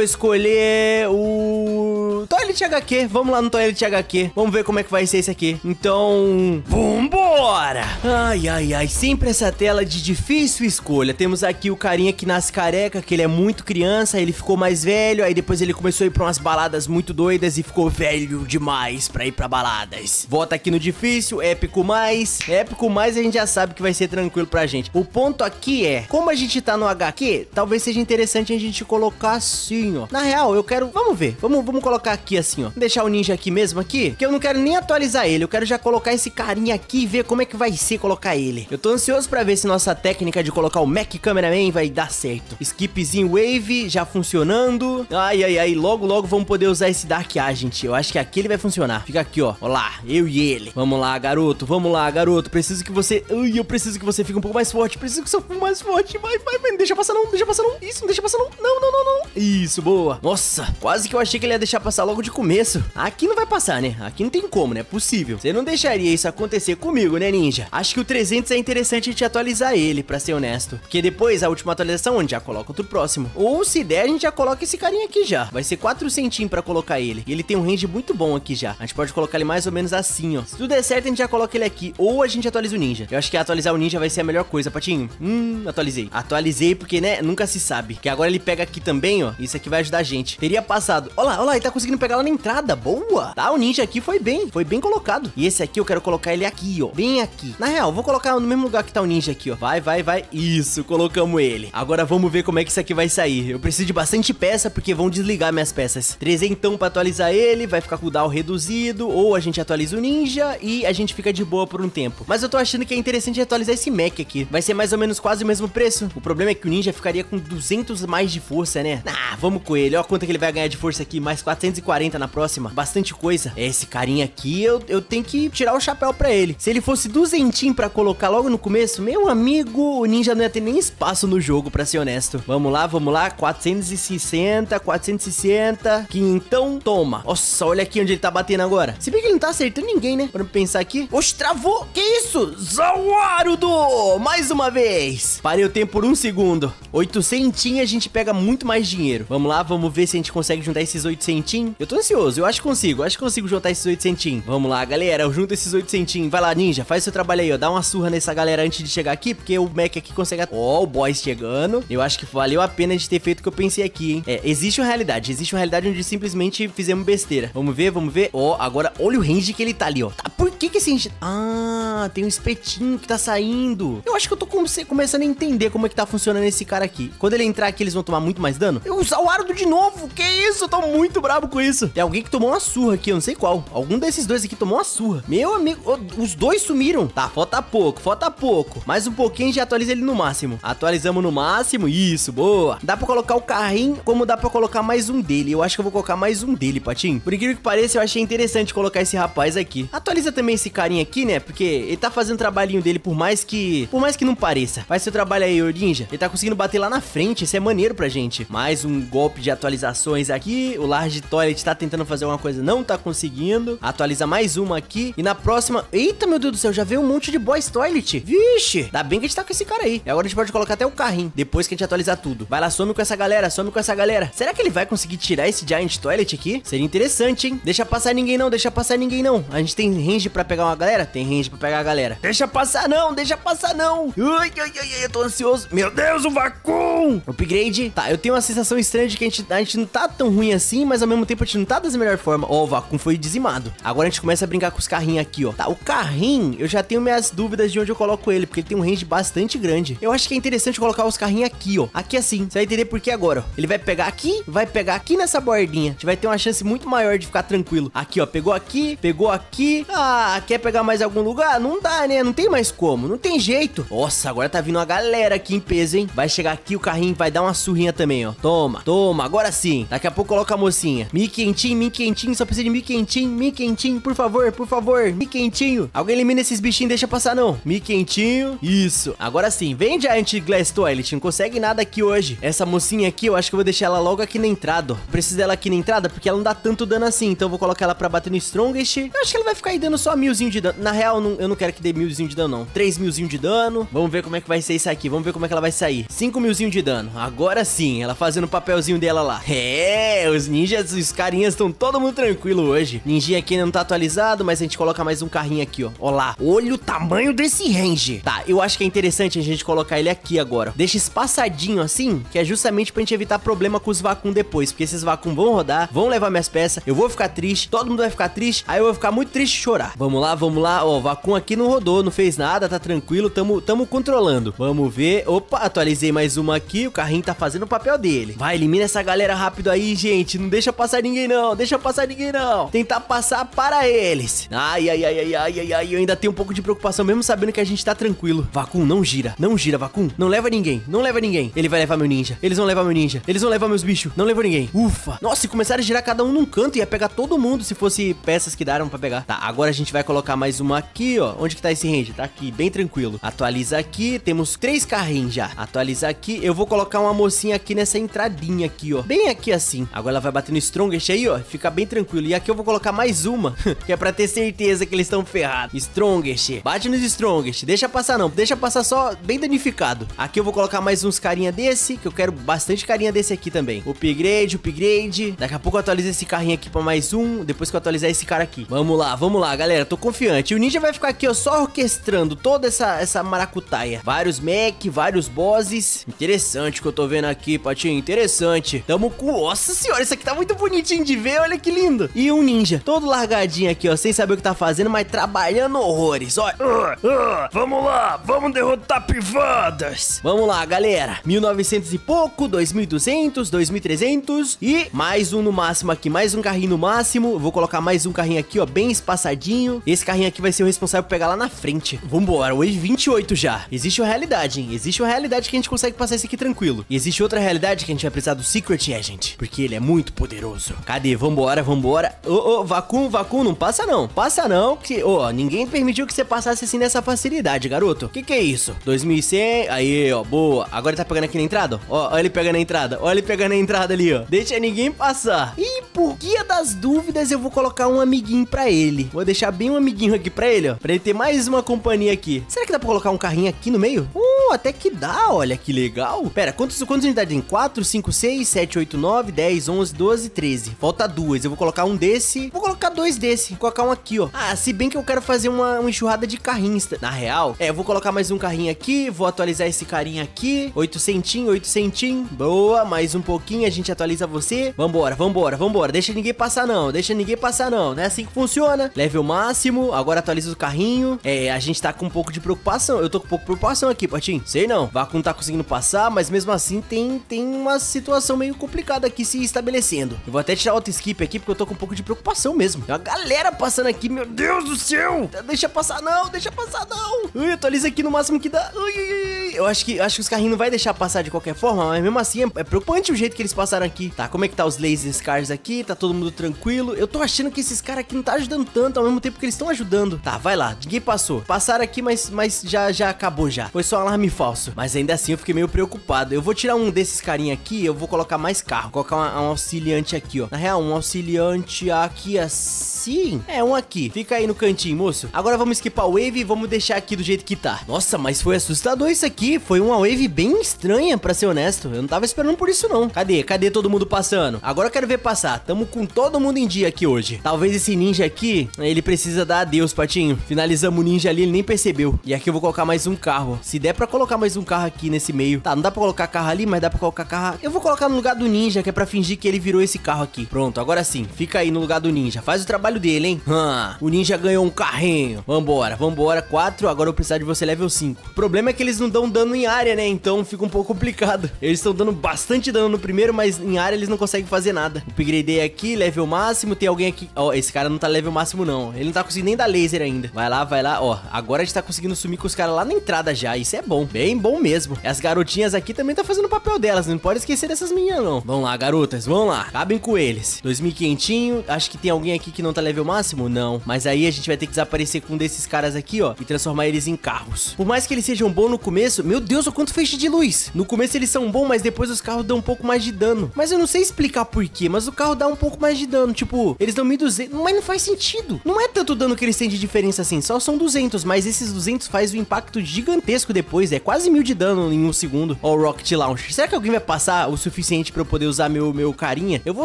escolher o... Toilet HQ. Vamos lá no Toilet HQ. Vamos ver como é que vai ser esse aqui. Então... Vambora! Ai, ai, ai. Sempre essa tela de difícil escolha. Temos aqui o carinha que nasce careca, que ele é muito criança, ele ficou mais velho, aí depois ele começou a ir pra umas baladas muito doidas e ficou velho demais pra ir pra baladas. Volta aqui no difícil, épico mais. Épico mais a gente já sabe que vai ser tranquilo pra gente. O ponto aqui é, como a gente tá no HQ, talvez seja interessante a gente colocar assim, ó. Na real, eu quero... Vamos ver. Vamos, vamos colocar aqui assim, ó. Deixar o ninja aqui mesmo aqui, que eu não quero nem atualizar ele. Eu quero já colocar esse carinha aqui e ver como é que vai ser colocar ele. Eu tô ansioso pra ver se nossa técnica de colocar o Mac Cameraman vai dar certo. Skipzinho Wave já funcionando. Ai, ai, ai. Logo, logo vamos poder usar esse Dark Agent. Eu acho que aqui ele vai funcionar. Fica aqui, ó. Olá, eu e ele. Vamos lá, garoto. Vamos lá, garoto. Preciso que você... Ui, eu preciso que você fique um pouco mais forte. Preciso que você fique mais forte. Vai, vai, vai. Deixa passar não. Deixa passar não. Isso, não deixa passar não. Não, não, não, não. Isso, boa. Nossa, quase que eu achei que ele ia deixar passar logo de começo. Aqui não vai passar, né? Aqui não tem como, né? É possível. Você não deixaria isso acontecer comigo né, Ninja? Acho que o 300 é interessante a gente atualizar ele, pra ser honesto. Porque depois, a última atualização, a gente já coloca outro próximo. Ou se der, a gente já coloca esse carinha aqui já. Vai ser 4 centinhos pra colocar ele. E ele tem um range muito bom aqui já. A gente pode colocar ele mais ou menos assim, ó. Se tudo der certo, a gente já coloca ele aqui. Ou a gente atualiza o Ninja. Eu acho que atualizar o Ninja vai ser a melhor coisa, Patinho. Hum, atualizei. Atualizei porque, né, nunca se sabe. Que agora ele pega aqui também, ó. Isso aqui vai ajudar a gente. Teria passado. Olha lá, olha lá, ele tá conseguindo pegar lá na entrada. Boa. Tá, o Ninja aqui foi bem. Foi bem colocado. E esse aqui eu quero colocar ele aqui, ó. Bem aqui. Na real, vou colocar no mesmo lugar que tá o Ninja aqui, ó. Vai, vai, vai. Isso, colocamos ele. Agora vamos ver como é que isso aqui vai sair. Eu preciso de bastante peça porque vão desligar minhas peças. Trezentão pra atualizar ele. Vai ficar com o down reduzido. Ou a gente atualiza o Ninja e a gente fica de boa por um tempo. Mas eu tô achando que é interessante atualizar esse Mac aqui. Vai ser mais ou menos quase o mesmo preço. O problema é que o Ninja ficaria com 200 mais de força, né? Ah, vamos com ele. Ó quanto que ele vai ganhar de força aqui. Mais 440 na próxima. Bastante coisa. Esse carinha aqui, eu, eu tenho que tirar o chapéu pra ele. Se ele fosse duzentinho pra colocar logo no começo, meu amigo, o Ninja não ia ter nem espaço no jogo, pra ser honesto. Vamos lá, vamos lá. 460, 460. Que então, toma. Nossa, olha aqui onde ele tá batendo agora. Se bem que ele não tá acertando ninguém, né? Pra pensar aqui. Oxe, travou. Que isso? Zawarudo! Mais uma vez. Parei o tempo por um segundo. 800 a gente pega muito mais dinheiro. Vamos lá, vamos ver se a gente consegue juntar esses 800. Eu tô ansioso, eu acho que consigo. Acho que consigo juntar esses 800. Vamos lá, galera, eu junto esses 800. Vai lá, ninja, faz seu trabalho aí, ó. Dá uma surra nessa galera antes de chegar aqui, porque o Mac aqui consegue... Ó, oh, o boss chegando. Eu acho que valeu a pena de ter feito o que eu pensei aqui, hein. É, existe uma realidade. Existe uma realidade onde simplesmente fizemos besteira. Vamos ver, vamos ver. Ó, oh, agora olha o range que ele tá ali, ó. Tá, por que que esse. Ah, tem um espetinho que tá saindo. Eu acho que eu tô começando a entender como é que tá funcionando esse cara aqui. Quando ele entrar aqui, eles vão tomar muito mais dano. Eu usar o Ardo de novo. Que isso? Eu tô muito bravo com isso. Tem alguém que tomou uma surra aqui, eu não sei qual. Algum desses dois aqui tomou uma surra. Meu amigo, os dois sumiram. Tá, falta pouco, falta pouco. Mais um pouquinho já atualiza ele no máximo. Atualizamos no máximo. Isso, boa. Dá pra colocar o carrinho, como dá pra colocar mais um dele. Eu acho que eu vou colocar mais um dele, Patinho. Por incrível que pareça, eu achei interessante colocar esse rapaz aqui. Atualiza também esse carinha aqui, né? Porque ele tá fazendo o trabalhinho dele por mais que... Por mais que não pareça. Faz seu trabalho aí, ô Ninja. Ele tá conseguindo bater lá na frente. Isso é maneiro pra gente. Mais um golpe de atualizações aqui. O Large Toilet tá tentando fazer alguma coisa, não tá conseguindo. Atualiza mais uma aqui. E na próxima... Eita, meu Deus do céu, já veio um monte de Boys Toilet. Vixe, dá bem que a gente tá com esse cara aí. E agora a gente pode colocar até o carrinho, depois que a gente atualizar tudo. Vai lá, some com essa galera, some com essa galera. Será que ele vai conseguir tirar esse Giant Toilet aqui? Seria interessante, hein? Deixa passar ninguém não, deixa passar ninguém não. A gente tem range pra pegar uma galera? Tem range pra pegar a galera. Deixa passar não, deixa passar não. Ai, ai, ai, eu tô ansioso. Meu Deus, o Vacum! Upgrade. Tá, eu tenho uma sensação estranha de que a gente, a gente não tá tão ruim assim, mas ao mesmo tempo a gente não tá das melhor forma. Ó, oh, o Vacum foi dizimado. Agora a gente começa a brincar com os carrinhos aqui, ó. Tá, o carrinho, eu já tenho minhas dúvidas de onde eu coloco ele, porque ele tem um range bastante grande. Eu acho que é interessante colocar os carrinhos aqui, ó. Aqui assim. Você vai entender por que agora, ó. Ele vai pegar aqui, vai pegar aqui nessa bordinha. A gente vai ter uma chance muito maior de ficar tranquilo. Aqui, ó. Pegou aqui, pegou aqui. Ah, quer pegar mais algum lugar? Não dá, né? Não tem mais como. Não tem jeito. Nossa, agora tá vindo uma galera aqui em peso, hein? Vai chegar aqui, o carrinho vai dar uma surrinha também, ó. Toma, toma. Agora sim. Daqui a pouco coloca a mocinha. Mi quentinho, mi quentinho. Só precisa de mi quentinho, mi quentinho. Por favor, por favor. Mi quentinho. Alguém elimina esses bichinhos, deixa passar não. Mi quentinho. Isso. Agora sim. Vem, Giant Glass Toilet. Não consegue nada aqui hoje. Essa mocinha aqui, eu acho que eu vou deixar ela logo aqui na entrada, ó. Preciso dela aqui na entrada porque ela não dá tanto dano assim. Então eu vou colocar ela pra bater no Strongest. Eu acho que ela vai ficar aí dando só milzinho de dano. Na real, não, eu não quero que dê milzinho de dano, não. 3 milzinho de dano. Vamos ver como é que vai ser isso aqui. Vamos ver como é que ela vai sair. 5 milzinho de dano. Agora sim, ela fazendo o papelzinho dela lá. É, os ninjas, os carinhas estão todo mundo tranquilo hoje. Ninjinha aqui não tá atualizado, mas a gente coloca mais um carrinho aqui, ó. Ó lá. Olha o tamanho desse range. Tá, eu acho que é interessante a gente colocar ele aqui agora. Deixa espaçadinho assim, que é justamente pra gente evitar problema com os vacum depois. Porque esses vacum vão rodar, vão levar minhas peças, eu vou ficar triste, todo mundo vai ficar triste, aí eu vou ficar muito triste e chorar. Vamos lá, vamos lá. Ó, o vacum aqui não rodou, não fez nada, tá tranquilo, tamo, tamo controlando. Vamos ver. Opa, atualizei mais uma aqui, o carrinho tá fazendo o papel dele. Vai, elimina essa galera rápido aí, gente. Não deixa passar ninguém não, deixa passar ninguém não. Tentar passar para eles. Ai, ai, ai, ai, ai, ai, ai. Eu ainda tenho um pouco de preocupação, mesmo sabendo que a gente tá tranquilo. Vacum, não gira, não gira, Vacum. Não leva ninguém, não leva ninguém. Ele vai levar meu ninja, eles vão levar meu ninja, eles vão levar meus bichos, não levou ninguém. Ufa. Nossa, e começaram a girar cada um num canto, ia pegar todo mundo se fosse peças que daram pra pegar. Tá, agora a gente vai colocar mais uma aqui, ó. Onde que tá esse range? Tá aqui, bem tranquilo. Atualiza aqui, temos três carrinhos já. Atualiza aqui, eu vou colocar uma mocinha aqui nessa entradinha aqui, ó. Bem aqui assim. Agora ela vai bater no strongest aí, ó. Fica bem tranquilo. E aqui eu vou colocar mais uma, [LAUGHS] que é pra ter certeza que eles estão ferrados. strongest. Bate nos strongest. Deixa passar não. Deixa passar só bem danificado. Aqui eu vou colocar mais uns carinha desse, que eu quero bastante carinha desse aqui também. Upgrade, upgrade. Daqui a pouco eu atualizo esse carrinho aqui pra mais um. Depois que eu atualizar esse cara aqui. Vamos lá, vamos lá, galera. Tô confiante. E o Ninja vai ficar aqui, ó, só orquestrando toda essa, essa maracutaia. Vários mech, vários bosses. Interessante o que eu tô vendo aqui, Patinho. Interessante. Tamo com... Nossa senhora, isso aqui tá muito bonitinho de ver. Olha que lindo. E um ninja, todo largadinho aqui, ó, sem saber o que tá fazendo, mas trabalhando horrores. Olha. Uh, uh, vamos lá, vamos derrotar pivadas. Vamos lá, galera. 1900 e pouco, 2200, 2300 e mais um no máximo aqui, mais um carrinho no máximo. vou colocar mais um carrinho aqui, ó, bem espaçadinho. Esse carrinho aqui vai ser o responsável por pegar lá na frente. Vambora, Wave 28 já. Existe uma realidade, hein? Existe uma realidade que a gente consegue passar esse aqui tranquilo. E existe outra realidade que a gente vai precisar do Secret Agent, porque ele é muito poderoso. Cadê? Vambora, vambora. Ô, ô, oh, Vacum, Vacum, não passa não. Passa não, que, ô, oh, ninguém permitiu que você passasse assim nessa facilidade, garoto. Que que é isso? 2100, aí, ó, boa. Agora tá pegando aqui na entrada, ó. Ó ele pegando a entrada, ó ele pegando a entrada ali, ó. Deixa ninguém passar. E por guia das dúvidas, eu vou colocar um amiguinho pra ele. Vou deixar bem um amiguinho aqui pra ele, ó. Pra ele ter mais uma companhia aqui. Será que dá pra colocar um carrinho aqui no meio? Uh, até que dá, olha que legal. Pera, quantos, unidades tem? 4, 5, 6, 7, 8, 9, 10, 11, 12, 13. Falta duas. Eu vou colocar um desse. Vou colocar dois desse. Vou colocar um aqui, ó. Ah, se bem que eu quero fazer uma, uma enxurrada de carrinhos. Na real, é, eu vou colocar mais um carrinho aqui. Vou atualizar esse carinha aqui. 8 centinho, 8 centinho. Boa, mais um pouquinho. A gente atualiza você. Vambora, vambora, vambora. Deixa ninguém passar, não. Deixa ninguém passar, não. Não é assim que funciona. Level máximo. Agora atualiza o carrinho. É, a gente tá com um pouco de preocupação. Eu tô com um pouco de preocupação aqui, Patinho. Sei não. Vacum tá conseguindo passar, mas mesmo assim tem, tem uma situação meio complicada aqui se estabelecendo. Eu vou até tirar auto skip aqui, porque eu tô com um pouco de preocupação mesmo. Tem uma galera passando aqui, meu Deus do céu. Deixa passar não, deixa passar não. Ui, atualiza aqui no máximo que dá. Ui, ui, ui. Eu acho que, acho que os carrinhos não vai deixar passar de qualquer forma, mas mesmo assim é, é preocupante o jeito que eles passaram aqui. Tá, como é que tá os laser scars aqui? Tá todo mundo tranquilo. Eu tô achando que esses caras aqui não tá ajudando tanto, ao mesmo tempo que eles estão ajudando. Tá, vai lá, ninguém passou. Passaram aqui, mas, mas já, já acabou já. Foi só um alarme falso. Mas ainda assim eu fiquei meio preocupado. Eu vou tirar um desses carinha aqui, eu vou colocar mais carro. Colocar uma, um auxiliante aqui, ó. Na real, um auxiliante aqui assim. É, um aqui. Fica aí no cantinho, moço. Agora vamos skipar o wave e vamos deixar aqui do jeito que tá. Nossa, mas foi assustador isso aqui. Foi uma wave bem estranha, pra ser honesto. Eu não tava esperando por isso, não. Cadê? Cadê todo mundo passando? Agora eu quero ver passar. Tamo com todo mundo em dia aqui hoje. Talvez esse ninja aqui, ele precisa dar adeus, Patinho. Finalizamos o ninja ali, ele nem percebeu. E aqui eu vou colocar mais um carro. Se der pra colocar mais um carro aqui nesse meio. Tá, não dá pra colocar carro ali, mas dá pra colocar carro... Eu vou colocar no lugar do ninja, que é pra fingir que ele virou esse carro aqui. Pronto, agora sim. Fica aí no lugar do ninja. Faz o trabalho dele, hein? Ah, o ninja ganhou um carrinho. Vambora, vambora. 4, agora eu precisar de você level 5. O problema é que eles não dão dano em área, né? Então fica um pouco complicado. Eles estão dando bastante dano no primeiro, mas em área eles não conseguem fazer nada. Upgradei aqui, level máximo. Tem alguém aqui... Ó, oh, esse cara não tá level máximo, não. Ele não tá conseguindo nem dar laser ainda. Vai lá, vai lá. Ó, agora a gente tá conseguindo sumir com os caras lá na entrada já. Isso é bom. Bem bom mesmo. As garotinhas aqui também tá fazendo papel delas. Não pode esquecer dessas meninas, não. Vamos lá, garotas. Vamos lá. Acabem com eles. 2500. Acho que tem alguém aqui que não tá level máximo? Não. Mas aí a gente vai ter que desaparecer com um desses caras aqui, ó. E transformar eles em carros. Por mais que eles sejam bons no começo... Meu Deus, o quanto feixe de luz. No começo eles são bons, mas depois os carros dão um pouco mais de dano. Mas eu não sei explicar por quê. Mas o carro dá um pouco mais de dano. Tipo, eles dão 1200. Mas não faz sentido. Não é tanto dano que eles têm de diferença assim. Só são 200. Mas esses 200 faz um impacto gigantesco depois. É quase mil de dano em um segundo. Ó, o Rocket Launcher. Será que alguém vai passar o suficiente pra eu poder usar meu, meu carinha? Eu vou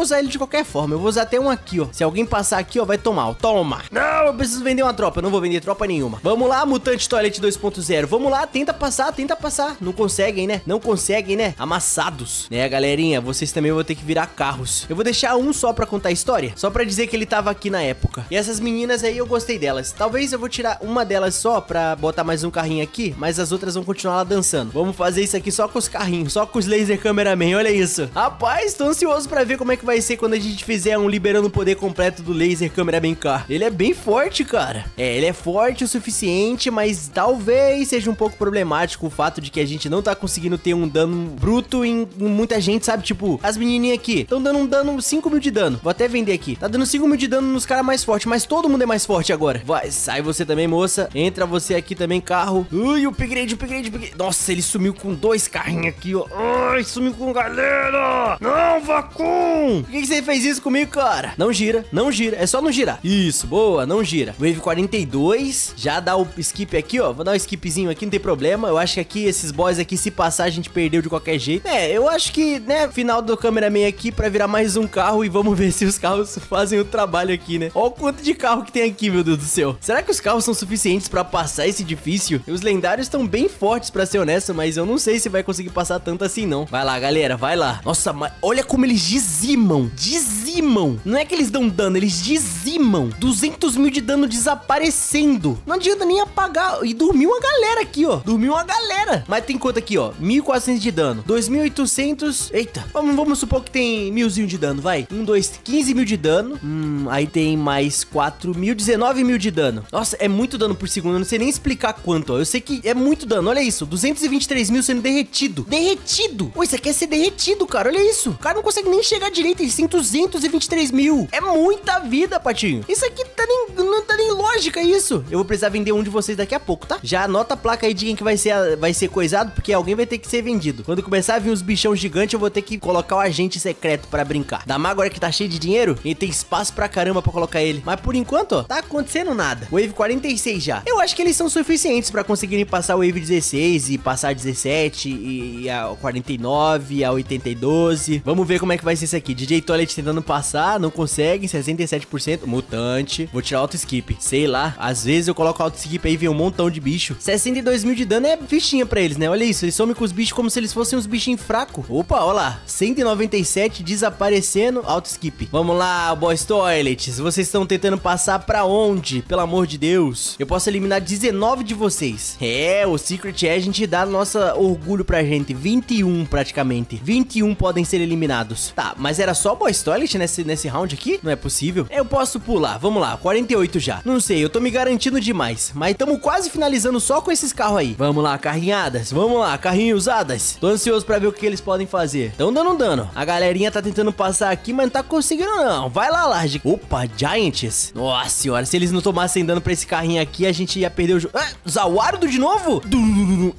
usar ele de qualquer forma. Eu vou usar até um aqui, ó. Se alguém passar aqui, ó, vai tomar. Ó, toma. Não, eu preciso vender uma tropa. Eu não vou vender tropa nenhuma. Vamos lá, Mutante Toilet 2.0. Vamos lá, tenta passar, tenta passar. Não conseguem, né? Não conseguem, né? Amassados. Né, galerinha? Vocês também vão ter que virar carros. Eu vou deixar um só pra contar a história. Só pra dizer que ele tava aqui na época. E essas meninas aí, eu gostei delas. Talvez eu vou tirar uma delas só pra botar mais um carrinho aqui. Mas as outras vão continuar lá dançando. Vamos fazer isso aqui só com os carrinhos. Só com os laser cameraman. Olha isso. Rapaz, tô ansioso pra ver como é que vai ser quando a gente fizer um liberando o poder completo do laser cameraman car. Ele é bem forte, cara. É, ele é forte o suficiente, mas talvez seja um pouco problemático o fato de que a gente não tá conseguindo ter um dano bruto em, em muita gente, sabe? Tipo, as menininhas aqui estão dando um dano 5 mil de dano. Vou até vender aqui. Tá dando 5 mil de dano nos caras mais fortes, mas todo mundo é mais forte agora. Vai, sai você também, moça. Entra você aqui também, carro. Ui, o upgrade, upgrade, upgrade. Nossa, ele sumiu com dois carrinhos aqui, ó. Ai, sumiu com galera. Não, Vacum. Por que, que você fez isso comigo, cara? Não gira, não gira. É só não girar. Isso, boa, não gira. Wave 42. Já dá o skip aqui, ó. Vou dar um skipzinho aqui, não tem problema. Eu acho que aqui, esses boys aqui, se passar, a gente perdeu de qualquer jeito. É, eu acho que, né, final do cameraman aqui pra virar mais um carro e vamos [LAUGHS] ver se os carros fazem o trabalho aqui, né? Olha o quanto de carro que tem aqui, meu Deus do céu. Será que os carros são suficientes pra passar esse difícil? Os lendários estão bem fortes, pra ser honesto, mas eu não sei se vai conseguir passar tanto assim, não. Vai lá, galera, vai lá. Nossa, mas olha como eles dizimam. Dizimam. Não é que eles dão dano, eles dizimam. 200 mil de dano desaparecendo. Não adianta nem apagar. E dormiu uma galera aqui, ó. Dormiu uma galera. Mas tem quanto aqui, ó? 1.400 de dano. 2.800. Eita. Vamos, vamos supor que tem milzinho de dano, vai. 1, 2, 15 mil de dano. Hum, aí tem mais 4 mil, 19 mil de dano. Nossa, é muito dano por segundo. Eu não sei nem explicar quanto, ó. Eu sei que é muito dano. Olha isso. 223 mil sendo derretido. Derretido. Pô, isso aqui é ser derretido, cara. Olha isso. O cara não consegue nem chegar direito. Eles têm 223 mil. É muita vida, Patinho. Isso aqui tá nem, não tá nem lógica isso. Eu vou precisar vender um de vocês daqui a pouco, tá? Já anota a placa aí de quem que vai ser, vai ser coisado, porque alguém vai ter que ser vendido. Quando começar a vir uns bichão gigantes, eu vou ter que colocar o agente secreto pra brincar. Damar agora que tá cheio de dinheiro, e tem espaço pra caramba pra colocar ele. Mas por enquanto, ó, tá acontecendo nada. Wave 46 já. Eu acho que eles são suficientes pra conseguirem passar o Wave 16 e passar 17 e, e a 49 e a 82. Vamos ver como é que vai ser isso aqui. DJ Toilet tentando passar, não consegue, 67%. Mutante. Vou tirar auto skip. Sei lá, às vezes eu coloco auto skip aí e vem um montão de bicho. 62 mil de dano é fichinha pra eles, né? Olha isso, eles somem com os bichos como se eles fossem uns bichinhos fracos. Opa, olha lá. 197 desaparecendo, auto skip. Vamos lá, boys toilets. Vocês estão tentando passar pra onde? Pelo amor de Deus. Eu posso eliminar 19 de vocês. É, o Secret Agent dá nossa orgulho pra gente. 21 praticamente. 21 podem ser eliminados. Tá, mas era só boys toilet nesse, nesse round aqui? Não é possível. Eu posso pular. Vamos lá, 48 já. Não sei, eu tô me garantindo demais. Mas estamos quase finalizando só com esses carros aí. Vamos lá, carrinhadas. Vamos lá, carrinho usadas. Tô ansioso pra ver o que eles podem fazer. Tão dando um dano. A galerinha tá tentando passar aqui, mas não tá conseguindo não. Vai lá, Large. Opa, Giants. Nossa senhora, se eles não tomassem dano pra esse carrinho aqui, a gente ia perder o jogo. Ah, Zawardo de novo?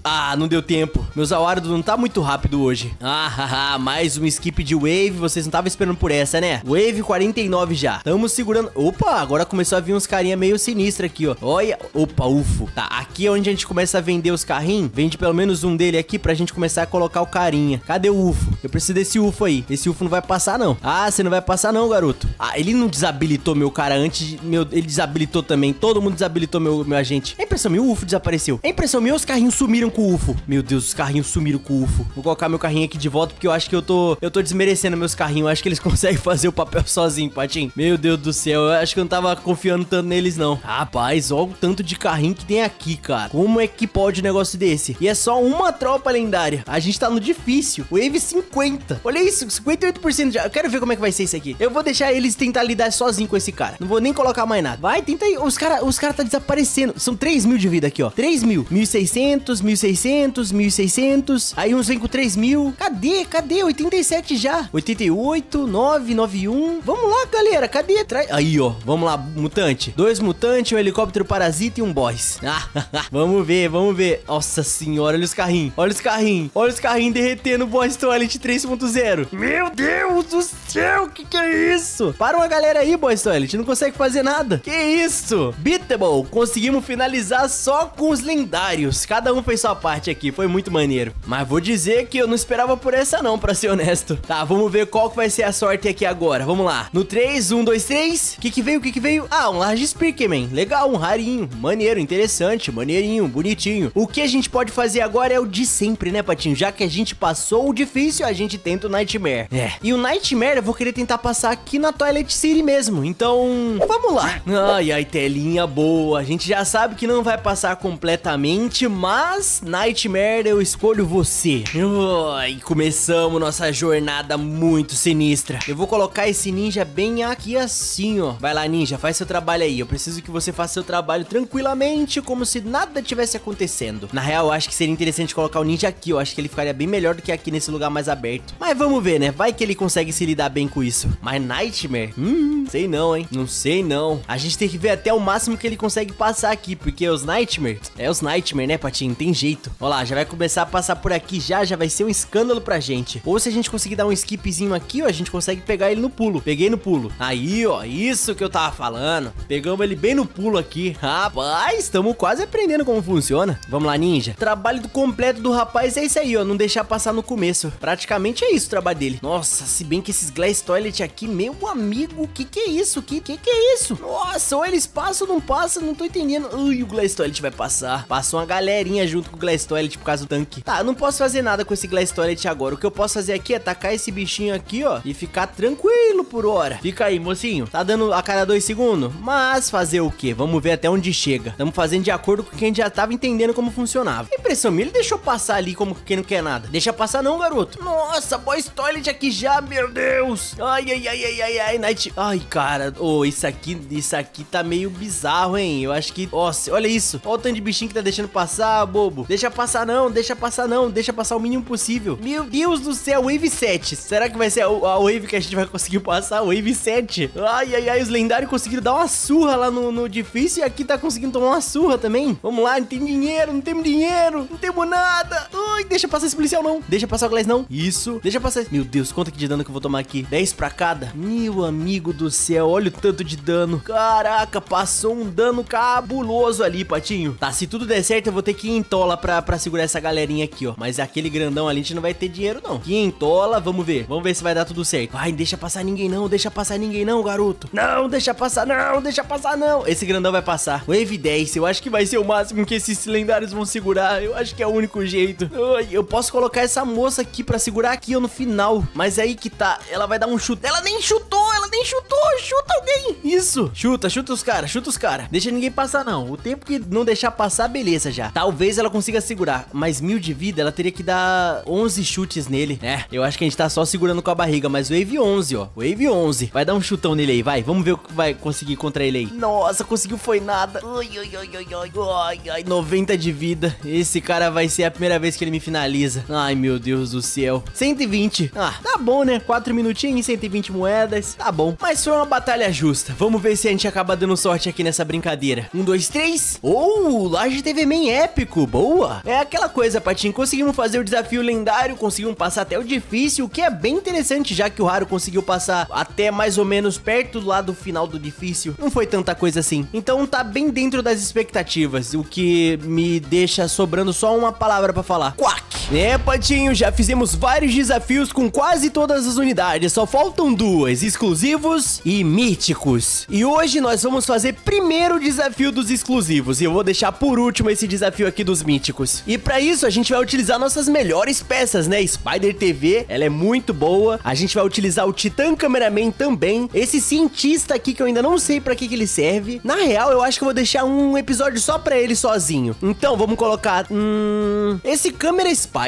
Ah, não deu tempo. Meu Zawardo não tá muito rápido hoje. [LAUGHS] Ah, mais um skip de Wave. Vocês não estavam esperando por essa, né? Wave 49 já. Tamo segurando. Opa, agora começou a vir uns carinha meio sinistro aqui, ó. Olha. Opa, ufo. Tá, aqui é onde a gente começa a vender os carrinhos. Vende pelo menos um dele aqui pra gente começar a colocar o carinha. Cadê o ufo? Eu preciso desse ufo aí. Esse ufo não vai passar, não. Ah, você não vai passar, não, garoto. Ah, ele não desabilitou meu cara antes. De... Meu, ele desabilitou também. Todo mundo desabilitou meu, meu agente. É impressão minha, o ufo desapareceu. É impressão minha, os carrinhos sumiram com o ufo. Meu Deus, os carrinhos sumiram com o ufo. Vou colocar meu carrinho aqui de volta porque eu acho que eu tô. Eu tô desmerecendo meus carrinhos. Eu acho que eles [LAUGHS] conseguem fazer o papel sozinho, Patinho. Meu Deus do céu, eu acho que eu não tava confiando tanto neles, não. Rapaz, olha o tanto de carrinho que tem aqui, cara. Como é que pode um negócio desse? E é só uma tropa lendária. A gente tá no difícil. Wave 50. Olha isso, 58% já. Eu quero ver como é que vai ser isso aqui. Eu vou deixar eles tentar lidar sozinho com esse cara. Não vou nem colocar mais nada. Vai, tenta aí. Os caras os cara tá desaparecendo. São 3 mil de vida aqui, ó. 3 mil. 1.600, 1.600, 1.600. Aí uns vem com 3 mil. Cadê? Cadê? 87 já. 88, 9, 91. Vamos lá, galera. Cadê? Tra... Aí, ó. Vamos lá, mutante. Dois mutantes, um helicóptero parasita e um boss. [LAUGHS] vamos ver, vamos ver. Nossa senhora, olha os carrinhos. Olha os carrinhos. Olha os carrinhos derretendo o Boss Toilet 3.0. Meu Deus do céu, que que é isso? Para uma galera aí, Boss Toilet. Não consegue fazer nada. Que isso? Beatable. Conseguimos finalizar só com os lendários. Cada um fez sua parte aqui. Foi muito maneiro. Mas vou dizer que eu não esperava por essa não, pra ser honesto. Tá, vamos ver qual que vai ser a sorte aqui agora. Vamos lá. No 3, 1, 2, 3. O que que veio? O que que veio? Ah, um Large Speakerman. Legal, um rarinho. Maneiro, interessante, maneirinho, bonitinho. O que a gente pode fazer agora é o de sempre, né, Patinho? Já que a gente passou o difícil, a gente tenta o Nightmare. É. E o Nightmare eu vou querer tentar passar aqui na Toilet City mesmo. Então, vamos lá. Ai, ai, telinha boa. A gente já sabe que não vai passar completamente, mas Nightmare eu escolho você. Ai, começamos nossa jornada muito sinistra. Eu vou colocar esse ninja bem aqui assim, ó. Vai lá, ninja, faz seu trabalho aí. Eu preciso que você faça seu trabalho tranquilamente, como se nada tivesse acontecendo. Na real, eu acho que seria interessante colocar o ninja aqui. Eu acho que ele ficaria bem melhor do que aqui nesse lugar mais aberto. Mas vamos ver, né? Vai que ele consegue se lidar bem com isso. Mas Nightmare? Hum, sei não, hein? Não sei não. A gente tem que ver até o máximo que ele consegue passar aqui, porque os Nightmare... É os Nightmare, né, Patinho? Tem jeito. Olha lá, já vai começar a passar por aqui já, já vai ser um escândalo pra gente. Ou se a gente conseguir dar um skipzinho aqui, ó, a gente consegue pegar ele no pulo. Peguei no pulo. Aí, ó, isso que eu tava falando. Pegamos ele bem no pulo aqui. Rapaz, estamos quase aprendendo como funciona. Vamos lá, ninja. Trabalho completo do rapaz é isso aí, ó, não deixar passar no começo. Praticamente é isso o trabalho dele. Nossa, se bem que esses Glass Toilet aqui, meu amigo, que que é isso? Que que que é isso? Nossa, ou eles passam ou não passam, não tô entendendo. Ui, o Glass Toilet vai passar. Passou uma galerinha junto com o Glass Toilet por causa do tanque. Tá, eu não posso fazer nada com esse Glass Toilet agora. O que eu posso fazer aqui é tacar esse bichinho aqui, ó, e ficar tranquilo por hora. Fica aí, mocinho. Tá dando a cada dois segundos? Mas fazer o quê? Vamos ver até onde chega. Estamos fazendo de acordo com quem já tava entendendo como funcionava. A impressão minha, ele deixou passar ali como quem não quer nada. Deixa passar não, garoto. Nossa, Boys Toilet aqui já, meu Deus. Ai, ai, ai, ai, ai, ai, Night. Ai, cara, oh, isso aqui, isso aqui tá meio bizarro, hein? Eu acho que, nossa, olha isso. Olha o tanto de bichinho que tá deixando passar, bobo. Deixa passar não, deixa passar não, deixa passar o mínimo possível. Meu Deus do céu, Wave 7. Será que vai ser a, a Wave que a gente vai conseguir passar? Wave 7. Ai, ai, ai, os lendários conseguiram dar uma surra lá no, no difícil e aqui tá conseguindo tomar uma surra também. Vamos lá, não tem dinheiro, não temos dinheiro, não temos nada. Ai, deixa passar esse policial não. Deixa passar o Glass não. Isso, deixa passar. Meu Deus, quanto de dano que eu vou tomar aqui? 10 pra cada? Meu amigo do céu, olha o tanto de dano. Caraca, passou um dano cabuloso ali, Patinho. Tá, se tudo der certo, eu vou ter que ir em tola pra, pra segurar essa galerinha aqui, ó. Mas aquele grandão ali, a gente não vai ter dinheiro, não. Aqui em tola, vamos ver. Vamos ver se vai dar tudo certo. Ai, deixa passar ninguém não, deixa passar ninguém não, garoto. Não, deixa passar não, deixa passar não. Esse grandão vai passar. Wave 10, eu acho que vai ser o máximo que esses lendários vão segurar. Eu acho que é o único jeito. Ai, eu posso colocar essa moça aqui pra segurar aqui, no final. Mas aí que tá, ela vai dar um chute. Ela nem chutou, ela nem chutou. Chuta alguém. Isso. Chuta, chuta os caras, chuta os caras. Deixa ninguém passar, não. O tempo que não deixar passar, beleza já. Talvez ela consiga segurar. Mas mil de vida, ela teria que dar 11 chutes nele. É, eu acho que a gente tá só segurando com a barriga. Mas Wave 11, ó. Wave 11. Vai dar um chutão nele aí, vai. Vamos ver o que vai conseguir contra ele aí. Nossa, conseguiu foi nada. Ai, ai, ai, ai, ai. Ai, ai, 90 de vida. Esse cara vai ser a primeira vez que ele me finaliza. Ai, meu Deus do céu. 120. Ah, tá bom, né? 4 minutinhos, 120 moedas. Tá bom. Mas foi uma batalha justa. Vamos ver se a gente acaba dando sorte aqui nessa brincadeira. Um, dois, três. Oh, Laje TV Man épico. Boa. É aquela coisa, Patinho. Conseguimos fazer o desafio lendário, conseguimos passar até o difícil, o que é bem interessante, já que o Raro conseguiu passar até mais ou menos perto lá do final do difícil. Não foi tanta coisa assim. Então tá bem dentro das expectativas, o que me deixa sobrando só uma palavra pra falar. Quack! É, Patinho, já fizemos vários desafios com quase todas as unidades, só faltam duas, exclusivos e míticos. E hoje nós vamos fazer primeiro o desafio dos exclusivos, e eu vou deixar por último esse desafio aqui dos míticos. E pra isso a gente vai utilizar nossas melhores peças, né? Spider TV, ela é muito boa. A gente vai utilizar o Titan Cameraman também. Esse cientista aqui que eu ainda não sei pra que, que ele serve. Na real, eu acho que eu vou deixar um episódio só pra ele sozinho. Então, vamos colocar... Hum... Esse câmera Spider,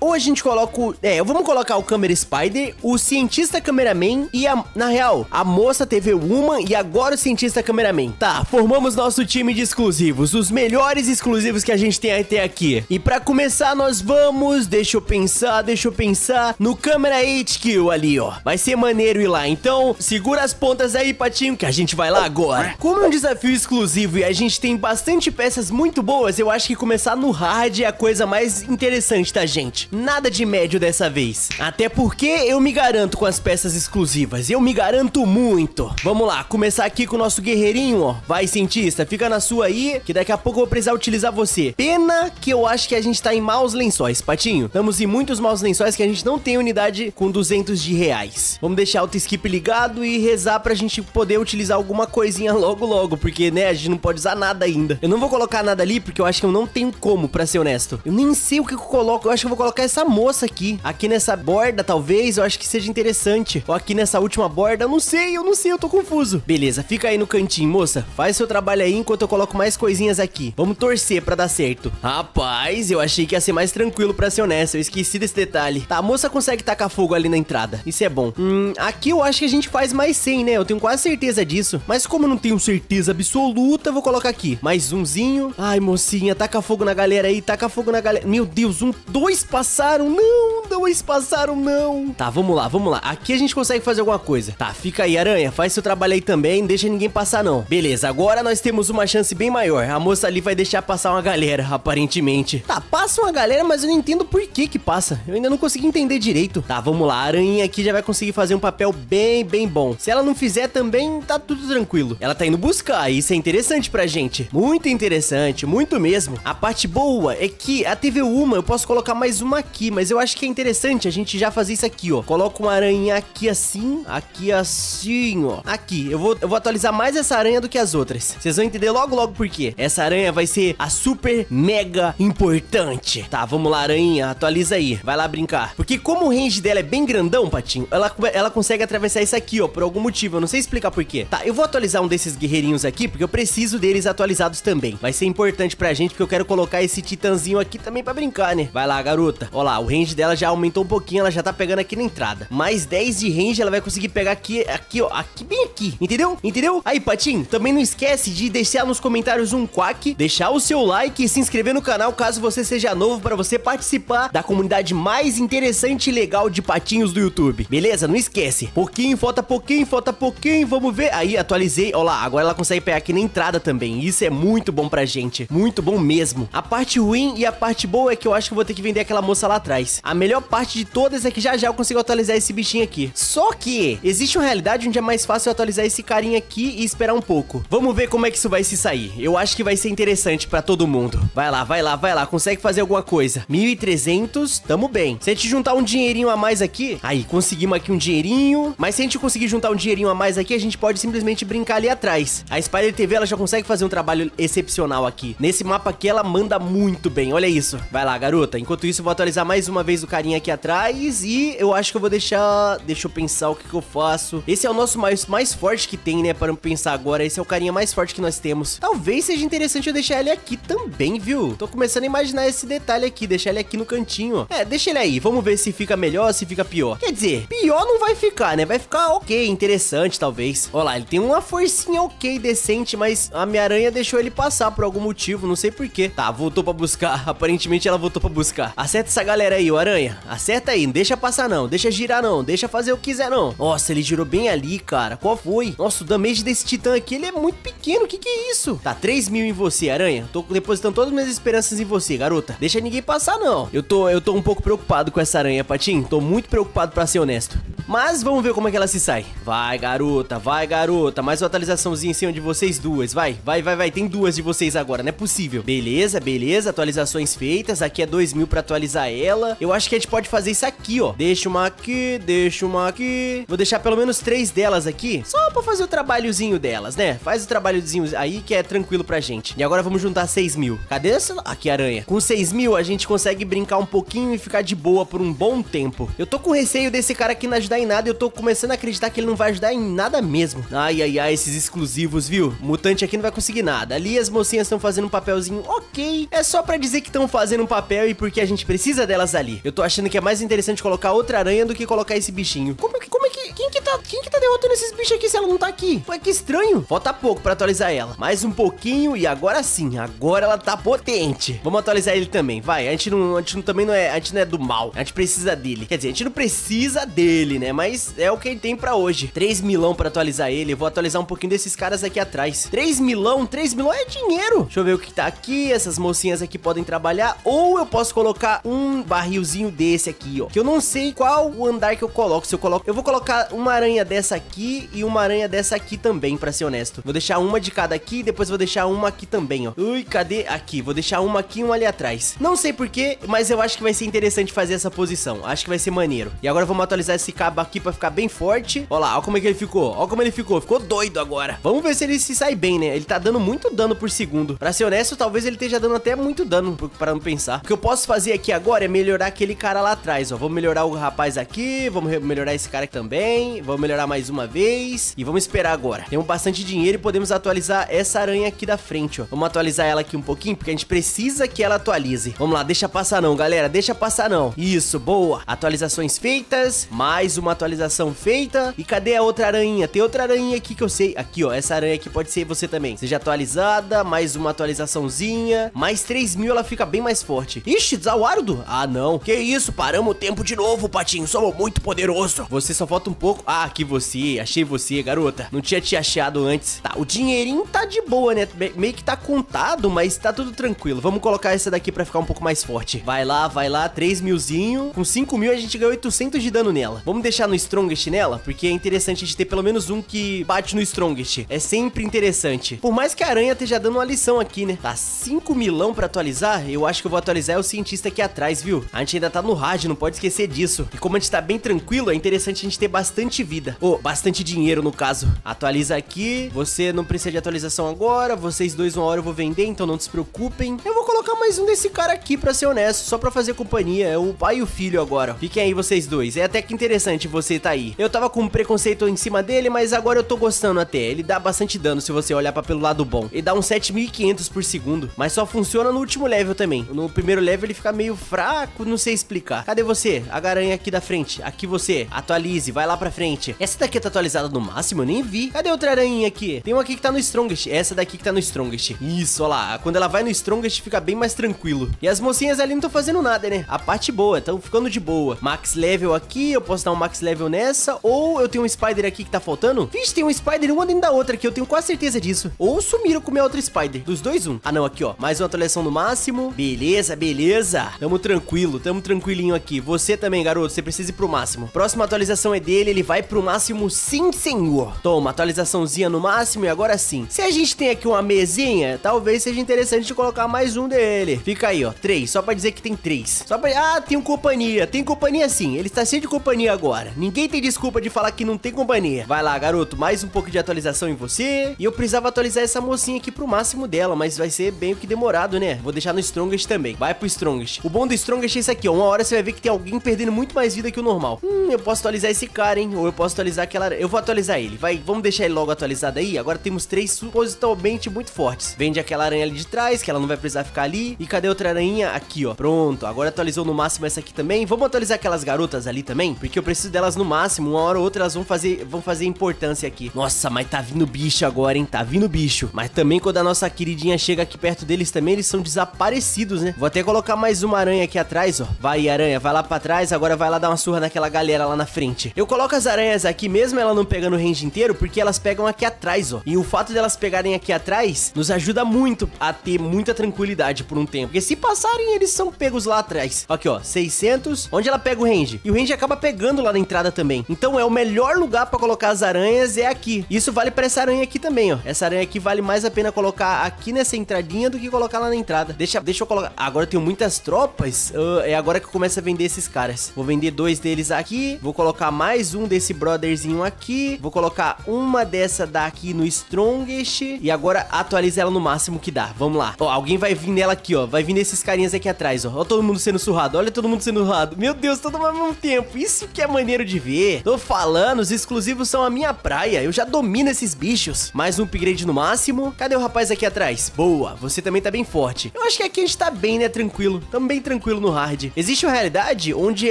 ou a gente coloca o... É, vamos colocar o câmera Spider, o cientista cameraman e a... Na real, a moça TV Woman e agora o cientista cameraman. Tá, formamos nosso time de exclusivos, os melhores exclusivos que a gente tem até aqui. E pra começar, nós vamos... Deixa eu pensar, deixa eu pensar... No câmera HQ ali, ó. Vai ser maneiro ir lá. Então, segura as pontas aí, Patinho, que a gente vai lá agora. Como é um desafio exclusivo e a gente tem bastante peças muito boas, eu acho que começar no hard é a coisa mais interessante, tá, gente? Nada de médio dessa vez. Até porque eu me garanto com as peças exclusivas. Eu me garanto muito. Vamos lá, começar aqui com o nosso guerreirinho, ó. Vai, cientista, fica na sua aí, que daqui a pouco eu vou precisar utilizar você. Pena que eu acho que a gente tá em maus lençóis, Patinho. Estamos em muitos maus lençóis que a gente não tem unidade com 200 de reais. Vamos deixar o skip ligado e rezar pra gente poder utilizar alguma coisinha [LAUGHS] logo logo, porque, né, a gente não pode usar nada ainda. Eu não vou colocar nada ali porque eu acho que eu não tenho como, pra ser honesto. Eu nem sei o que eu coloco coloco, eu acho que eu vou colocar essa moça aqui. Aqui nessa borda, talvez, eu acho que seja interessante. Ou aqui nessa última borda, eu não sei, eu não sei, eu tô confuso. Beleza, fica aí no cantinho, moça. Faz seu trabalho aí enquanto eu coloco mais coisinhas aqui. Vamos torcer pra dar certo. Rapaz, eu achei que ia ser mais tranquilo pra ser honesto. Eu esqueci desse detalhe. Tá, a moça consegue tacar fogo ali na entrada. Isso é bom. Hum, aqui eu acho que a gente faz mais 100, né? Eu tenho quase certeza disso. Mas como eu não tenho certeza absoluta, eu vou colocar aqui. Mais umzinho. Ai, mocinha, taca fogo na galera aí. Taca fogo na galera. Meu Deus, um, dois passaram. Não, dois passaram, não. Tá, vamos lá, vamos lá. Aqui a gente consegue fazer alguma coisa. Tá, fica aí, aranha. Faz seu trabalho aí também. Deixa ninguém passar, não. Beleza, agora nós temos uma chance bem maior. A moça ali vai deixar passar uma galera, [LAUGHS] aparentemente. Tá, passa uma galera, mas eu não entendo por que que passa. Eu ainda não consegui entender direito. Tá, vamos lá. A aranha aqui já vai conseguir fazer um papel bem, bem bom. Se ela não fizer também, tá tudo tranquilo. Ela tá indo buscar. Isso é interessante pra gente. Muito interessante, muito mesmo. A parte boa é que a TV uma eu posso colocar mais uma aqui, mas eu acho que é interessante a gente já fazer isso aqui, ó. Coloca uma aranha aqui assim, aqui assim, ó. Aqui, eu vou, eu vou atualizar mais essa aranha do que as outras. Vocês vão entender logo, logo por quê. Essa aranha vai ser a super mega importante. Tá, vamos lá, aranha, atualiza aí. Vai lá brincar. Porque como o range dela é bem grandão, Patinho, ela, ela consegue atravessar isso aqui, ó, por algum motivo. Eu não sei explicar por quê. Tá, eu vou atualizar um desses guerreirinhos aqui, porque eu preciso deles atualizados também. Vai ser importante pra gente, porque eu quero colocar esse titãzinho aqui também pra brincar, né? Vai lá, garota. Ó lá, o range dela já aumentou um pouquinho, ela já tá pegando aqui na entrada. Mais 10 de range, ela vai conseguir pegar aqui, aqui, ó, aqui, bem aqui. Entendeu? Entendeu? Aí, Patinho, também não esquece de deixar nos comentários um quack, deixar o seu like e se inscrever no canal caso você seja novo para você participar da comunidade mais interessante e legal de patinhos do YouTube. Beleza? Não esquece. Pouquinho, falta pouquinho, falta pouquinho, vamos ver. Aí, atualizei. Ó lá, agora ela consegue pegar aqui na entrada também. Isso é muito bom pra gente. Muito bom mesmo. A parte ruim e a parte boa é que eu acho que eu vou ter que vender aquela moça lá atrás. A melhor parte de todas é que já já eu consigo atualizar esse bichinho aqui. Só que existe uma realidade onde é mais fácil atualizar esse carinha aqui e esperar um pouco. Vamos ver como é que isso vai se sair. Eu acho que vai ser interessante pra todo mundo. Vai lá, vai lá, vai lá. Consegue fazer alguma coisa. 1.300, tamo bem. Se a gente juntar um dinheirinho a mais aqui... Aí, conseguimos aqui um dinheirinho. Mas se a gente conseguir juntar um dinheirinho a mais aqui, a gente pode simplesmente brincar ali atrás. A Spider TV, ela já consegue fazer um trabalho excepcional aqui. Nesse mapa aqui, ela manda muito bem. Olha isso. Vai lá, garota. Enquanto isso, eu vou atualizar mais uma vez o carinha aqui atrás. E eu acho que eu vou deixar... Deixa eu pensar o que, que eu faço. Esse é o nosso mais, mais forte que tem, né? Para pensar agora. Esse é o carinha mais forte que nós temos. Talvez seja interessante eu deixar ele aqui também, viu? Tô começando a imaginar esse detalhe aqui. Deixar ele aqui no cantinho. É, deixa ele aí. Vamos ver se fica melhor, se fica pior. Quer dizer, pior não vai ficar, né? Vai ficar ok, interessante, talvez. Olha lá, ele tem uma forcinha ok, decente, mas a minha aranha deixou ele passar por algum motivo, não sei porquê. Tá, voltou pra buscar. [LAUGHS] Aparentemente ela voltou pra buscar. Acerta essa galera aí, o aranha. Acerta aí, não deixa passar não, deixa girar não, deixa fazer o que quiser não. Nossa, ele girou bem ali, cara. Qual foi? Nossa, o damage desse titã aqui, ele é muito pequeno. O que que é isso? Tá, 3 mil em você, aranha. Tô depositando todas as minhas esperanças em você, garota. Deixa ninguém passar não. Eu tô, eu tô um pouco preocupado com essa aranha, Patinho. Tô muito preocupado pra ser honesto. Mas vamos ver como é que ela se sai. Vai, garota, vai, garota. Mais uma atualizaçãozinha em cima de vocês duas. Vai, vai, vai, vai. Tem duas de vocês agora, não é possível. Beleza, beleza. Atualizações feitas. Aqui é 2 mil pra atualizar ela. Eu acho que a gente pode fazer isso aqui, ó. Deixa uma aqui, deixa uma aqui. Vou deixar pelo menos três delas aqui. Só pra fazer o trabalhozinho delas, né? Faz o trabalhozinho aí que é tranquilo pra gente. E agora vamos juntar 6 mil. Cadê essa? Aqui, aranha. Com 6 mil a gente consegue brincar um pouquinho e ficar de boa por um bom tempo. Eu tô com receio desse cara aqui não ajudar em nada e eu tô começando a acreditar que ele não vai ajudar em nada mesmo. Ai, ai, ai, esses exclusivos, viu? Mutante aqui não vai conseguir nada. Ali as mocinhas estão fazendo um papelzinho ok. É só pra dizer que estão fazendo um papel e porque a gente precisa delas ali. Eu tô achando que é mais interessante colocar outra aranha do que colocar esse bichinho. Como que, como é que, quem que tá, quem que tá derrotando esses bichos aqui se ela não tá aqui? Ué, que estranho. Falta pouco pra atualizar ela. Mais um pouquinho e agora sim, agora ela tá potente. Vamos atualizar ele também, vai. A gente não, a gente não, também não é, a gente não é do mal. A gente precisa dele. Quer dizer, a gente não precisa dele, né? Mas é o que ele tem pra hoje. 3 milão pra atualizar ele. Eu vou atualizar um pouquinho desses caras aqui atrás. 3 milão, 3 milão é dinheiro. Deixa eu ver o que tá aqui. Essas mocinhas aqui podem trabalhar. Ou eu posso colocar um barrilzinho desse aqui, ó. Que eu não sei qual o andar que eu coloco. Se eu coloco... Eu vou colocar uma aranha dessa aqui e uma aranha dessa aqui também, pra ser honesto. Vou deixar uma de cada aqui, depois vou deixar uma aqui também, ó. Ui, cadê? Aqui, vou deixar uma aqui e uma ali atrás. Não sei porquê, mas eu acho que vai ser interessante fazer essa posição. Acho que vai ser maneiro. E agora vamos atualizar esse cabo aqui pra ficar bem forte. Ó lá, ó como é que ele ficou. Ó como ele ficou. Ficou doido agora. Vamos ver se ele se sai bem, né? Ele tá dando muito dano por segundo. Pra ser honesto, talvez ele esteja dando até muito dano, para não pensar. O que eu posso fazer aqui agora é melhorar aquele cara lá atrás, ó. Vamos melhorar o rapaz aqui, vamos melhorar esse cara aqui também. Vamos melhorar mais uma vez. E vamos esperar agora. Temos bastante dinheiro e podemos atualizar essa aranha aqui da frente, ó. Vamos atualizar ela aqui um pouquinho, porque a gente precisa que ela atualize. Vamos lá, deixa passar não, galera. Deixa passar não. Isso, boa. Atualizações feitas. Mais uma atualização feita. E cadê a outra aranha? Tem outra aranha aqui que eu sei. Aqui, ó. Essa aranha aqui pode ser você também. Seja atualizada. Mais uma atualizaçãozinha. Mais 3 mil, ela fica bem mais forte. Ixi, Zawarudo. Ah, não. Que isso? Paramos o tempo de novo, Patinho. Somos muito poderoso. Você só falta um pouco. Ah, aqui você. Achei você, garota. Não tinha te achado antes. Tá, o dinheirinho tá de boa, né? Meio que tá contado, mas tá tudo tranquilo. Vamos colocar essa daqui pra ficar um pouco mais forte. Vai lá, vai lá. 3 milzinho. Com 5 mil a gente ganhou 800 de dano nela. Vamos deixar no Strongest nela, porque é interessante a gente ter pelo menos um que bate no Strongest. É sempre interessante. Por mais que a aranha esteja dando uma lição aqui, né? Tá 5 milão pra atualizar. Eu acho que eu vou atualizar é o cientista aqui atrás, viu? A gente ainda tá no hard, não pode esquecer disso. E como a gente tá bem tranquilo, é interessante a gente ter bastante vida. Ou, oh, bastante dinheiro, no caso. Atualiza aqui. Você não precisa de atualização agora. Vocês dois, uma hora eu vou vender, então não se preocupem. Eu vou colocar mais um desse cara aqui, pra ser honesto. Só pra fazer companhia. É o pai e o filho agora. Fiquem aí vocês dois. É até que interessante você tá aí. Eu tava com um preconceito em cima dele, mas agora eu tô gostando até. Ele dá bastante dano se você olhar pra pelo lado bom. Ele dá uns 7.500 por segundo. Mas só funciona no último level também. No primeiro level ele fica meio fraco, não sei explicar. Cadê você? A garanha aqui da frente. Aqui você. Atualize, vai lá pra frente. Essa daqui tá atualizada no máximo? Eu nem vi. Cadê outra aranha aqui? Tem uma aqui que tá no Strongest. Essa daqui que tá no Strongest. Isso, ó lá. Quando ela vai no Strongest fica bem mais tranquilo. E as mocinhas ali não estão fazendo nada, né? A parte boa, estão ficando de boa. Max level aqui, eu posso dar um max level nessa. Ou eu tenho um Spider aqui que tá faltando. Vixe, tem um Spider uma dentro da outra aqui. Eu tenho quase certeza disso. Ou sumiram com minha outra Spider. Dos dois, um. Ah, não, aqui, ó. Mais uma atualização no máximo. Beleza, beleza. Tamo tranquilo, tamo tranquilinho aqui. Você também, garoto, você precisa ir pro máximo. Próxima atualização é dele, ele vai pro máximo sim, senhor. Toma, atualizaçãozinha no máximo e agora sim. Se a gente tem aqui uma mesinha, talvez seja interessante colocar mais um dele. Fica aí, ó, três, só pra dizer que tem três. Só pra... Ah, tem companhia, tem companhia sim. Ele está cheio de companhia agora. Ninguém tem desculpa de falar que não tem companhia. Vai lá, garoto, mais um pouco de atualização em você. E eu precisava atualizar essa mocinha aqui pro máximo dela, mas vai ser bem que demorado, né? Vou deixar no Strongest também. Vai pro Strongest. O bom do Strongest é isso aqui, ó. Uma hora você vai ver que tem alguém perdendo muito mais vida que o normal. Hum, eu posso atualizar esse cara, hein? Ou eu posso atualizar aquela... Eu vou atualizar ele. Vai, vamos deixar ele logo atualizado aí. Agora temos três supositalmente muito fortes. Vende aquela aranha ali de trás, que ela não vai precisar ficar ali. E cadê outra aranha? Aqui, ó. Pronto. Agora atualizou no máximo essa aqui também. Vamos atualizar aquelas garotas ali também, porque eu preciso delas no máximo. Uma hora ou outra elas vão fazer, vão fazer importância aqui. Nossa, mas tá vindo bicho agora, hein? Tá vindo bicho. Mas também quando a nossa queridinha chega aqui perto deles também, eles são desaparecidos, né? Vou até colocar mais uma aranha aqui atrás, ó. Vai, aranha, vai lá pra trás, agora vai lá dar uma surra naquela galera lá na frente. Eu coloco as aranhas aqui, mesmo ela não pegando o range inteiro, porque elas pegam aqui atrás, ó. E o fato delas pegarem aqui atrás nos ajuda muito a ter muita tranquilidade por um tempo. Porque se passarem, eles são pegos lá atrás. Aqui, ó, 600. Onde ela pega o range? E o range acaba pegando lá na entrada também. Então é o melhor lugar pra colocar as aranhas é aqui. Isso vale pra essa aranha aqui também, ó. Essa aranha aqui vale mais a pena colocar aqui nessa entradinha do que colocar lá na entrada. Deixa, deixa eu colocar. Agora eu tenho muitas tropas. Uh, é agora que eu começo a vender esses caras. Vou vender dois deles aqui. Vou colocar mais um desse brotherzinho aqui. Vou colocar uma dessa daqui no Strongest. E agora atualiza ela no máximo que dá. Vamos lá. Ó, alguém vai vir nela aqui, ó. Vai vir nesses carinhas aqui atrás, ó. Ó todo mundo sendo surrado. Olha todo mundo sendo surrado. Meu Deus, todo mundo ao mesmo tempo. Isso que é maneiro de ver. Tô falando, os exclusivos são a minha praia. Eu já domino esses bichos. Mais um upgrade no máximo. Cadê o rapaz aqui atrás? Boa, você também tá bem forte. Eu acho que aqui a gente tá bem, né? Tranquilo. Tamo bem tranquilo no hard. Existe uma realidade onde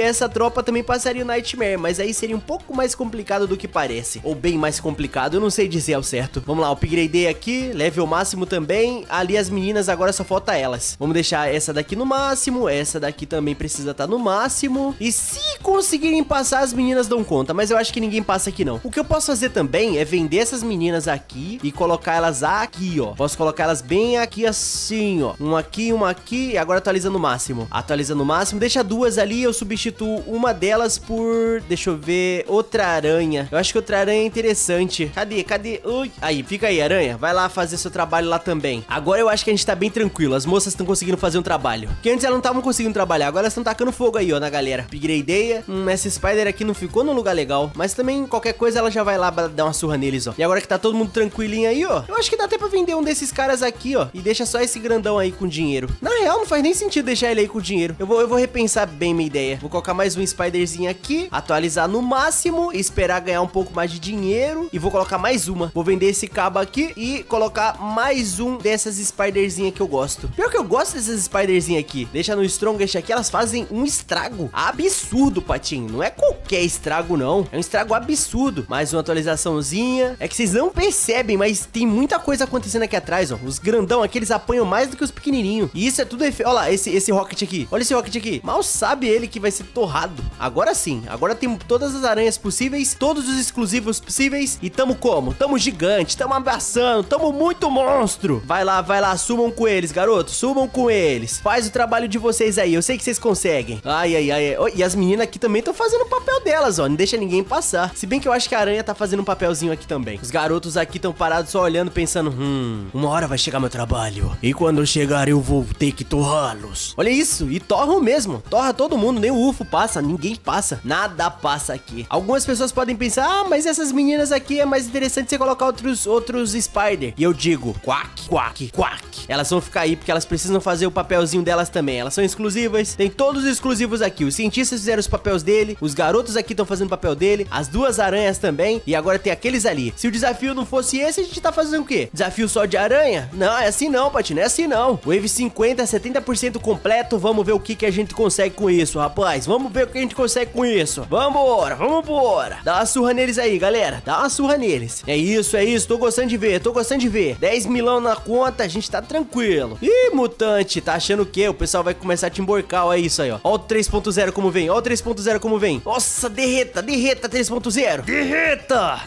essa tropa também passaria o Nightmare, mas aí seria um pouco mais complicado do que parece. Ou bem mais complicado, eu não sei dizer ao certo. Vamos lá, upgradei aqui, level máximo também. Ali as meninas agora só falta elas. Vamos deixar essa daqui no máximo, essa daqui também precisa estar tá no máximo. E se conseguirem passar, as meninas dão conta, mas eu acho que ninguém passa aqui não. O que eu posso fazer também é vender essas meninas aqui e colocar elas aqui, ó. Posso colocar elas bem aqui assim, ó. Um aqui, uma aqui agora atualizando o máximo. Atualizando o máximo, deixa duas ali, eu substituo uma delas por, deixa eu ver, outra aranha. Eu acho que outra aranha é interessante. Cadê? Cadê? Ui. Aí, fica aí, aranha. Vai lá fazer seu trabalho lá também. Agora eu acho que a gente tá bem tranquilo. As moças estão conseguindo fazer um trabalho. Porque antes elas não estavam conseguindo trabalhar. Agora elas estão tacando fogo aí, ó, na galera. Upgradeia. Hum, essa Spider aqui não ficou num lugar legal. Mas também, qualquer coisa, ela já vai lá dar uma surra neles, ó. E agora que tá todo mundo tranquilinho aí, ó. Eu acho que dá até pra vender um desses caras aqui, ó. E deixa só esse grandão aí com dinheiro. Na real, não faz nem sentido deixar ele aí com dinheiro. Eu vou, eu vou repensar bem minha ideia. Vou colocar mais um Spiderzinho aqui. Atualizar no máximo. Esperar ganhar um pouco mais de dinheiro. E vou colocar mais uma. Vou vender esse cabo aqui e colocar mais um dessas Spiderzinhas que eu gosto. Pior que eu gosto dessas Spiderzinhas aqui. Deixa no Strongest aqui, elas fazem um estrago absurdo, Patinho. Não é qualquer estrago, não. É um estrago absurdo. Mais uma atualizaçãozinha. É que vocês não percebem, mas tem muita coisa acontecendo aqui atrás, ó. Os grandão aqui, eles apanham mais do que os pequenininhos. E isso é tudo efeito. Olha lá, esse, esse Rocket aqui. Olha esse Rocket aqui. Mal sabe ele que vai ser torrado. Agora sim. Agora tem todas as aranhas possíveis, todos os exclusivos possíveis. E tamo como? Tamo gigante, tamo abraçando, tamo muito monstro. Vai lá, vai lá, subam com eles, garoto. Subam com eles. Faz o trabalho de vocês aí. Eu sei que vocês conseguem. Ai, ai, ai. Oh, e as meninas aqui também estão fazendo o papel delas, ó. Não deixa ninguém passar. Se bem que eu acho que a aranha tá fazendo um papelzinho aqui também. Os garotos aqui estão parados só olhando, pensando: hum, uma hora vai chegar meu trabalho. E quando chegar, eu vou ter que torrá-los. Olha isso, e torram mesmo. Torra todo mundo, nem o UFO passa, ninguém passa. Nada passa aqui. Algumas pessoas podem pensar: ah, mas essas meninas aqui é mais interessante você colocar outros, outros Spider. E eu digo: quack, quack, quack. Elas vão ficar aí porque elas precisam fazer o papelzinho delas também. Elas são exclusivas, tem todos os exclusivos aqui. Os cientistas fizeram os papéis dele, os garotos aqui estão fazendo o papel dele, as duas aranhas também, e agora tem aqueles ali. Se o desafio não fosse esse, a gente tá fazendo o quê? Desafio só de aranha? Não, é assim não, Paty, não é assim não. Wave 50, 70% completo, vamos ver o que, que a gente consegue com isso, rapaz. Vamos ver o que a gente consegue com isso. Vambora, vambora. Dá uma surra neles aí, galera. Dá uma surra neles. É isso, é isso, tô gostando de ver, tô gostando de ver. 10 milão na conta, a gente tá tranquilo. Ih, mutante, tá achando o quê? O pessoal vai começar a te emborcar, olha isso aí, ó. Ó o 3.0 como vem, ó o 3.0 como vem. Nossa, derreta, derreta 3.0. Derreta!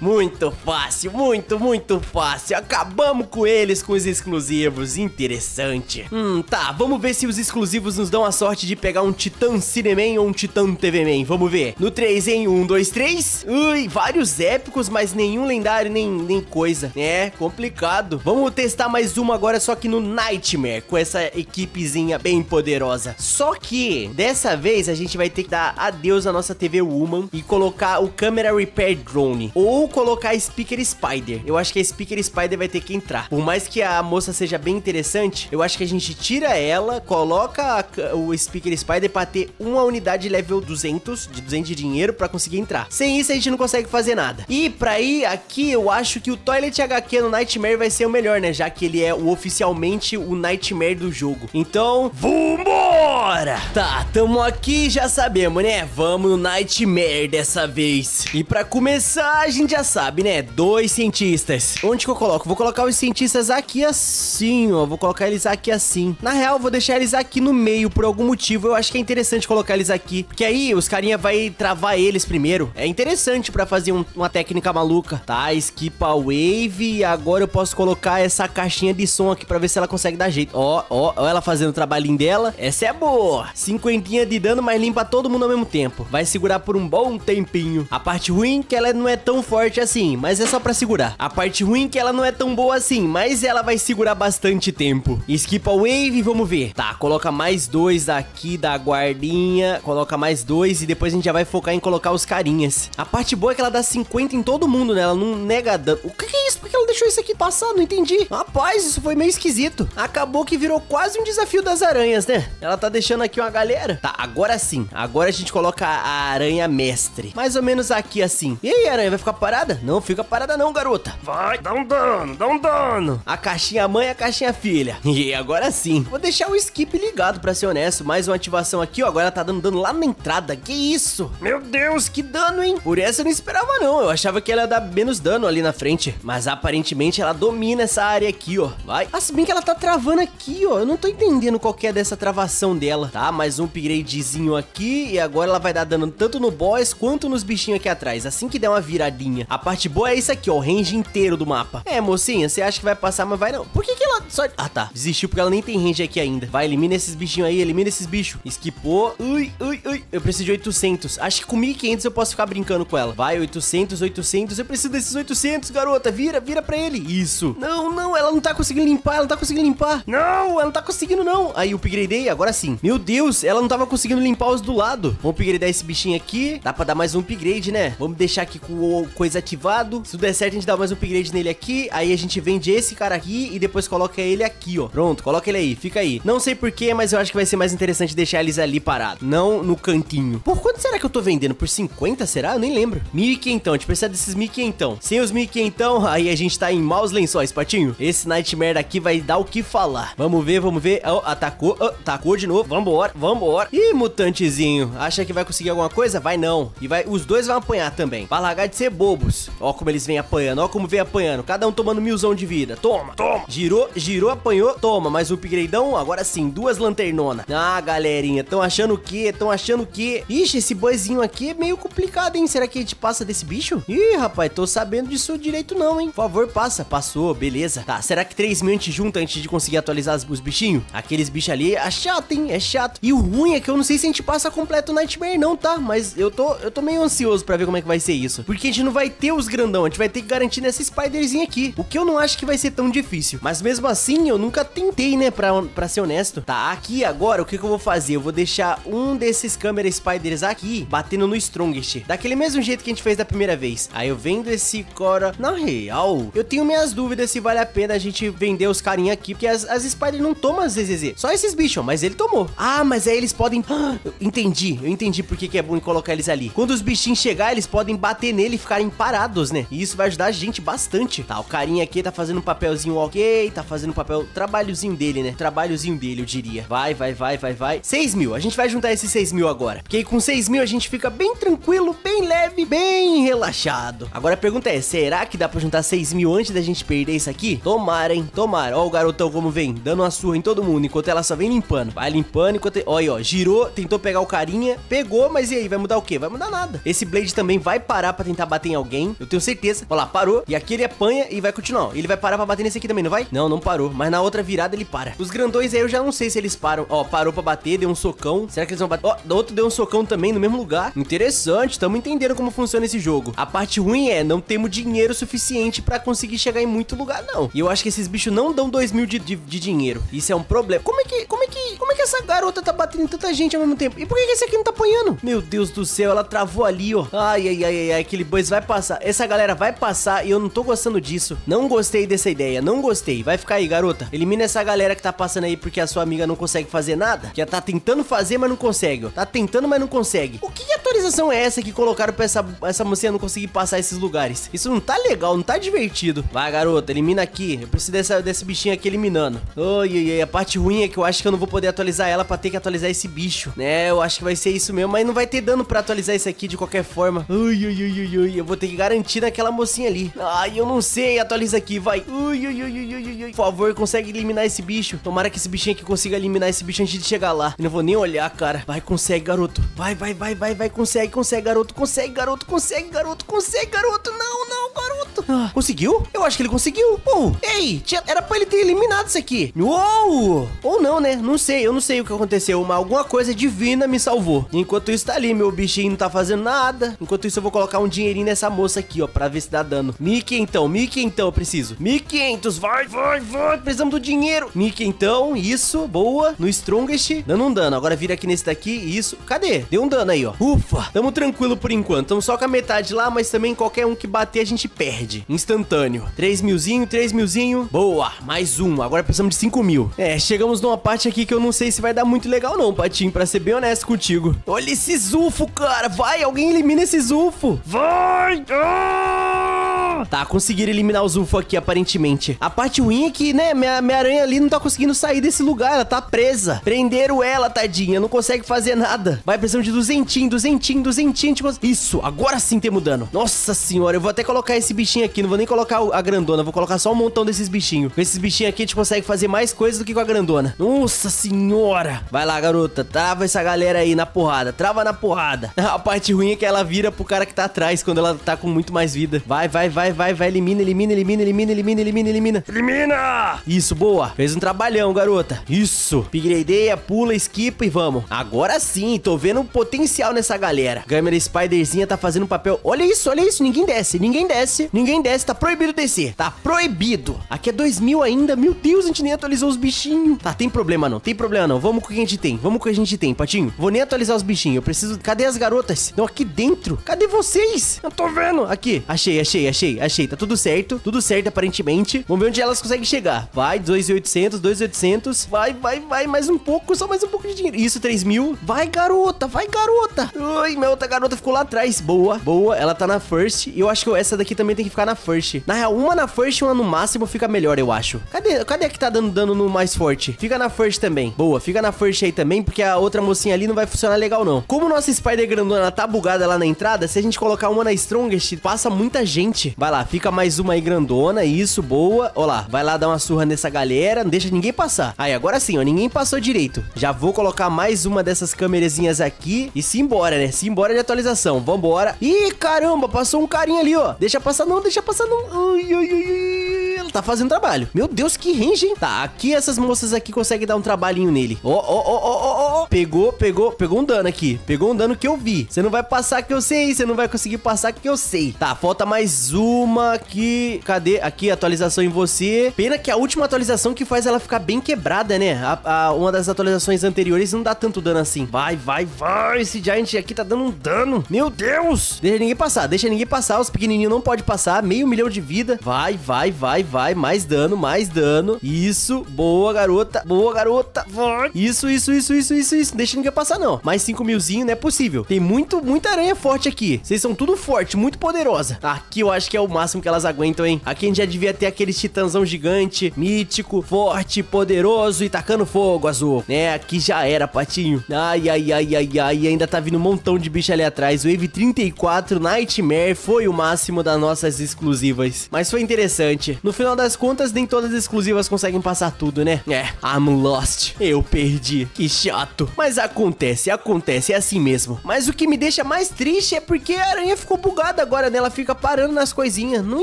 muito fácil, muito, muito fácil. Acabamos com eles com os exclusivos. Interessante. Hum, tá, vamos ver se os exclusivos nos dão a sorte de pegar um Titã Cineman ou um Titã TV Man. Vamos ver. No 3 em 1, 2, 3. Ui, vários épicos, mas nenhum lendário, nem, nem coisa. É, complicado. Vamos testar mais uma agora, só que no Nightmare, com essa equipezinha bem poderosa. Só que, dessa vez, a gente vai ter que dar adeus à nossa TV Woman e colocar o Camera Repair Drone. Ou colocar a Speaker Spider. Eu acho que a Speaker Spider vai ter que entrar. Por mais que a moça seja bem interessante, eu acho que a gente tira ela, coloca a, o Speaker Spider pra ter uma unidade level 200, de 200 de dinheiro, pra conseguir entrar. Sem isso, a gente não consegue fazer nada. E pra ir aqui, eu acho que o Toilet HQ no Nightmare vai ser o melhor, né? Já que ele é o, oficialmente o Nightmare do jogo. Então, vambora! Tá, tamo aqui, já sabemos, né? Vamos no Nightmare dessa vez. E pra começar, a gente já sabe, né? Dois cientistas. Onde que eu coloco? Vou colocar os cientistas aqui assim, ó. Vou colocar eles aqui assim. Na real, vou deixar eles aqui no meio por algum motivo. Eu acho que é interessante colocar eles aqui. Porque aí os carinha vai travar eles primeiro. É interessante pra fazer um- uma técnica maluca. Tá, skip a wave. E agora eu posso colocar essa caixinha de som aqui pra ver se ela consegue dar jeito. Ó, ó, ó ela fazendo o trabalhinho dela. Essa é boa. Cinquentinha de dano, mas limpa todo mundo ao mesmo tempo. Vai segurar por um bom tempinho. A parte ruim que ela não é tão forte assim, mas é só pra segurar. A parte ruim que ela não é tão boa assim, mas ela vai segurar bastante tempo. Skip a wave, vamos ver. Tá, coloca mais dois aqui da guardinha. Coloca mais dois e depois a gente já vai focar em colocar os carinhas. A parte boa é que ela dá 50 em todo mundo, né? Ela não nega dano. O que é isso? Por que ela deixou isso aqui passar? Não entendi. Rapaz, isso foi meio esquisito. Acabou que virou quase um desafio das aranhas, né? Ela tá deixando aqui uma galera. Tá, agora sim. Agora a gente coloca a aranha mestre. Mais ou menos aqui assim. E aí, aranha, vai ficar parada? Não fica parada não, garota. Vai, dá um dano, dá um dano. A caixinha mãe e a caixinha filha. [LAUGHS] E agora sim. Vou deixar o skip ligado, pra ser honesto. Mais uma ativação aqui, ó. Agora ela tá dando dano lá na entrada. Que isso? Meu Deus, Que dano, hein? Por essa eu não esperava, não. Eu achava que ela ia dar menos dano ali na frente. Mas aparentemente ela domina essa área aqui, ó. Vai. Ah, se bem que ela tá travando aqui, ó. Eu não tô entendendo qual que é dessa travação dela, tá? Mais um upgradezinho aqui e agora ela vai dar dano tanto no boss quanto nos bichinhos aqui atrás, assim que der uma viradinha. A parte boa é isso aqui, ó, o range inteiro do mapa. É, mocinha, você acha que vai passar, mas vai não. Por que que ela só... Ah, tá, desistiu porque ela nem tem range aqui ainda. Vai, elimina esses bichinhos aí, elimina esses bichos. Esquipou. Ui, ui, ui. Eu preciso de 800. Acho que com 1500 eu posso ficar brincando com ela. Vai, 800, 800. Eu preciso desses 800, garota. Vira, vira pra ele. Isso. Não, não, ela não tá conseguindo limpar, ela não tá conseguindo limpar. Não, ela não tá conseguindo não. Aí, upgradei, agora sim. Meu Deus, ela não tava conseguindo limpar os do lado. Vamos upgradear esse bichinho aqui. Dá pra dar mais um upgrade, né? Vamos deixar aqui com o coisa ativado. Se tudo der certo, a gente dá mais um upgrade nele aqui. Aí a gente vende esse cara aqui e depois coloca ele aqui, ó. Pronto, coloca ele aí. Fica aí. Não sei porquê, mas eu acho que vai ser mais interessante deixar eles ali parados. Não no cantinho. Por quanto será que eu tô vendendo? Por 50, será? Eu nem lembro. 1.500. A gente precisa desses 1.500. Sem os 1.500, [LAUGHS] aí a gente tá em maus lençóis, patinho. Esse Nightmare daqui vai dar o que falar. Vamos ver, vamos ver. Oh, atacou. Oh, atacou de novo. Vambora, vambora. Ih, mutantezinho. Acha que vai conseguir alguma coisa? Vai não. E vai, os dois vão apanhar também. Pra largar de ser bobos. Ó como eles vêm apanhando. Ó como vem apanhando. Cada um tomando milzão de vida. Toma, toma. Girou, girou, apanhou. Toma, mais um upgradeão. Agora sim, duas lanternonas. Ah, galerinha. Tão achando o quê? Tão achando o quê? Ixi, esse boizinho aqui é meio complicado, hein? Será que a gente passa desse bicho? Ih, rapaz, tô sabendo disso direito não, hein? Por favor, passa. Passou, beleza. Tá, será que 3 mil a gente junta antes de conseguir atualizar os bichinhos? Aqueles bichos ali é chato, hein? É chato. E o ruim é que eu não sei se a gente passa completo o Nightmare não, tá? Mas eu tô, eu tô meio ansioso pra ver como é que vai ser isso. Porque a gente não vai ter os grandão, a gente vai ter que garantir nessa Spiderzinha aqui. O que eu não acho que vai ser tão difícil. Mas mesmo assim, eu nunca tentei, né? Pra, pra ser honesto. Tá, aqui agora, o que, que eu vou fazer? Eu vou deixar um desses câmera Spiders aqui, batendo no Strongest. Daquele mesmo jeito que a gente fez da primeira vez. Aí eu vendo esse Cora... Na real, eu tenho minhas dúvidas se vale a pena a gente vender os carinha aqui. Porque as, as Spiders não tomam as ZZZ. Só esses bichos, mas ele tomou. Ah, mas aí eles podem... [GASPS] Ah, entendi, eu entendi por que, que é bom colocar eles ali. Quando os bichinhos chegar, eles podem bater nele e ficarem parados, né? E isso vai ajudar a gente bastante. Tá, o carinha aqui tá fazendo um papelzinho ok, tá fazendo um papel... Trabalhozinho dele, né? Trabalhozinho dele, eu diria. Vai, vai, vai, vai, vai. 6 mil. A gente vai juntar esses 6 mil agora. Porque com 6 mil a gente fica bem tranquilo, bem leve, bem relaxado. Agora a pergunta é, será que dá pra juntar 6 mil antes da gente perder isso aqui? Tomara, hein? Tomara. Ó o garotão como vem, dando uma surra em todo mundo, enquanto ela só vem limpando. Vai limpando enquanto... Olha aí, ó, girou, tentou pegar o carinha, pegou, mas e aí, vai mudar o quê? Vai mudar nada. Esse Blade também vai parar pra tentar bater em alguém, eu tenho certeza. Olha lá, parou, e aqui ele apanha e vai continuar. Ele vai parar pra bater nesse aqui também, não vai? Não, não parou, mas na outra virada ele para. Os grandões aí eu já não sei se eles param. Ó, parou pra bater, deu um socão. Será que eles vão bater? Ó, outro deu um socão também no mesmo lugar. Interessante, tamo entendendo como funciona esse jogo. A parte ruim é, não temos dinheiro suficiente pra conseguir chegar em muito lugar, não. E eu acho que esses bichos não dão 2 mil de, de, de, dinheiro. Isso é um problema. Como é que, como é que, como é que essa garota tá batendo em tanta gente ao mesmo tempo? E por que, que esse aqui não tá apanhando? Meu Deus do céu, ela travou ali, ó. Ai, ai, ai, ai, aquele boys vai passar. Essa galera vai passar e eu não tô gostando disso. Não gostei dessa ideia, não gostei. Vai ficar aí, garota. Elimina essa galera que tá passando aí porque a sua amiga não consegue fazer nada. Que ela tá tentando fazer, mas não consegue, ó. Tá tentando, mas não consegue. O que atualização é essa que colocaram pra essa, essa mocinha não conseguir passar esses lugares? Isso não tá legal, não tá divertido. Vai, garota, elimina aqui. Eu preciso dessa, desse bichinho aqui eliminando. Oi, oi, oi. A parte ruim é que eu acho que eu não vou poder atualizar ela pra ter que atualizar esse bicho. Né, eu acho que vai ser isso mesmo, mas não vai ter dano pra atualizar esse aqui de qualquer forma. Ui, ui, ui, ui, ui. Eu vou ter que garantir naquela mocinha ali. Ai, eu não sei. Atualiza aqui, vai. Ui, ui, ui, ui, ui, ui. Por favor, consegue eliminar esse bicho. Tomara que esse bichinho aqui consiga eliminar esse bicho antes de chegar lá. Eu não vou nem olhar, cara. Vai, consegue, garoto. Vai, vai, vai, vai, vai. Consegue, consegue, garoto. Consegue, garoto. Consegue, garoto. Consegue, garoto. Não, não, garoto. Ah, conseguiu? Eu acho que ele conseguiu. Oh, ei, tinha, era pra ele ter eliminado isso aqui. Uou! Ou não, né? Não sei, eu não sei o que aconteceu, mas alguma coisa divina me salvou. Enquanto isso tá ali, meu bichinho não tá fazendo nada. Enquanto isso eu vou colocar um dinheirinho nessa moça aqui, ó, pra ver se dá dano. 1.500, então, 1.500 então, eu preciso. 1.500, vai, vai, vai. Precisamos do dinheiro. 1.500, então, isso, boa. No Strongest, dando um dano. Agora vira aqui nesse daqui, isso. Cadê? Deu um dano aí, ó. Ufa, tamo tranquilo por enquanto. Tamo só com a metade lá, mas também qualquer um que bater a gente perde. Instantâneo. 3 milzinho, 3 milzinho. Boa, mais um. Agora precisamos de 5 mil. É, chegamos numa parte aqui que eu não sei se vai dar muito legal não, Patinho, pra ser bem honesto contigo. Olha esse Zulfo, cara. Vai, alguém elimina esse Zulfo. Vai! Ah! Tá, conseguiram eliminar os UFO aqui, aparentemente. A parte ruim é que, né, minha, minha aranha ali não tá conseguindo sair desse lugar. Ela tá presa. Prenderam ela, tadinha. Não consegue fazer nada. Vai precisando de duzentinho, duzentinho, duzentinho. Tipo... Isso, agora sim temos dano. Nossa senhora, eu vou até colocar esse bichinho aqui. Não vou nem colocar a grandona. Vou colocar só um montão desses bichinhos. Com esses bichinhos aqui, a gente consegue fazer mais coisas do que com a grandona. Nossa senhora. Vai lá, garota. Trava essa galera aí na porrada. Trava na porrada. [LAUGHS] A parte ruim é que ela vira pro cara que tá atrás quando ela tá com muito mais vida. Vai, vai, vai, vai, vai. Elimina, elimina, elimina, elimina, elimina, elimina, elimina. Elimina! Isso, boa. Fez um trabalhão, garota. Isso. Upgradeia, pula, esquipa e vamos. Agora sim, tô vendo um potencial nessa galera. Gamer Spiderzinha tá fazendo um papel. Olha isso, olha isso. Ninguém desce, ninguém desce, ninguém desce. Tá proibido descer. Tá proibido. Aqui é 2000 ainda. Meu Deus, a gente nem atualizou os bichinhos. Tá, tem problema não, tem problema não. Vamos com o que a gente tem. Vamos com o que a gente tem, Patinho. Vou nem atualizar os bichinhos. Eu preciso. Cadê as garotas? Estão aqui dentro. Cadê vocês? Eu tô vendo. Aqui. Achei, achei, achei, achei. Tá tudo certo. Tudo certo, aparentemente. Vamos ver onde elas conseguem chegar. Vai, 2,800, 2,800. Vai, vai, vai. Mais um pouco. Só mais um pouco de dinheiro. Isso, 3 mil. Vai, garota. Vai, garota. Ai, minha outra garota ficou lá atrás. Boa, boa. Ela tá na first. E eu acho que essa daqui também tem que ficar na first. Na real, uma na first e uma no máximo fica melhor, eu acho. Cadê, cadê a que tá dando dano no mais forte? Fica na first também. Boa, fica na first aí também, porque a outra mocinha ali não vai funcionar legal, não. Como nossa Spider grandona tá bugada lá na entrada, se a gente colocar uma na Strongest, passa muita gente. Vai lá, fica mais uma aí grandona, isso, boa. Ó lá, vai lá dar uma surra nessa galera, não deixa ninguém passar. Aí, agora sim, ó, ninguém passou direito. Já vou colocar mais uma dessas câmerazinhas aqui e simbora, né? Simbora de atualização, vambora. Ih, caramba, passou um carinha ali, ó. Deixa passar não, deixa passar não. Ai, ai, ai, ai. Ela tá fazendo trabalho. Meu Deus, que range, hein? Tá, aqui essas moças aqui conseguem dar um trabalhinho nele. Ó, ó, ó, ó, ó, ó. Pegou, pegou, pegou um dano aqui. Pegou um dano que eu vi. Você não vai passar que eu sei, você não vai conseguir passar que eu sei. Tá, falta mais uma aqui. Cadê? Aqui, atualização em você. Pena que a última atualização que faz ela ficar bem quebrada, né? A, a- uma das atualizações anteriores não dá tanto dano assim. Vai, vai, vai. Esse Giant aqui tá dando um dano. Meu Deus. Deixa ninguém passar, deixa ninguém passar. Os pequenininhos não pode passar. Meio milhão de vida. Vai, vai, vai, vai. Mais dano, mais dano. Isso. Boa, garota. Boa, garota. Isso, isso, isso, isso, isso, isso. Deixa ninguém passar, não. Mais 5 milzinho, não é possível. Tem muito, muita aranha forte aqui. Vocês são tudo forte, muito poderosa. Aqui eu acho que é o máximo que elas aguentam, hein? Aqui a gente já devia ter aquele titãzão gigante, mítico, forte, poderoso e tacando fogo, azul. Né? Aqui já era, patinho. Ai, ai, ai, ai, ai. Ainda tá vindo um montão de bicho ali atrás. Wave 34 Nightmare foi o máximo das nossas exclusivas. Mas foi interessante. No final das contas, nem todas as exclusivas conseguem passar tudo, né? É, I'm lost. Eu perdi. Que chato. Mas acontece, acontece, é assim mesmo. Mas o que me deixa mais triste é porque a aranha ficou bugada agora, né? Ela fica parando nas coisinhas. Não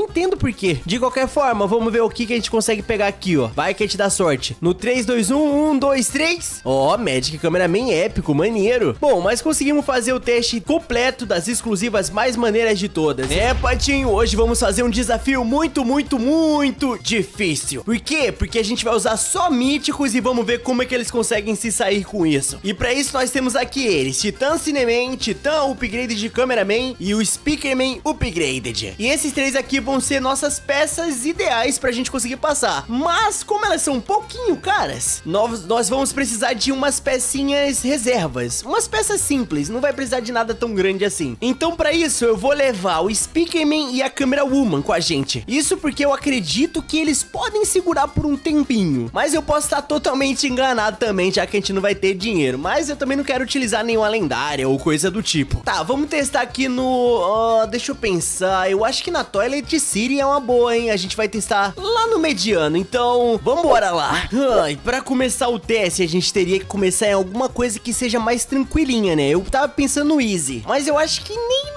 entendo por quê. De qualquer forma, vamos ver o que, que a gente consegue pegar aqui, ó. Vai que a gente dá sorte. No 3, 2, 1, 1, 2, 3. Ó, Magic Cameraman épico, maneiro. Bom, mas conseguimos fazer o teste completo das exclusivas mais maneiras de todas. É, Patinho, hoje vamos fazer um desafio muito, muito, muito difícil. Por quê? Porque a gente vai usar só míticos e vamos ver como é que eles conseguem se sair com isso. E pra isso nós temos aqui eles, Titã Cineman, Titã Upgraded Cameraman e o Speakerman Upgraded. E esses três aqui vão ser nossas peças ideais pra gente conseguir passar. Mas como elas são um pouquinho caras, nós, nós vamos precisar de umas pecinhas reservas. Umas peças simples, não vai precisar de nada tão grande assim. Então pra isso eu vou levar o Speakerman e a Câmera Woman com a gente. Isso porque eu acredito que eles podem segurar por um tempinho. Mas eu posso estar totalmente enganado também, já que a gente não vai ter dinheiro. Mas eu também não quero utilizar nenhuma lendária ou coisa do tipo. Tá, vamos testar aqui no... ah, deixa eu pensar. Eu acho que na Toilet City é uma boa, hein? A gente vai testar lá no mediano. Então, vambora lá. Ai, pra começar o teste, a gente teria que começar em alguma coisa que seja mais tranquilinha, né? Eu tava pensando no Easy. Mas eu acho que nem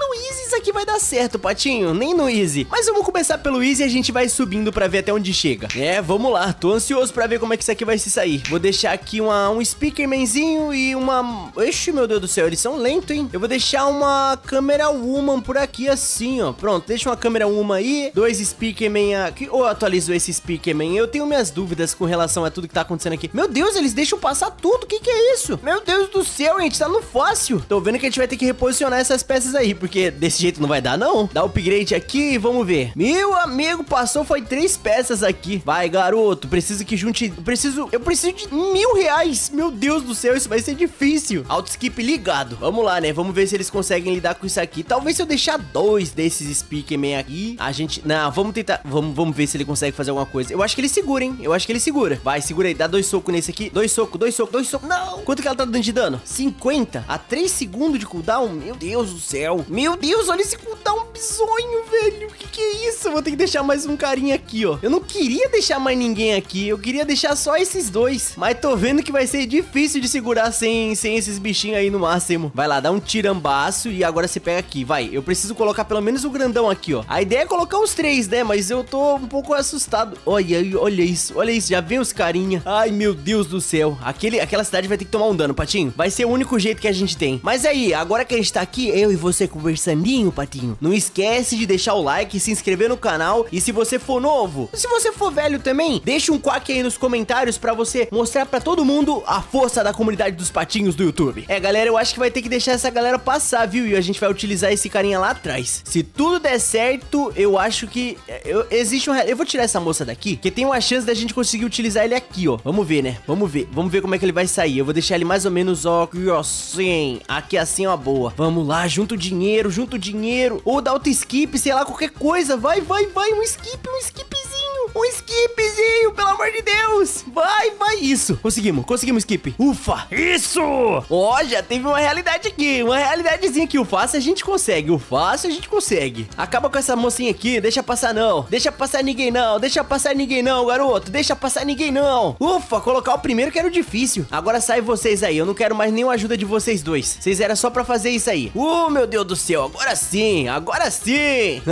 aqui vai dar certo, Patinho. Nem no Easy. Mas vamos começar pelo Easy e a gente vai subindo pra ver até onde chega. É, vamos lá. Tô ansioso pra ver como é que isso aqui vai se sair. Vou deixar aqui uma, um Speakermanzinho e uma... Ixi, meu Deus do céu, eles são lentos, hein? Eu vou deixar uma câmera woman por aqui assim, ó. Pronto, deixa uma câmera woman aí. Dois Speakerman aqui. Ou eu atualizo esse Speakerman? Eu tenho minhas dúvidas com relação a tudo que tá acontecendo aqui. Meu Deus, eles deixam passar tudo. O que que é isso? Meu Deus do céu, gente tá no fácil. Tô vendo que a gente vai ter que reposicionar essas peças aí, porque desse jeito jeito não vai dar, não. Dá upgrade aqui, vamos ver. Meu amigo, passou, foi três peças aqui. Vai, garoto, preciso que junte... Preciso... Eu preciso de mil reais. Meu Deus do céu, isso vai ser difícil. Auto skip ligado. Vamos lá, né? Vamos ver se eles conseguem lidar com isso aqui. Talvez se eu deixar dois desses Speakerman aqui, a gente... Não, vamos tentar... Vamos, vamos ver se ele consegue fazer alguma coisa. Eu acho que ele segura, hein? Eu acho que ele segura. Vai, segura aí. Dá dois socos nesse aqui. Dois socos, dois socos, dois socos. Não! Quanto que ela tá dando de dano? 50? A 3 segundos de cooldown? Meu Deus do céu. Meu Deus, olha esse cooldown bizonho, velho. O que que é isso? vou ter que deixar mais um carinha aqui, ó. Eu não queria deixar mais ninguém aqui. Eu queria deixar só esses dois. Mas tô vendo que vai ser difícil de segurar sem, sem esses bichinhos aí no máximo. Vai lá, dá um tirambaço e agora você pega aqui. Vai, eu preciso colocar pelo menos o grandão aqui, ó. A ideia é colocar os três, né? Mas eu tô um pouco assustado. Olha, olha isso, olha isso. Já vem os carinha. Ai, meu Deus do céu. Aquele, aquela cidade vai ter que tomar um dano, Patinho. Vai ser o único jeito que a gente tem. Mas aí, agora que a gente tá aqui, eu e você conversandinho, Patinho, não esquece de deixar o like, se inscrever no canal. E se você for novo, se você for velho também, deixa um quack aí nos comentários pra você mostrar pra todo mundo a força da comunidade dos patinhos do YouTube. É, galera, eu acho que vai ter que deixar essa galera passar, viu? E a gente vai utilizar esse carinha lá atrás. Se tudo der certo, eu acho que é, eu, existe um... Eu vou tirar essa moça daqui, que tem uma chance da gente conseguir utilizar ele aqui, ó. Vamos ver, né? Vamos ver. Vamos ver como é que ele vai sair. Eu vou deixar ele mais ou menos, ó, assim. Aqui assim, ó, boa. Vamos lá, junto dinheiro, junto dinheiro. Ou dá auto skip, sei lá, qualquer coisa. Vai, vai, vai. Um skip, um skipzinho. Um skipzinho, pelo amor de Deus. Vai, vai. Isso. Conseguimos, conseguimos skip. Ufa. Isso! Ó, já teve uma realidade aqui. Uma realidadezinha aqui. O fácil a gente consegue. O fácil a gente consegue. Acaba com essa mocinha aqui. Deixa passar não. Deixa passar ninguém não. Deixa passar ninguém não, garoto. Deixa passar ninguém não. Ufa, colocar o primeiro que era o difícil. Agora sai vocês aí. Eu não quero mais nenhuma ajuda de vocês dois. Vocês eram só pra fazer isso aí. Uh, meu Deus do céu. Agora sim. Agora sim. [LAUGHS]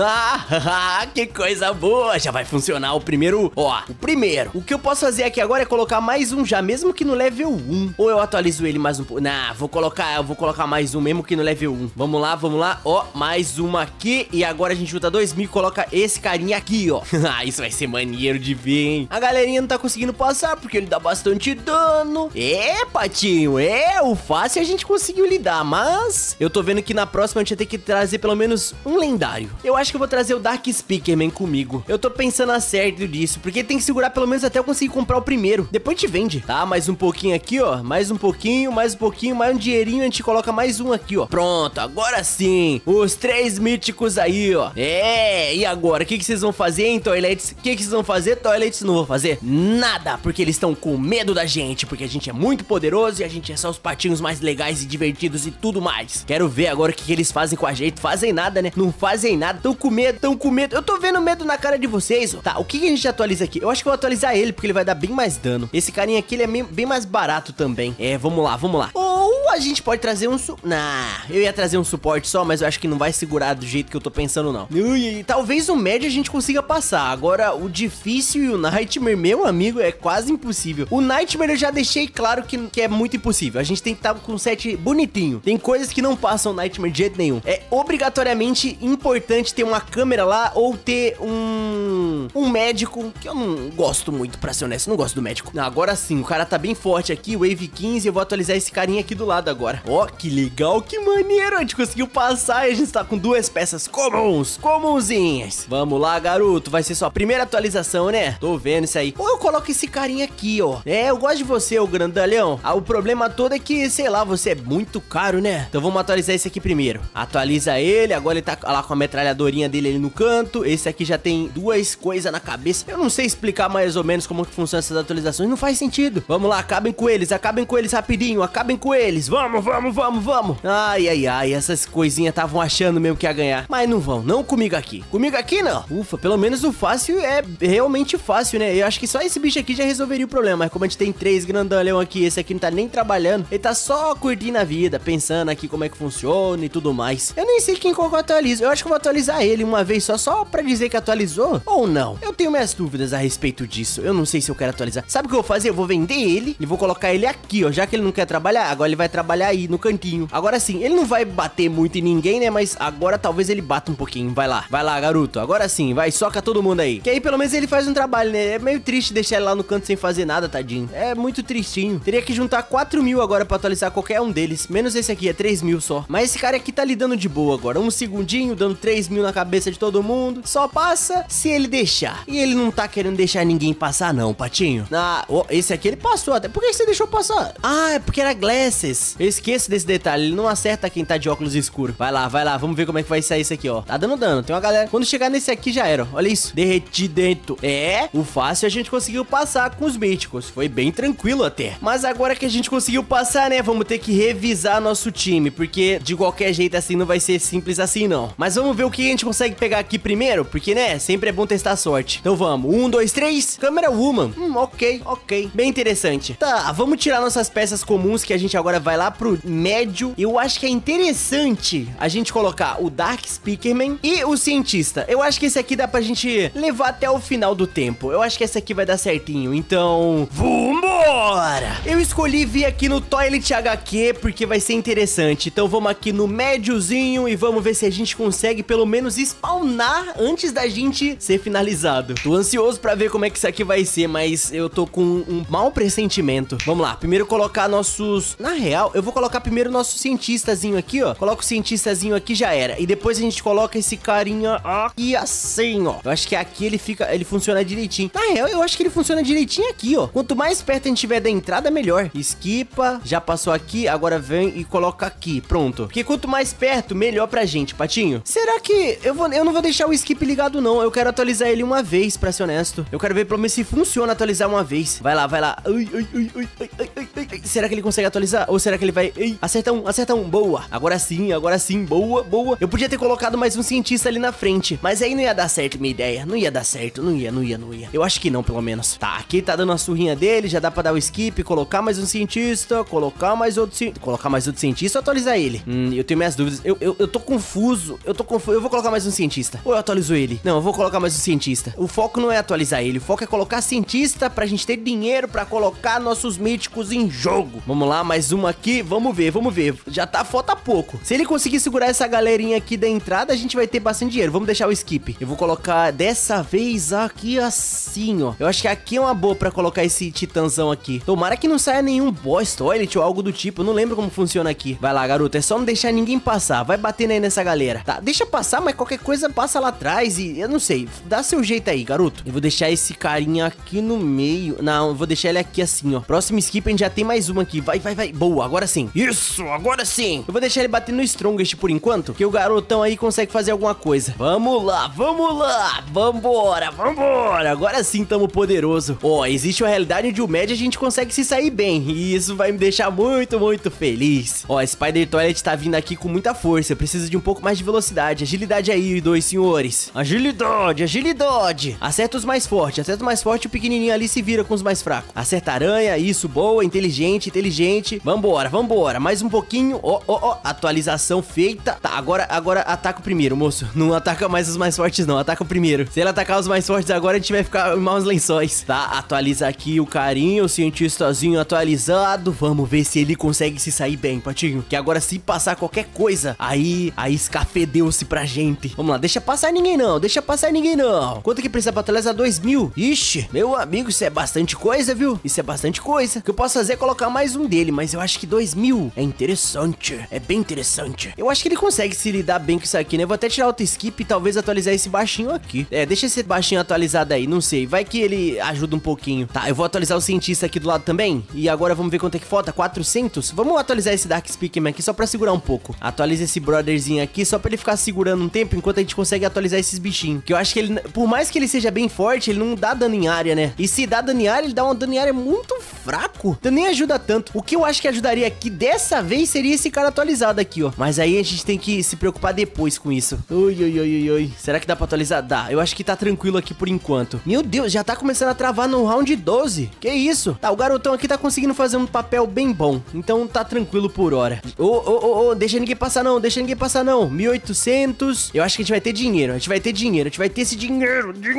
Ah, [LAUGHS] que coisa boa. Já vai funcionar o primeiro. Ó, o primeiro. O que eu posso fazer aqui agora é colocar mais um já, mesmo que no level 1. Ou eu atualizo ele mais um pouco. Nah, vou colocar, eu vou colocar mais um mesmo que no level 1. Vamos lá, vamos lá. Ó, mais uma aqui. E agora a gente junta dois mil e coloca esse carinha aqui, ó. [LAUGHS] ah, isso vai ser maneiro de ver, hein? A galerinha não tá conseguindo passar porque ele dá bastante dano. É, patinho, é. O fácil a gente conseguiu lidar, mas eu tô vendo que na próxima a gente vai ter que trazer pelo menos um lendário. Eu acho que eu vou trazer o Dark Speakerman comigo. Eu tô pensando a certo disso, porque tem que segurar pelo menos até eu conseguir comprar o primeiro. Depois te vende, tá? Mais um pouquinho aqui, ó. Mais um pouquinho, mais um pouquinho, mais um dinheirinho. A gente coloca mais um aqui, ó. Pronto, agora sim. Os três míticos aí, ó. É, e agora? O que, que vocês vão fazer, hein, Toilets? O que, que vocês vão fazer? Toilets não vão fazer nada, porque eles estão com medo da gente, porque a gente é muito poderoso e a gente é só os patinhos mais legais e divertidos e tudo mais. Quero ver agora o que, que eles fazem com a gente. Fazem nada, né? Não fazem nada. Tão com medo, tão com medo. Eu tô vendo medo na cara de vocês, ó. Tá, o que, que a gente atualiza aqui? Eu acho que eu vou atualizar ele, porque ele vai dar bem mais dano. Esse carinha aqui, ele é bem mais barato também. É, vamos lá, vamos lá. Ou a gente pode trazer um... Su... Nah, eu ia trazer um suporte só, mas eu acho que não vai segurar do jeito que eu tô pensando, não. Ui, talvez o médio a gente consiga passar. Agora, o difícil e o Nightmare, meu amigo, é quase impossível. O Nightmare eu já deixei claro que, que é muito impossível. A gente tem que estar tá com um set bonitinho. Tem coisas que não passam Nightmare de jeito nenhum. É obrigatoriamente importante ter uma câmera lá ou ter um... Um médico, que eu não gosto muito, pra ser honesto. Não gosto do médico. Agora sim, o cara tá bem forte aqui, Wave 15. Eu vou atualizar esse carinha aqui do lado agora. Ó, oh, que legal, que maneiro. A gente conseguiu passar e a gente tá com duas peças comuns, comunzinhas. Vamos lá, garoto. Vai ser sua primeira atualização, né? Tô vendo isso aí. Ou eu coloco esse carinha aqui, ó. É, eu gosto de você, ô grandalhão. Ah, o problema todo é que, sei lá, você é muito caro, né? Então vamos atualizar esse aqui primeiro. Atualiza ele, agora ele tá lá com a metralhadorinha dele ali no canto. Esse aqui já tem duas coisas na cabeça. Eu não sei explicar mais ou menos como que funciona essas atualizações, não faz sentido. Vamos lá, acabem com eles, acabem com eles rapidinho, acabem com eles. Vamos, vamos, vamos, vamos. Ai, ai, ai, essas coisinhas estavam achando mesmo que ia ganhar. Mas não vão, não comigo aqui. Comigo aqui não. Ufa, pelo menos o fácil é realmente fácil, né? Eu acho que só esse bicho aqui já resolveria o problema. Mas como a gente tem três grandalhão aqui, esse aqui não tá nem trabalhando, ele tá só curtindo a vida, pensando aqui como é que funciona e tudo mais. Eu nem sei quem que eu atualizo. Eu acho que eu vou atualizar ele uma vez só, só pra dizer que atualizou ou não. Eu tenho minhas dúvidas a respeito disso. Eu não sei se eu quero atualizar. Sabe o que eu vou fazer? Eu vou vender ele e vou colocar ele aqui, ó. Já que ele não quer trabalhar, agora ele vai trabalhar aí no cantinho. Agora sim, ele não vai bater muito em ninguém, né? Mas agora talvez ele bata um pouquinho. Vai lá, vai lá, garoto. Agora sim, vai, soca todo mundo aí. Que aí pelo menos ele faz um trabalho, né? É meio triste deixar ele lá no canto sem fazer nada, tadinho. É muito tristinho. Teria que juntar 4 mil agora pra atualizar qualquer um deles. Menos esse aqui, é 3 mil só. Mas esse cara aqui tá lidando de boa agora. Um segundinho, dando 3 mil na cabeça de todo mundo. Só passa se ele deixar. E ele não tá querendo deixar ninguém passar, não, Patinho. Ah, oh, esse aqui ele passou até. Por que você deixou passar? Ah, é porque era glasses. Eu esqueço desse detalhe. Ele não acerta quem tá de óculos escuro. Vai lá, vai lá. Vamos ver como é que vai sair isso aqui, ó. Tá dando dano. Tem uma galera. Quando chegar nesse aqui já era. Olha isso. Derreti dentro. É, o fácil a gente conseguiu passar com os míticos. Foi bem tranquilo até. Mas agora que a gente conseguiu passar, né? Vamos ter que revisar nosso time. Porque de qualquer jeito assim não vai ser simples assim, não. Mas vamos ver o que a gente consegue pegar aqui primeiro. Porque, né? Sempre é bom testar a sorte. Então vamos. Um, dois, três. Câmera Woman. Hum, ok, ok. Bem interessante. Tá, vamos tirar nossas peças comuns que a gente agora vai lá pro médio. Eu acho que é interessante a gente colocar o Dark Speakerman e o Cientista. Eu acho que esse aqui dá pra gente levar até o final do tempo. Eu acho que esse aqui vai dar certinho. Então, vambora! Eu escolhi vir aqui no Toilet HQ porque vai ser interessante. Então vamos aqui no médiozinho e vamos ver se a gente consegue pelo menos spawnar antes da gente ser finalizado. Tô ansioso pra ver como é que isso aqui vai ser, mas eu tô com um mau pressentimento. Vamos lá, primeiro colocar nossos... Na real, eu vou colocar primeiro nosso cientistazinho aqui, ó. Coloca o cientistazinho aqui, já era. E depois a gente coloca esse carinha aqui assim, ó. Eu acho que aqui ele fica... Ele funciona direitinho. Na real, eu acho que ele funciona direitinho aqui, ó. Quanto mais perto a gente tiver da entrada, melhor. Esquipa, já passou aqui, agora vem e coloca aqui. Pronto. Porque quanto mais perto, melhor pra gente, Patinho. Será que... Eu, vou... eu não vou deixar o skip ligado, não. Eu quero atualizar ele uma vez, pra ser honesto. Eu quero ver pelo menos se funciona atualizar uma vez. Vai lá, vai lá. Ai, ai, ai, ai, ai, ai, ai. Será que ele consegue atualizar? Ou será que ele vai... Ai, acerta um, acerta um. Boa. Agora sim, agora sim. Boa, boa. Eu podia ter colocado mais um cientista ali na frente. Mas aí não ia dar certo minha ideia. Não ia dar certo. Não ia, não ia, não ia. Eu acho que não, pelo menos. Tá, aqui tá dando a surrinha dele. Já dá pra dar o skip. Colocar mais um cientista. Colocar mais outro cientista. Colocar mais outro cientista ou atualizar ele? Hum, eu tenho minhas dúvidas. Eu, eu, eu tô confuso. Eu tô confuso. Eu vou colocar mais um cientista. Ou eu atualizo ele? Não, eu vou colocar mais um cientista. O foco não é atualizar ele. O foco é colocar cientista pra gente ter dinheiro pra colocar nossos míticos em jogo. Vamos lá, mais uma aqui. Vamos ver, vamos ver. Já tá, falta pouco. Se ele conseguir segurar essa galerinha aqui da entrada, a gente vai ter bastante dinheiro. Vamos deixar o skip. Eu vou colocar dessa vez aqui assim, ó. Eu acho que aqui é uma boa pra colocar esse titãzão aqui. Tomara que não saia nenhum boss toilet ou algo do tipo. Eu não lembro como funciona aqui. Vai lá, garoto. É só não deixar ninguém passar. Vai batendo aí nessa galera. Tá, deixa passar, mas qualquer coisa passa lá atrás e... Eu não sei. Dá seu jeito aí, garoto. Eu vou deixar esse carinha aqui no meio. Não, eu vou deixar ele aqui assim, ó. Próximo skip, a gente já tem mais uma aqui. Vai, vai, vai. Boa, agora sim. Isso, agora sim. Eu vou deixar ele batendo no Strongest por enquanto, que o garotão aí consegue fazer alguma coisa. Vamos lá, vamos lá. Vambora, vambora. Agora sim tamo poderoso. Ó, existe uma realidade onde o médio a gente consegue se sair bem. E isso vai me deixar muito, muito feliz. Ó, Spider Toilet tá vindo aqui com muita força. Precisa de um pouco mais de velocidade. Agilidade aí, dois senhores. Agilidade, agilidade. Acerta os mais fortes. Acerta o mais forte o pequenininho ali se vira com os mais fracos. Acerta aranha, isso, boa, inteligente, inteligente. Vambora, vambora. Mais um pouquinho. Ó, ó, ó. Atualização feita. Tá, agora, agora ataca o primeiro, moço. Não ataca mais os mais fortes, não. Ataca o primeiro. Se ele atacar os mais fortes agora, a gente vai ficar em maus lençóis. Tá, atualiza aqui o carinho, o cientistazinho atualizado. Vamos ver se ele consegue se sair bem, Patinho. Que agora, se passar qualquer coisa, aí, aí escafedeu-se pra gente. Vamos lá, deixa passar ninguém não. Deixa passar ninguém não. Quanto que precisa pra atualizar? 2 mil? Ixi, meu amigo, isso é bastante coisa, viu? Isso é bastante coisa. O que eu posso fazer é colocar mais um dele, mas eu acho que 2 mil é interessante. É bem interessante. Eu acho que ele consegue se lidar bem com isso aqui, né? Eu vou até tirar outro skip e talvez atualizar esse baixinho aqui. É, deixa esse baixinho atualizado aí, não sei. Vai que ele ajuda um pouquinho. Tá, eu vou atualizar o cientista aqui do lado também. E agora vamos ver quanto é que falta. 400? Vamos atualizar esse Dark Speakerman aqui só pra segurar um pouco. Atualiza esse brotherzinho aqui só pra ele ficar segurando um tempo enquanto a gente consegue atualizar esses bichinhos. Que eu acho que ele, por mais que ele seja bem forte, ele não dá dano em área, né? E se dá dano em área, ele dá um dano em área muito fraco. Então nem ajuda tanto. O que eu acho que ajudaria aqui dessa vez seria esse cara atualizado aqui, ó. Mas aí a gente tem que se preocupar depois com isso. Ui, ui, ui, ui, Será que dá pra atualizar? Dá. Eu acho que tá tranquilo aqui por enquanto. Meu Deus, já tá começando a travar no round 12. Que isso? Tá, o garotão aqui tá conseguindo fazer um papel bem bom. Então tá tranquilo por hora. Ô, ô, ô, ô, deixa ninguém passar não, deixa ninguém passar não. 1800. Eu acho que a gente vai ter dinheiro. A gente vai ter dinheiro. A gente vai ter esse dinheiro, dinheiro.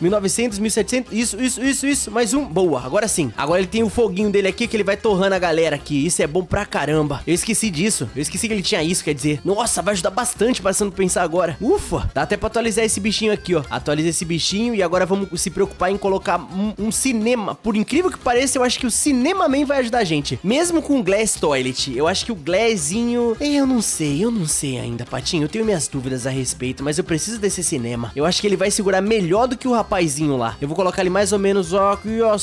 1900, 1700. Isso, isso, isso, isso. Mais um. Boa. Agora sim. Agora ele tem o foguinho dele aqui que ele vai torrando a galera aqui. Isso é bom pra caramba. Eu esqueci disso. Eu esqueci que ele tinha isso, quer dizer. Nossa, vai ajudar bastante, passando pensar agora. Ufa, dá até pra atualizar esse bichinho aqui, ó. Atualiza esse bichinho e agora vamos se preocupar em colocar um, um cinema. Por incrível que pareça, eu acho que o Cinema Man vai ajudar a gente. Mesmo com o Glass Toilet. Eu acho que o Glassinho... Eu não sei, eu não sei ainda, Patinho. Eu tenho minhas dúvidas a respeito, mas eu preciso desse cinema. Eu acho que ele vai segurar melhor do que o rapazinho lá. Eu vou colocar ele mais ou menos, ó, ó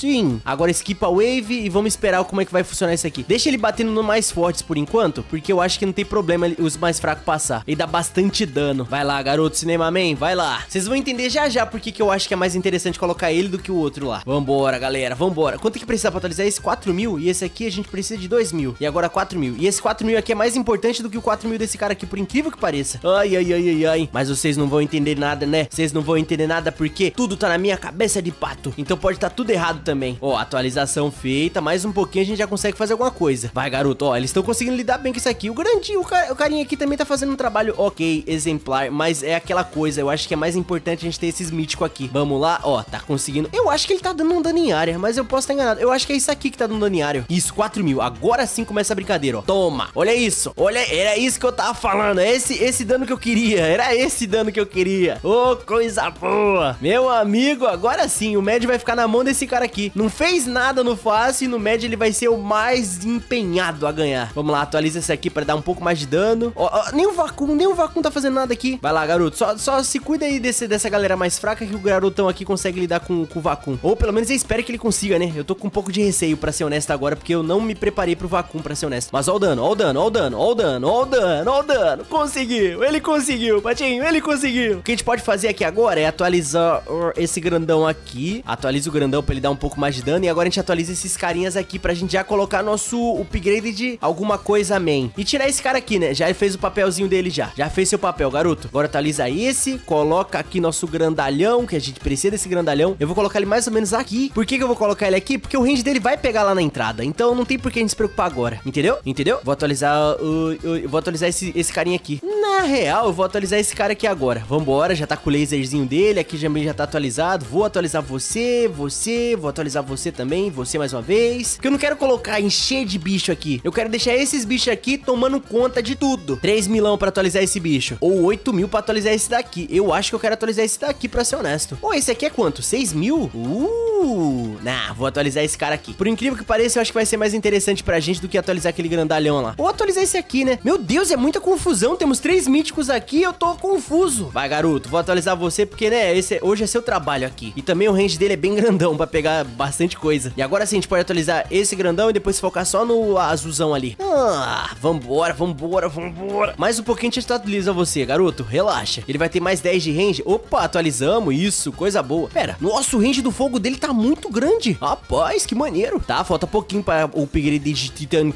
Sim. Agora skip a wave e vamos esperar como é que vai funcionar isso aqui. Deixa ele batendo no mais fortes por enquanto, porque eu acho que não tem problema os mais fracos passar. Ele dá bastante dano. Vai lá, garoto Cinema Man, vai lá. Vocês vão entender já já porque que eu acho que é mais interessante colocar ele do que o outro lá. Vambora, galera, vambora. Quanto que precisa pra atualizar esse? 4 mil. E esse aqui a gente precisa de 2 mil. E agora 4 mil. E esse 4 mil aqui é mais importante do que o 4 mil desse cara aqui, por incrível que pareça. Ai, ai, ai, ai, ai. Mas vocês não vão entender nada, né? Vocês não vão entender nada porque tudo tá na minha cabeça de pato. Então pode estar tá tudo errado também. Ó, atualização feita, mais um pouquinho a gente já consegue fazer alguma coisa. Vai, garoto, ó, eles estão conseguindo lidar bem com isso aqui. O grandinho, o, car o carinha aqui também tá fazendo um trabalho ok, exemplar, mas é aquela coisa, eu acho que é mais importante a gente ter esses míticos aqui. Vamos lá, ó, tá conseguindo. Eu acho que ele tá dando um dano em área, mas eu posso estar enganado. Eu acho que é isso aqui que tá dando dano em área. Isso, 4 mil. Agora sim começa a brincadeira, ó. Toma, olha isso. Olha, era isso que eu tava falando. É esse, esse dano que eu queria. Era esse dano que eu queria. Ô, oh, coisa boa. Meu amigo, agora sim, o Med vai ficar na mão desse cara aqui. Não fez nada no fácil e no médio ele vai ser o mais empenhado a ganhar. Vamos lá, atualiza esse aqui pra dar um pouco mais de dano. Ó, ó, nem o Vacuum, nem o Vacuum tá fazendo nada aqui. Vai lá, garoto. Só, só se cuida aí desse, dessa galera mais fraca que o garotão aqui consegue lidar com, com o Vacuum. Ou pelo menos eu espero que ele consiga, né? Eu tô com um pouco de receio, pra ser honesto agora, porque eu não me preparei pro Vacuum, pra ser honesto. Mas ó o dano, ó o dano, ó o dano, ó o dano, ó o dano, ó o dano. Conseguiu, ele conseguiu, Patinho, ele conseguiu. O que a gente pode fazer aqui agora é atualizar esse grandão aqui. Atualiza o grandão pra ele dar um pouco mais de dano. E agora a gente atualiza esses carinhas aqui pra gente já colocar nosso upgrade de alguma coisa main. E tirar esse cara aqui, né? Já fez o papelzinho dele já. Já fez seu papel, garoto. Agora atualiza esse, coloca aqui nosso grandalhão, que a gente precisa desse grandalhão. Eu vou colocar ele mais ou menos aqui. Por que, que eu vou colocar ele aqui? Porque o range dele vai pegar lá na entrada. Então não tem por que a gente se preocupar agora. Entendeu? Entendeu? Vou atualizar o... Vou atualizar esse, esse carinha aqui. Na real, eu vou atualizar esse cara aqui agora. Vambora, já tá com o laserzinho dele. Aqui também já tá atualizado. Vou atualizar você, você. Vou atualizar você também. Você mais uma vez. Que eu não quero colocar, encher de bicho aqui. Eu quero deixar esses bichos aqui tomando conta de tudo. 3 milão pra atualizar esse bicho. Ou 8 mil pra atualizar esse daqui. Eu acho que eu quero atualizar esse daqui, pra ser honesto. Ou esse aqui é quanto? 6 mil? Uh! Nah, vou atualizar esse cara aqui. Por incrível que pareça, eu acho que vai ser mais interessante pra gente do que atualizar aquele grandalhão lá. Ou atualizar esse aqui, né? Meu Deus, é muita confusão. Temos três míticos aqui eu tô confuso. Vai, garoto. Vou atualizar você porque, né, esse é, hoje é seu trabalho aqui. E também o range dele é bem grandão pra pegar bastante coisa. E agora sim, a gente pode atualizar esse grandão e depois focar só no azulzão ali. Ah, vambora, vambora, vambora. Mais um pouquinho a gente atualiza você, garoto. Relaxa. Ele vai ter mais 10 de range. Opa, atualizamos. Isso, coisa boa. Pera, nossa, o range do fogo dele tá muito grande. Rapaz, que maneiro. Tá, falta pouquinho para o upgrade de Titan.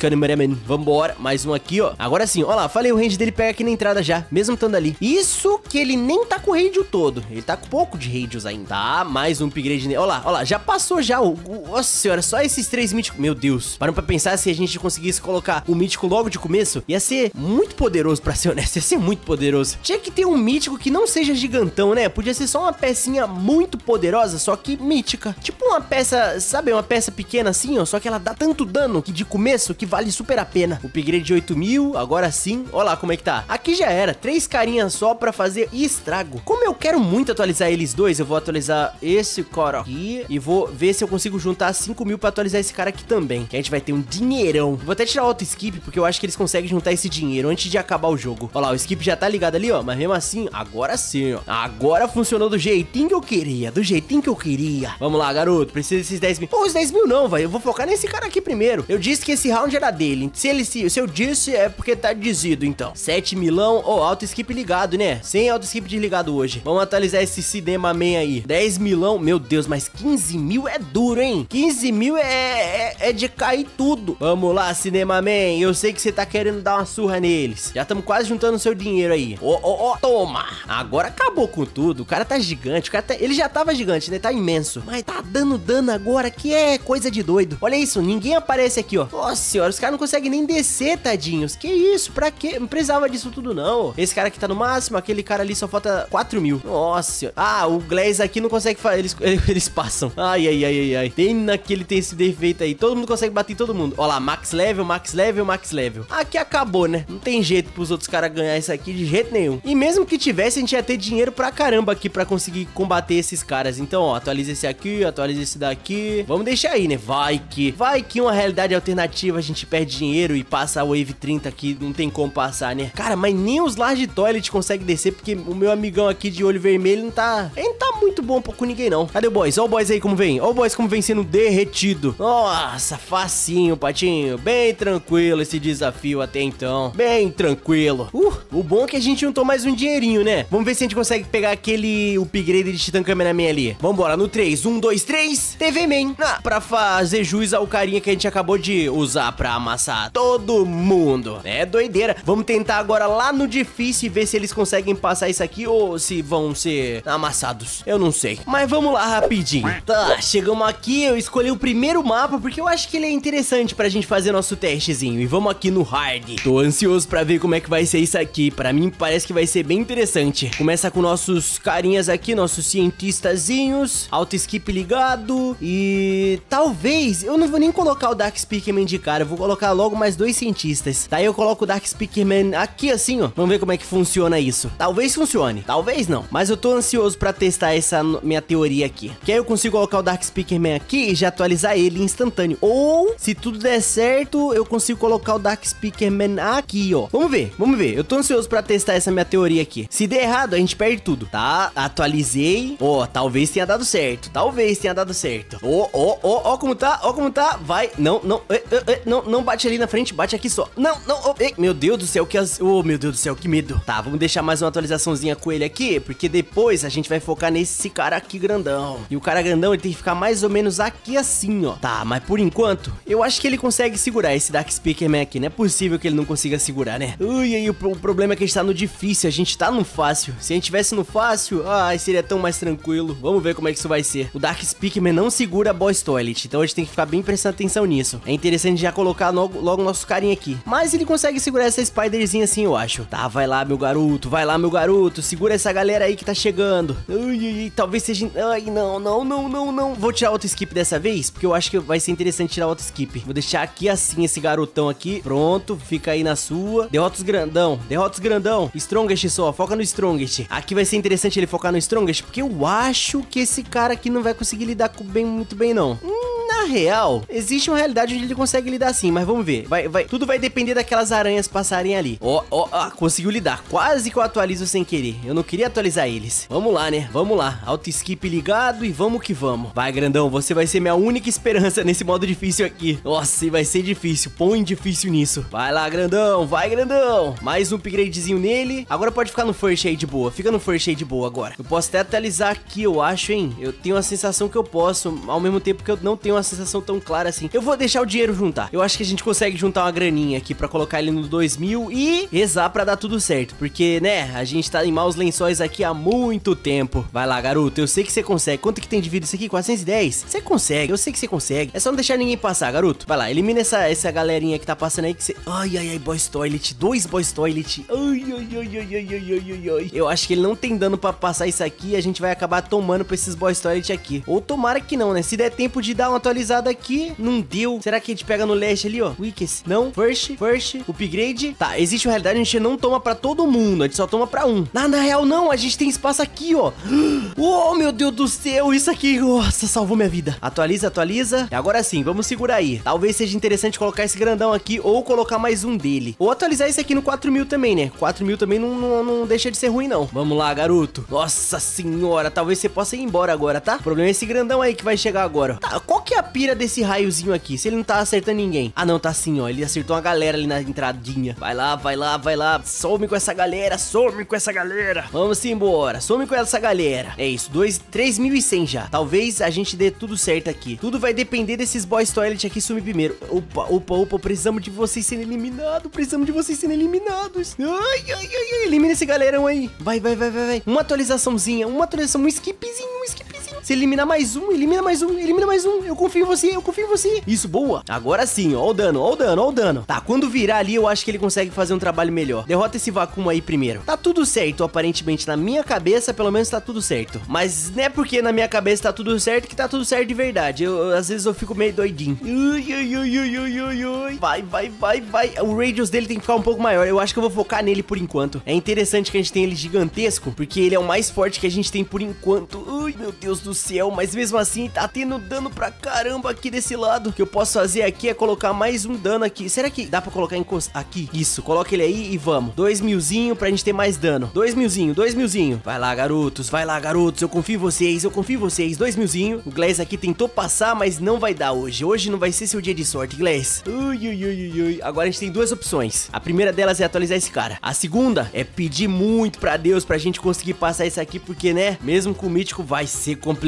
Vambora. Mais um aqui, ó. Agora sim, ó lá. Falei, o range dele pega aqui na entrada já. Mesmo estando ali. Isso que ele nem tá com o radio todo. Ele tá com pouco de radios ainda. Tá, mais um upgrade nele. Ó lá, ó lá. Já passou já o... o nossa senhora, só esses três míticos. Meu Deus. Parando pra pensar se a gente conseguisse colocar o mítico logo de começo, ia ser muito poderoso, pra ser honesto. [LAUGHS] Ia ser muito poderoso. Tinha que ter um mítico que não seja gigantão, né? Podia ser só uma pecinha muito poderosa, só que mítica. Tipo uma peça, sabe? Uma peça pequena assim, ó. Só que ela dá tanto dano que de começo que vale super a pena. O upgrade de 8 mil, agora sim. Olha lá como é que tá. Aqui já era. Três carinhas só pra fazer estrago. Como eu quero muito atualizar eles dois, eu vou atualizar esse cara aqui e vou ver se eu consigo juntar 5 mil pra atualizar esse cara aqui também. Que a gente vai ter um dinheirão. Vou até tirar o auto skip, porque eu acho que eles conseguem juntar esse dinheiro antes de acabar o jogo. Olha lá, o skip já tá ligado ali, ó. Mas mesmo assim, agora sim, ó. Agora funcionou do jeitinho que eu queria. Do jeitinho que eu queria. Vamos lá, garoto. Precisa desses 10 mil. Pô, os 10 mil não, velho. Eu vou focar nesse cara aqui primeiro. Eu disse que esse round era dele. Se ele se, se eu disse, é porque tá dizido, então. 7 milão. Ó, oh, auto skip ligado, né? Sem auto skip desligado hoje. Vamos atualizar esse cinema man aí. 10 milão. Meu Deus, mas 15 mil é duro, hein? 15 mil é, é, é de cair tudo. Vamos lá, Cinema Man. Eu sei que você tá querendo dar uma surra neles. Já estamos quase juntando seu dinheiro aí. Ó, ó, ó, toma. Agora acabou com tudo. O cara tá gigante. O cara tá... Ele já tava gigante, né? Tá imenso. Mas tá dando dano agora que é coisa de doido. Olha isso, ninguém aparece aqui, ó. Nossa senhora, os caras não conseguem nem descer, tadinhos. Que isso? Pra quê? Não precisava disso tudo, não. Esse cara aqui tá no máximo. Aquele cara ali só falta 4 mil. Nossa senhora. Ah, o Glaze aqui não consegue fazer. Eles, [LAUGHS] eles passam. Ai, ai, ai, ai, ai, ai. Pena que ele tem esse defeito aí. Todo mundo consegue bater em todo mundo. Ó lá, max level, max level, max level. Aqui acabou, né? Não tem jeito pros outros caras ganhar isso aqui de jeito nenhum. E mesmo que tivesse, a gente ia ter dinheiro pra caramba aqui pra conseguir combater esses caras. Então, ó, atualiza esse aqui, atualiza esse daqui. Vamos deixar aí, né? Vai que... Vai que uma realidade alternativa a gente perde dinheiro e passa a Wave 30 aqui. Não tem como passar, né? Cara, mas nem os Large Toilet conseguem descer porque o meu amigão aqui de olho vermelho não tá... Ele não tá muito bom com ninguém, não. Cadê o boys? Ó o boys aí como vem. Ó o boys como vem sendo derretido. Nossa, facinho, patinho. Bem tranquilo esse desafio até então. Bem tranquilo. Uh, o bom é que a gente juntou mais um dinheirinho, né? Vamos ver se a gente consegue pegar aquele upgrade de Titan Cameraman ali. Vambora, no 3. 1, 2, 3. TV Man. Ah, pra fazer jus ao carinha que a gente acabou de usar pra amassar todo mundo. É doideira. Vamos tentar agora lá no difícil e ver se eles conseguem passar isso aqui ou se vão ser amassados. Eu não sei. Mas vamos lá rapidinho. Tá, chegamos aqui, eu escolhi o primeiro mapa porque eu acho que ele é interessante pra gente fazer nosso testezinho. E vamos aqui no hard. Tô ansioso pra ver como é que vai ser isso aqui. Pra mim parece que vai ser bem interessante. Começa com nossos carinhas aqui, nossos cientistazinhos. Auto skip ligado. E talvez, eu não vou nem colocar o Dark Speakerman de cara. Eu vou colocar logo mais dois cientistas. Daí eu coloco o Dark Speakerman aqui assim, ó. Vamos ver como é que funciona isso. Talvez funcione, talvez não. Mas eu tô ansioso pra testar essa minha teoria aqui. Que aí eu consigo colocar o Dark Speakerman aqui e já atualizar ele instantâneo. Ou, se tudo der certo, eu consigo colocar o Dark Speakerman aqui, ó. Vamos ver, vamos ver. Eu tô ansioso pra testar essa minha teoria aqui. Se der errado, a gente perde tudo, tá? Atualizei. Ó, oh, talvez tenha dado certo. Talvez tenha dado certo. Ó, ó, ó, ó como tá, ó como tá. Vai, não, não, eh, eh, eh, não, não bate ali na frente, bate aqui só. Não, não, oh, ei, meu Deus do céu, que as... Oh, meu Deus do céu, que medo. Tá, vamos deixar mais uma atualizaçãozinha com ele aqui, porque depois a gente vai focar nesse cara aqui grandão. E o cara grandão, ele tem que ficar mais ou menos aqui assim, ó. Tá, mas por enquanto, eu acho que ele consegue segurar esse Dark Speakerman aqui. Não é possível que ele não consiga segurar, né? Ui, aí o, o problema é que a gente tá no difícil, a gente tá no fácil. Se a gente tivesse no fácil, ai, seria tão mais tranquilo. Vamos ver como é que isso vai ser. O Dark Speakerman não segura a Boss Toilet, então a gente tem que ficar bem prestando atenção nisso. É interessante já colocar logo, logo nosso carinha aqui. Mas ele consegue segurar essa Spiderzinha assim, eu acho. Tá, vai lá, meu garoto, vai lá, meu garoto. Segura essa galera aí que tá chegando. Ui, ui, talvez seja... Ai, não, não, não, não, não. Vou tirar outro skip dessa vez, porque eu acho que vai ser interessante tirar outro skip. Vou deixar aqui assim esse garotão aqui. Pronto, fica aí na sua. Derrota os grandão, derrota os grandão. Strongest só, foca no Strongest. Aqui vai ser interessante ele focar no Strongest, porque eu acho que esse cara aqui não vai conseguir lidar com bem, muito bem, não. Hum, na real, existe uma realidade onde ele consegue lidar assim, mas vamos ver. Vai, vai, tudo vai depender daquelas aranhas passarem ali. Ó, ó, ó, conseguiu lidar. Quase que eu atualizo sem querer. Eu não queria atualizar eles. Vamos lá, né? Vamos lá. Auto skip ligado e vamos que vamos. Vai, grandão, você vai ser minha única esperança nesse modo difícil aqui. Nossa, vai ser difícil. Põe difícil nisso. Vai lá, grandão. Vai, grandão. Mais um upgradezinho nele. Agora pode ficar no first aí de boa. Fica no first aí de boa agora. Eu posso até atualizar aqui, eu acho, hein? Eu tenho a sensação que eu posso, ao mesmo tempo que eu não tenho uma sensação tão clara assim. Eu vou deixar o dinheiro juntar. Eu acho que a gente consegue juntar uma graninha aqui pra colocar ele no 2000 e rezar pra dar tudo certo. Porque, né, a gente tá em maus lençóis aqui há muito tempo. Vai lá, garoto. Eu sei que você consegue. Quanto que tem de vida isso aqui? 410? Você consegue. Eu sei que você consegue. É só não deixar ninguém passar, garoto. Vai lá, elimina essa, essa galerinha que tá passando aí que você... Ai, ai, ai, Boys Toilet. Dois Boys Toilet. Ai, ai, ai, ai, ai, ai, ai, ai. Eu acho que ele não tem dano pra passar isso aqui e a gente vai acabar tomando pra esses Boys Toilet aqui. Ou tomara que não, né? Se der tempo de dar uma atualizada aqui, não deu. Será que a gente pega no leste ali, ó? Weakest. Não. First, first, upgrade. Tá, existe uma realidade, a gente não toma pra todo mundo, a gente só toma pra um. Na, na real, não, a gente tem espaço aqui, ó. [GASPS] Oh, meu Deus do céu, isso aqui, nossa, salvou minha vida. Atualiza, atualiza. E agora sim, vamos segurar aí. Talvez seja interessante colocar esse grandão aqui ou colocar mais um dele. Ou atualizar esse aqui no 4 mil também, né? 4 mil também não, não, não deixa de ser ruim, não. Vamos lá, garoto. Nossa senhora, talvez você possa ir embora agora, tá? O problema é esse grandão aí que vai chegar agora. Tá, qual que é a pira desse raiozinho aqui? Se ele não tá acertando ninguém. Ah, não, tá assim, ó. Ele acertou uma galera ali na entradinha. Vai lá, vai lá, vai lá. Some com essa galera, some com essa galera. Vamos embora. Some com essa galera. É isso, 3.100 já. Talvez a gente dê tudo certo aqui. Tudo vai depender desses boys toilet aqui sumir primeiro. Opa, opa, opa. Precisamos de vocês serem eliminados. Precisamos de vocês serem eliminados. Ai, ai, ai, ai. Elimina esse galerão aí. Vai, vai, vai, vai, vai. Uma atualizaçãozinha. Uma atualização. Um skipzinho, um skipzinho. Você elimina mais um, elimina mais um, elimina mais um. Eu confio em você, eu confio em você. Isso, boa. Agora sim, ó o dano, ó o dano, ó o dano. Tá, quando virar ali, eu acho que ele consegue fazer um trabalho melhor. Derrota esse vácuo aí primeiro. Tá tudo certo, aparentemente, na minha cabeça, pelo menos tá tudo certo. Mas não é porque na minha cabeça tá tudo certo que tá tudo certo de verdade. Eu, às vezes eu fico meio doidinho. Ui, ui, ui, ui, ui, ui, ui. Vai, vai, vai, vai. O radius dele tem que ficar um pouco maior. Eu acho que eu vou focar nele por enquanto. É interessante que a gente tenha ele gigantesco, porque ele é o mais forte que a gente tem por enquanto. Ui, meu Deus do céu. Mas mesmo assim, tá tendo dano pra caramba aqui desse lado. O que eu posso fazer aqui é colocar mais um dano aqui. Será que dá pra colocar encost... aqui? Isso, coloca ele aí e vamos. Dois milzinho pra gente ter mais dano. Dois milzinho, dois milzinho. Vai lá, garotos, vai lá, garotos. Eu confio em vocês, eu confio em vocês. Dois milzinho. O Glass aqui tentou passar, mas não vai dar hoje. Hoje não vai ser seu dia de sorte, Glass. Ui, ui, ui, ui. Agora a gente tem duas opções. A primeira delas é atualizar esse cara. A segunda é pedir muito pra Deus pra gente conseguir passar isso aqui, porque, né, mesmo com o mítico vai ser complicado.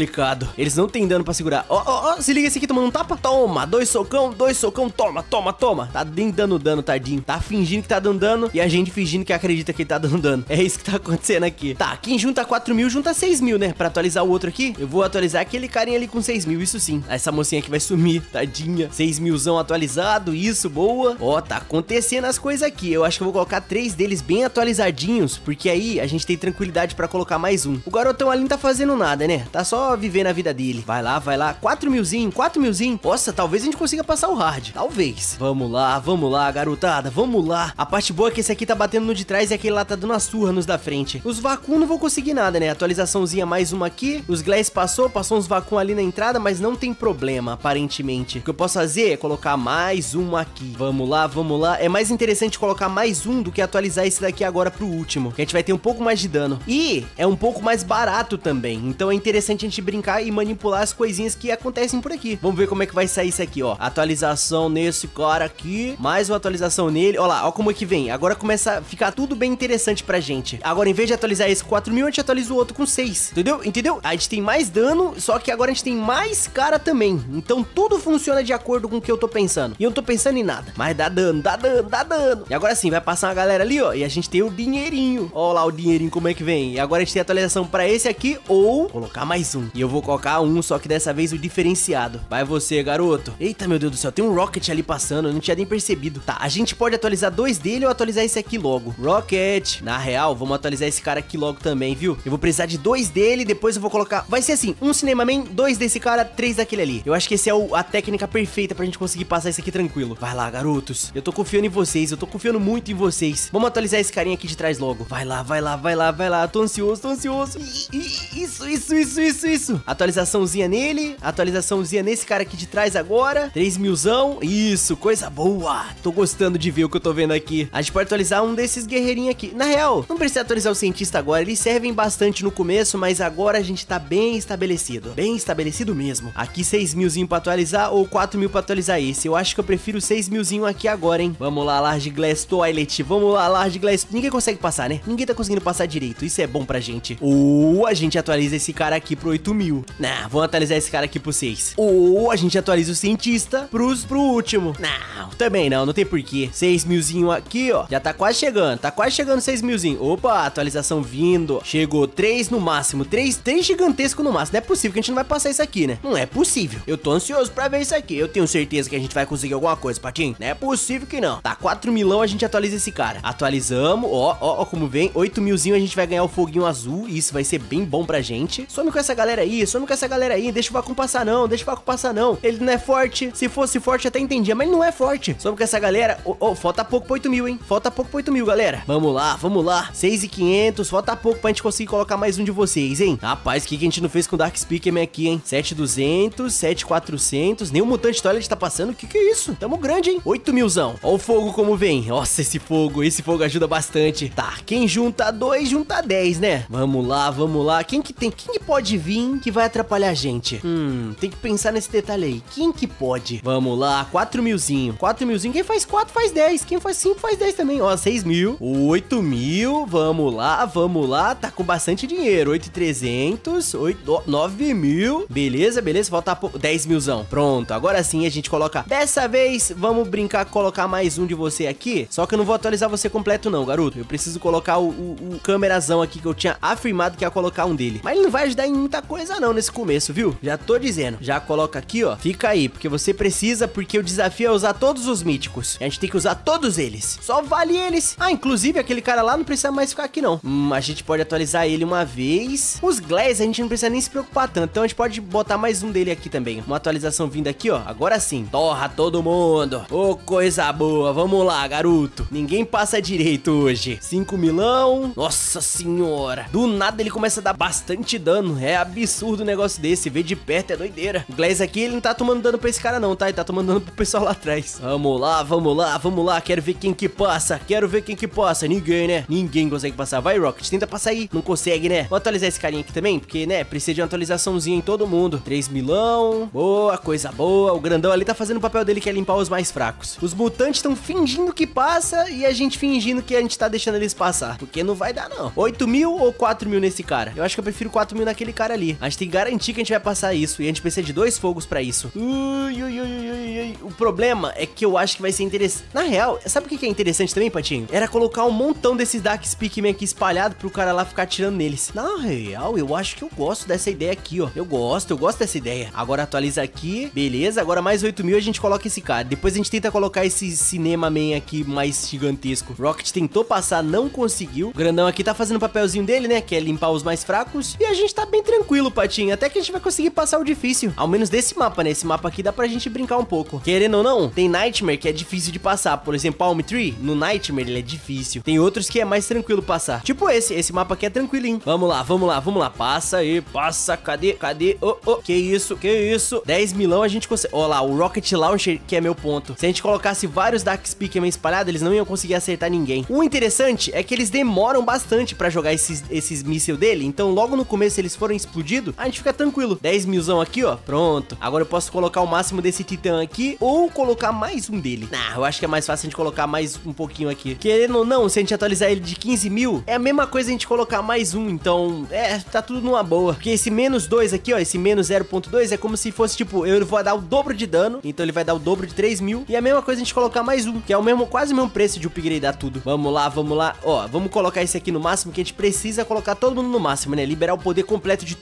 Eles não tem dano pra segurar. Ó, ó, ó, se liga esse aqui tomando um tapa. Toma, dois socão, dois socão, toma, toma, toma. Tá nem dando dano, tadinho. Tá fingindo que tá dando dano e a gente fingindo que acredita que ele tá dando dano. É isso que tá acontecendo aqui. Tá, quem junta 4 mil, junta 6 mil, né? Pra atualizar o outro aqui, eu vou atualizar aquele carinha ali com 6 mil, isso sim. Essa mocinha aqui vai sumir, tadinha. 6 milzão atualizado, isso, boa. Ó, tá acontecendo as coisas aqui. Eu acho que eu vou colocar três deles bem atualizadinhos, porque aí a gente tem tranquilidade pra colocar mais um. O garotão ali não tá fazendo nada, né? Tá só vivendo a vida dele. Vai lá, vai lá. 4 milzinho, 4 milzinho. Nossa, talvez a gente consiga passar o hard. Talvez. Vamos lá, vamos lá, garotada. Vamos lá. A parte boa é que esse aqui tá batendo no de trás e aquele lá tá dando uma surra nos da frente. Os vacum não vou conseguir nada, né? Atualizaçãozinha mais uma aqui. Os glass passou, passou uns vacum ali na entrada, mas não tem problema, aparentemente. O que eu posso fazer é colocar mais um aqui. Vamos lá, vamos lá. É mais interessante colocar mais um do que atualizar esse daqui agora pro último. Que a gente vai ter um pouco mais de dano. E é um pouco mais barato também. Então é interessante a gente brincar e manipular as coisinhas que acontecem por aqui. Vamos ver como é que vai sair isso aqui, ó. Atualização nesse cara aqui. Mais uma atualização nele. Ó lá, ó como é que vem. Agora começa a ficar tudo bem interessante pra gente. Agora, em vez de atualizar esse 4 mil, a gente atualiza o outro com 6. Entendeu? Entendeu? A gente tem mais dano, só que agora a gente tem mais cara também. Então tudo funciona de acordo com o que eu tô pensando. E eu não tô pensando em nada. Mas dá dano, dá dano, dá dano. E agora sim, vai passar uma galera ali, ó. E a gente tem o dinheirinho. Ó lá o dinheirinho como é que vem. E agora a gente tem atualização pra esse aqui ou colocar mais um. E eu vou colocar um, só que dessa vez o diferenciado. Vai você, garoto. Eita, meu Deus do céu, tem um Rocket ali passando. Eu não tinha nem percebido. Tá, a gente pode atualizar dois dele ou atualizar esse aqui logo. Rocket. Na real, vamos atualizar esse cara aqui logo também, viu? Eu vou precisar de dois dele, depois eu vou colocar... Vai ser assim, um Cinemaman, dois desse cara, três daquele ali. Eu acho que esse é o, a técnica perfeita pra gente conseguir passar isso aqui tranquilo. Vai lá, garotos. Eu tô confiando em vocês, eu tô confiando muito em vocês. Vamos atualizar esse carinha aqui de trás logo. Vai lá, vai lá, vai lá, vai lá. Tô ansioso, tô ansioso. Isso, isso, isso, isso, isso. Atualizaçãozinha nele, atualizaçãozinha nesse cara aqui de trás agora. 3 milzão. Isso, coisa boa. Tô gostando de ver o que eu tô vendo aqui. A gente pode atualizar um desses guerreirinhos aqui. Na real, não precisa atualizar o cientista agora. Eles servem bastante no começo, mas agora a gente tá bem estabelecido. Bem estabelecido mesmo. Aqui 6 milzinho pra atualizar ou 4 mil pra atualizar esse. Eu acho que eu prefiro 6 milzinho aqui agora, hein? Vamos lá, Large Glass Toilet. Vamos lá, Large Glass. Ninguém consegue passar, né? Ninguém tá conseguindo passar direito. Isso é bom pra gente. Ou a gente atualiza esse cara aqui pro 8 mil. Nah, vamos atualizar esse cara aqui pro 6. Ou a gente atualiza o cientista pros, pro último. Não, também não, não tem porquê. 6 milzinho aqui, ó. Já tá quase chegando, tá quase chegando 6 milzinho. Opa, atualização vindo. Chegou 3 no máximo, 3, 3 gigantesco no máximo. Não é possível que a gente não vai passar isso aqui, né? Não é possível. Eu tô ansioso pra ver isso aqui. Eu tenho certeza que a gente vai conseguir alguma coisa, Patinho. Não é possível que não. Tá 4 milão, a gente atualiza esse cara. Atualizamos, ó, ó, ó como vem. 8 milzinho, a gente vai ganhar o foguinho azul. Isso vai ser bem bom pra gente. Some com essa galera aí, some com essa galera aí. Deixa o Vacuum passar não, deixa o Vacuum passar não. Ele não é forte. Se fosse forte, até entendia, mas ele não é forte. Some com essa galera. Oh, oh, falta pouco pra 8 mil, hein? Falta pouco pra 8 mil, galera. Vamos lá, vamos lá. 6,500. Falta pouco pra gente conseguir colocar mais um de vocês, hein? Rapaz, o que, que a gente não fez com o Dark Speaker aqui, hein? 7,200, 7,400. Nem o Mutante Toilet tá passando. O que, que é isso? Tamo grande, hein? 8 milzão. Ó o fogo como vem. Nossa, esse fogo. Esse fogo ajuda bastante. Tá, quem junta 2, junta 10, né? Vamos lá, vamos lá. Quem que tem? Quem que pode vir que vai atrapalhar a gente? Hum, tem que pensar nesse detalhe aí. Quem que pode? Vamos lá, 4 milzinho. 4 milzinho. Quem faz 4 faz 10. Quem faz 5 faz 10 também. Ó, 6 mil. 8 mil. Vamos lá, vamos lá. Tá com bastante dinheiro. 8,300. 8, 9 mil. Beleza, beleza. Falta pouco. 10 milzão. Pronto. Agora sim a gente coloca. Dessa vez, vamos brincar colocar mais um de você aqui. Só que eu não vou atualizar você completo, não, garoto. Eu preciso colocar o, o, o câmerazão aqui que eu tinha afirmado que ia colocar um dele. Mas ele não vai ajudar em muita coisa não nesse começo, viu? Já tô dizendo. Já coloca aqui, ó. Fica aí, porque você precisa, porque o desafio é usar todos os míticos. A gente tem que usar todos eles. Só vale eles. Ah, inclusive aquele cara lá não precisa mais ficar aqui não. Hum, a gente pode atualizar ele uma vez. Os Glass a gente não precisa nem se preocupar tanto. Então a gente pode botar mais um dele aqui também. Uma atualização vindo aqui, ó. Agora sim. Torra todo mundo. Ô, oh, coisa boa. Vamos lá, garoto. Ninguém passa direito hoje. 5 milão. Nossa senhora. Do nada ele começa a dar bastante dano. É absurdo um negócio desse. Ver de perto é doideira. O Glass aqui, ele não tá tomando dano pra esse cara não, tá? Ele tá tomando dano pro pessoal lá atrás. Vamos lá, vamos lá, vamos lá. Quero ver quem que passa. Quero ver quem que passa. Ninguém, né? Ninguém consegue passar. Vai, Rocket. Tenta passar aí. Não consegue, né? Vou atualizar esse carinha aqui também, porque, né, precisa de uma atualizaçãozinha em todo mundo. 3 milão. Boa, coisa boa. O grandão ali tá fazendo o papel dele que é limpar os mais fracos. Os mutantes estão fingindo que passa e a gente fingindo que a gente tá deixando eles passar. Porque não vai dar, não. 8 mil ou 4 mil nesse cara? Eu acho que eu prefiro 4 mil naquele cara ali. A gente tem que garantir que a gente vai passar isso. E a gente precisa de dois fogos pra isso. Ui, ui, ui. O problema é que eu acho que vai ser interessante. Na real, sabe o que é interessante também, Patinho? Era colocar um montão desses Dark Speakman aqui espalhado pro cara lá ficar atirando neles. Na real, eu acho que eu gosto dessa ideia aqui, ó. Eu gosto, eu gosto dessa ideia. Agora atualiza aqui. Beleza, agora mais 8 mil a gente coloca esse cara. Depois a gente tenta colocar esse Cinema Man aqui mais gigantesco. Rocket tentou passar, não conseguiu. O grandão aqui tá fazendo o papelzinho dele, né? Que é limpar os mais fracos. E a gente tá bem tranquilo, Patinho. Até que a gente vai conseguir passar o difícil. Ao menos desse mapa, né? Esse mapa aqui dá pra gente brincar um pouco. Querendo ou não, tem Nightmare que é difícil de passar. Por exemplo, Palm Tree, no Nightmare ele é difícil. Tem outros que é mais tranquilo passar. Tipo esse, esse mapa aqui é tranquilinho. Vamos lá, vamos lá, vamos lá. Passa aí, passa. Cadê, cadê? Oh, oh, que isso, que isso? 10 milão a gente consegue. Ó lá, o Rocket Launcher, que é meu ponto. Se a gente colocasse vários Dark Speakman espalhados, eles não iam conseguir acertar ninguém. O interessante é que eles demoram bastante pra jogar esses, esses mísseis dele. Então, logo no começo, eles foram explodidos, a gente fica tranquilo. 10 milzão aqui, ó. Pronto. Agora eu posso colocar o máximo desse titã aqui ou colocar mais um dele. Nah, eu acho que é mais fácil a gente colocar mais um pouquinho aqui. Querendo ou não, se a gente atualizar ele de 15 mil, é a mesma coisa a gente colocar mais um. Então, é, tá tudo numa boa. Porque esse menos 2 aqui, ó, esse menos 0.2 é como se fosse, tipo, eu vou dar o dobro de dano. Então ele vai dar o dobro de 3 mil. E é a mesma coisa a gente colocar mais um, que é o mesmo, quase o mesmo preço de upgradear tudo. Vamos lá, vamos lá. Ó, vamos colocar esse aqui no máximo, que a gente precisa colocar todo mundo no máximo, né? Liberar o poder completo de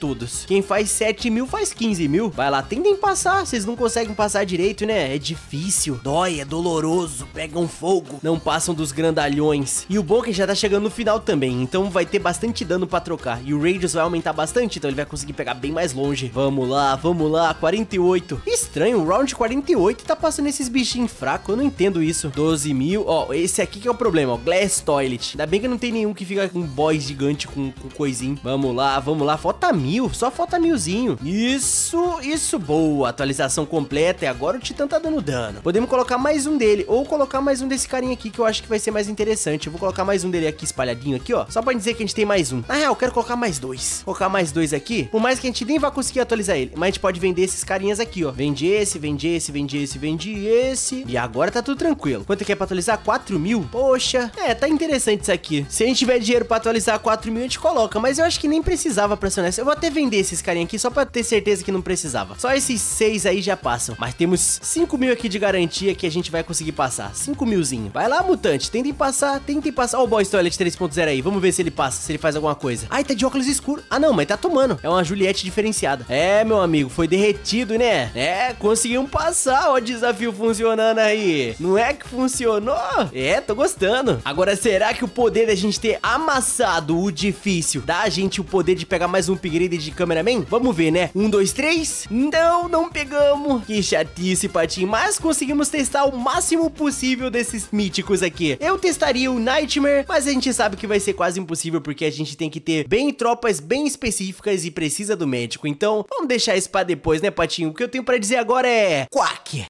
Quem faz 7 mil faz 15 mil. Vai lá, tentem passar. Vocês não conseguem passar direito, né? É difícil. Dói, é doloroso. Pegam fogo. Não passam dos grandalhões. E o bom é que já tá chegando no final também. Então vai ter bastante dano pra trocar. E o Radius vai aumentar bastante. Então ele vai conseguir pegar bem mais longe. Vamos lá, vamos lá. 48. Estranho, o round 48 tá passando esses bichinhos fracos. Eu não entendo isso. 12 mil. Ó, esse aqui que é o problema, ó. Glass Toilet. Ainda bem que não tem nenhum que fica com boys gigante com, com coisinho. Vamos lá, vamos lá. Falta mil. Só falta milzinho. Isso, isso. Boa. Atualização completa. E agora o Titã tá dando dano. Podemos colocar mais um dele. Ou colocar mais um desse carinha aqui que eu acho que vai ser mais interessante. Eu vou colocar mais um dele aqui espalhadinho aqui, ó. Só pra dizer que a gente tem mais um. Na real, eu quero colocar mais dois. Colocar mais dois aqui. Por mais que a gente nem vá conseguir atualizar ele. Mas a gente pode vender esses carinhas aqui, ó. Vende esse, vende esse, vende esse, vende esse. E agora tá tudo tranquilo. Quanto que é pra atualizar? 4 mil? Poxa, é, tá interessante isso aqui. Se a gente tiver dinheiro pra atualizar 4 mil, a gente coloca. Mas eu acho que nem precisava pra ser honesto. Eu vou até vender esses carinha aqui só pra ter certeza que não precisava. Só esses seis aí já passam. Mas temos 5 mil aqui de garantia que a gente vai conseguir passar. 5 milzinho. Vai lá, mutante. Tentem passar, tentem passar. Ó o Boy Toilet 3.0 aí. Vamos ver se ele passa, se ele faz alguma coisa. Ai, tá de óculos escuro. Ah, não, mas tá tomando. É uma Juliette diferenciada. É, meu amigo, foi derretido, né? É, conseguimos passar. Ó o desafio funcionando aí. Não é que funcionou? É, tô gostando. Agora, será que o poder da gente ter amassado o difícil dá a gente o poder de pegar mais um upgrade de cameraman? Vamos ver, né? Um, dois, três. Não, não pegamos. Que chatice, Patinho. Mas conseguimos testar o máximo possível desses míticos aqui. Eu testaria o Nightmare, mas a gente sabe que vai ser quase impossível porque a gente tem que ter bem tropas bem específicas e precisa do médico. Então, vamos deixar isso pra depois, né, Patinho? O que eu tenho pra dizer agora é... Quack!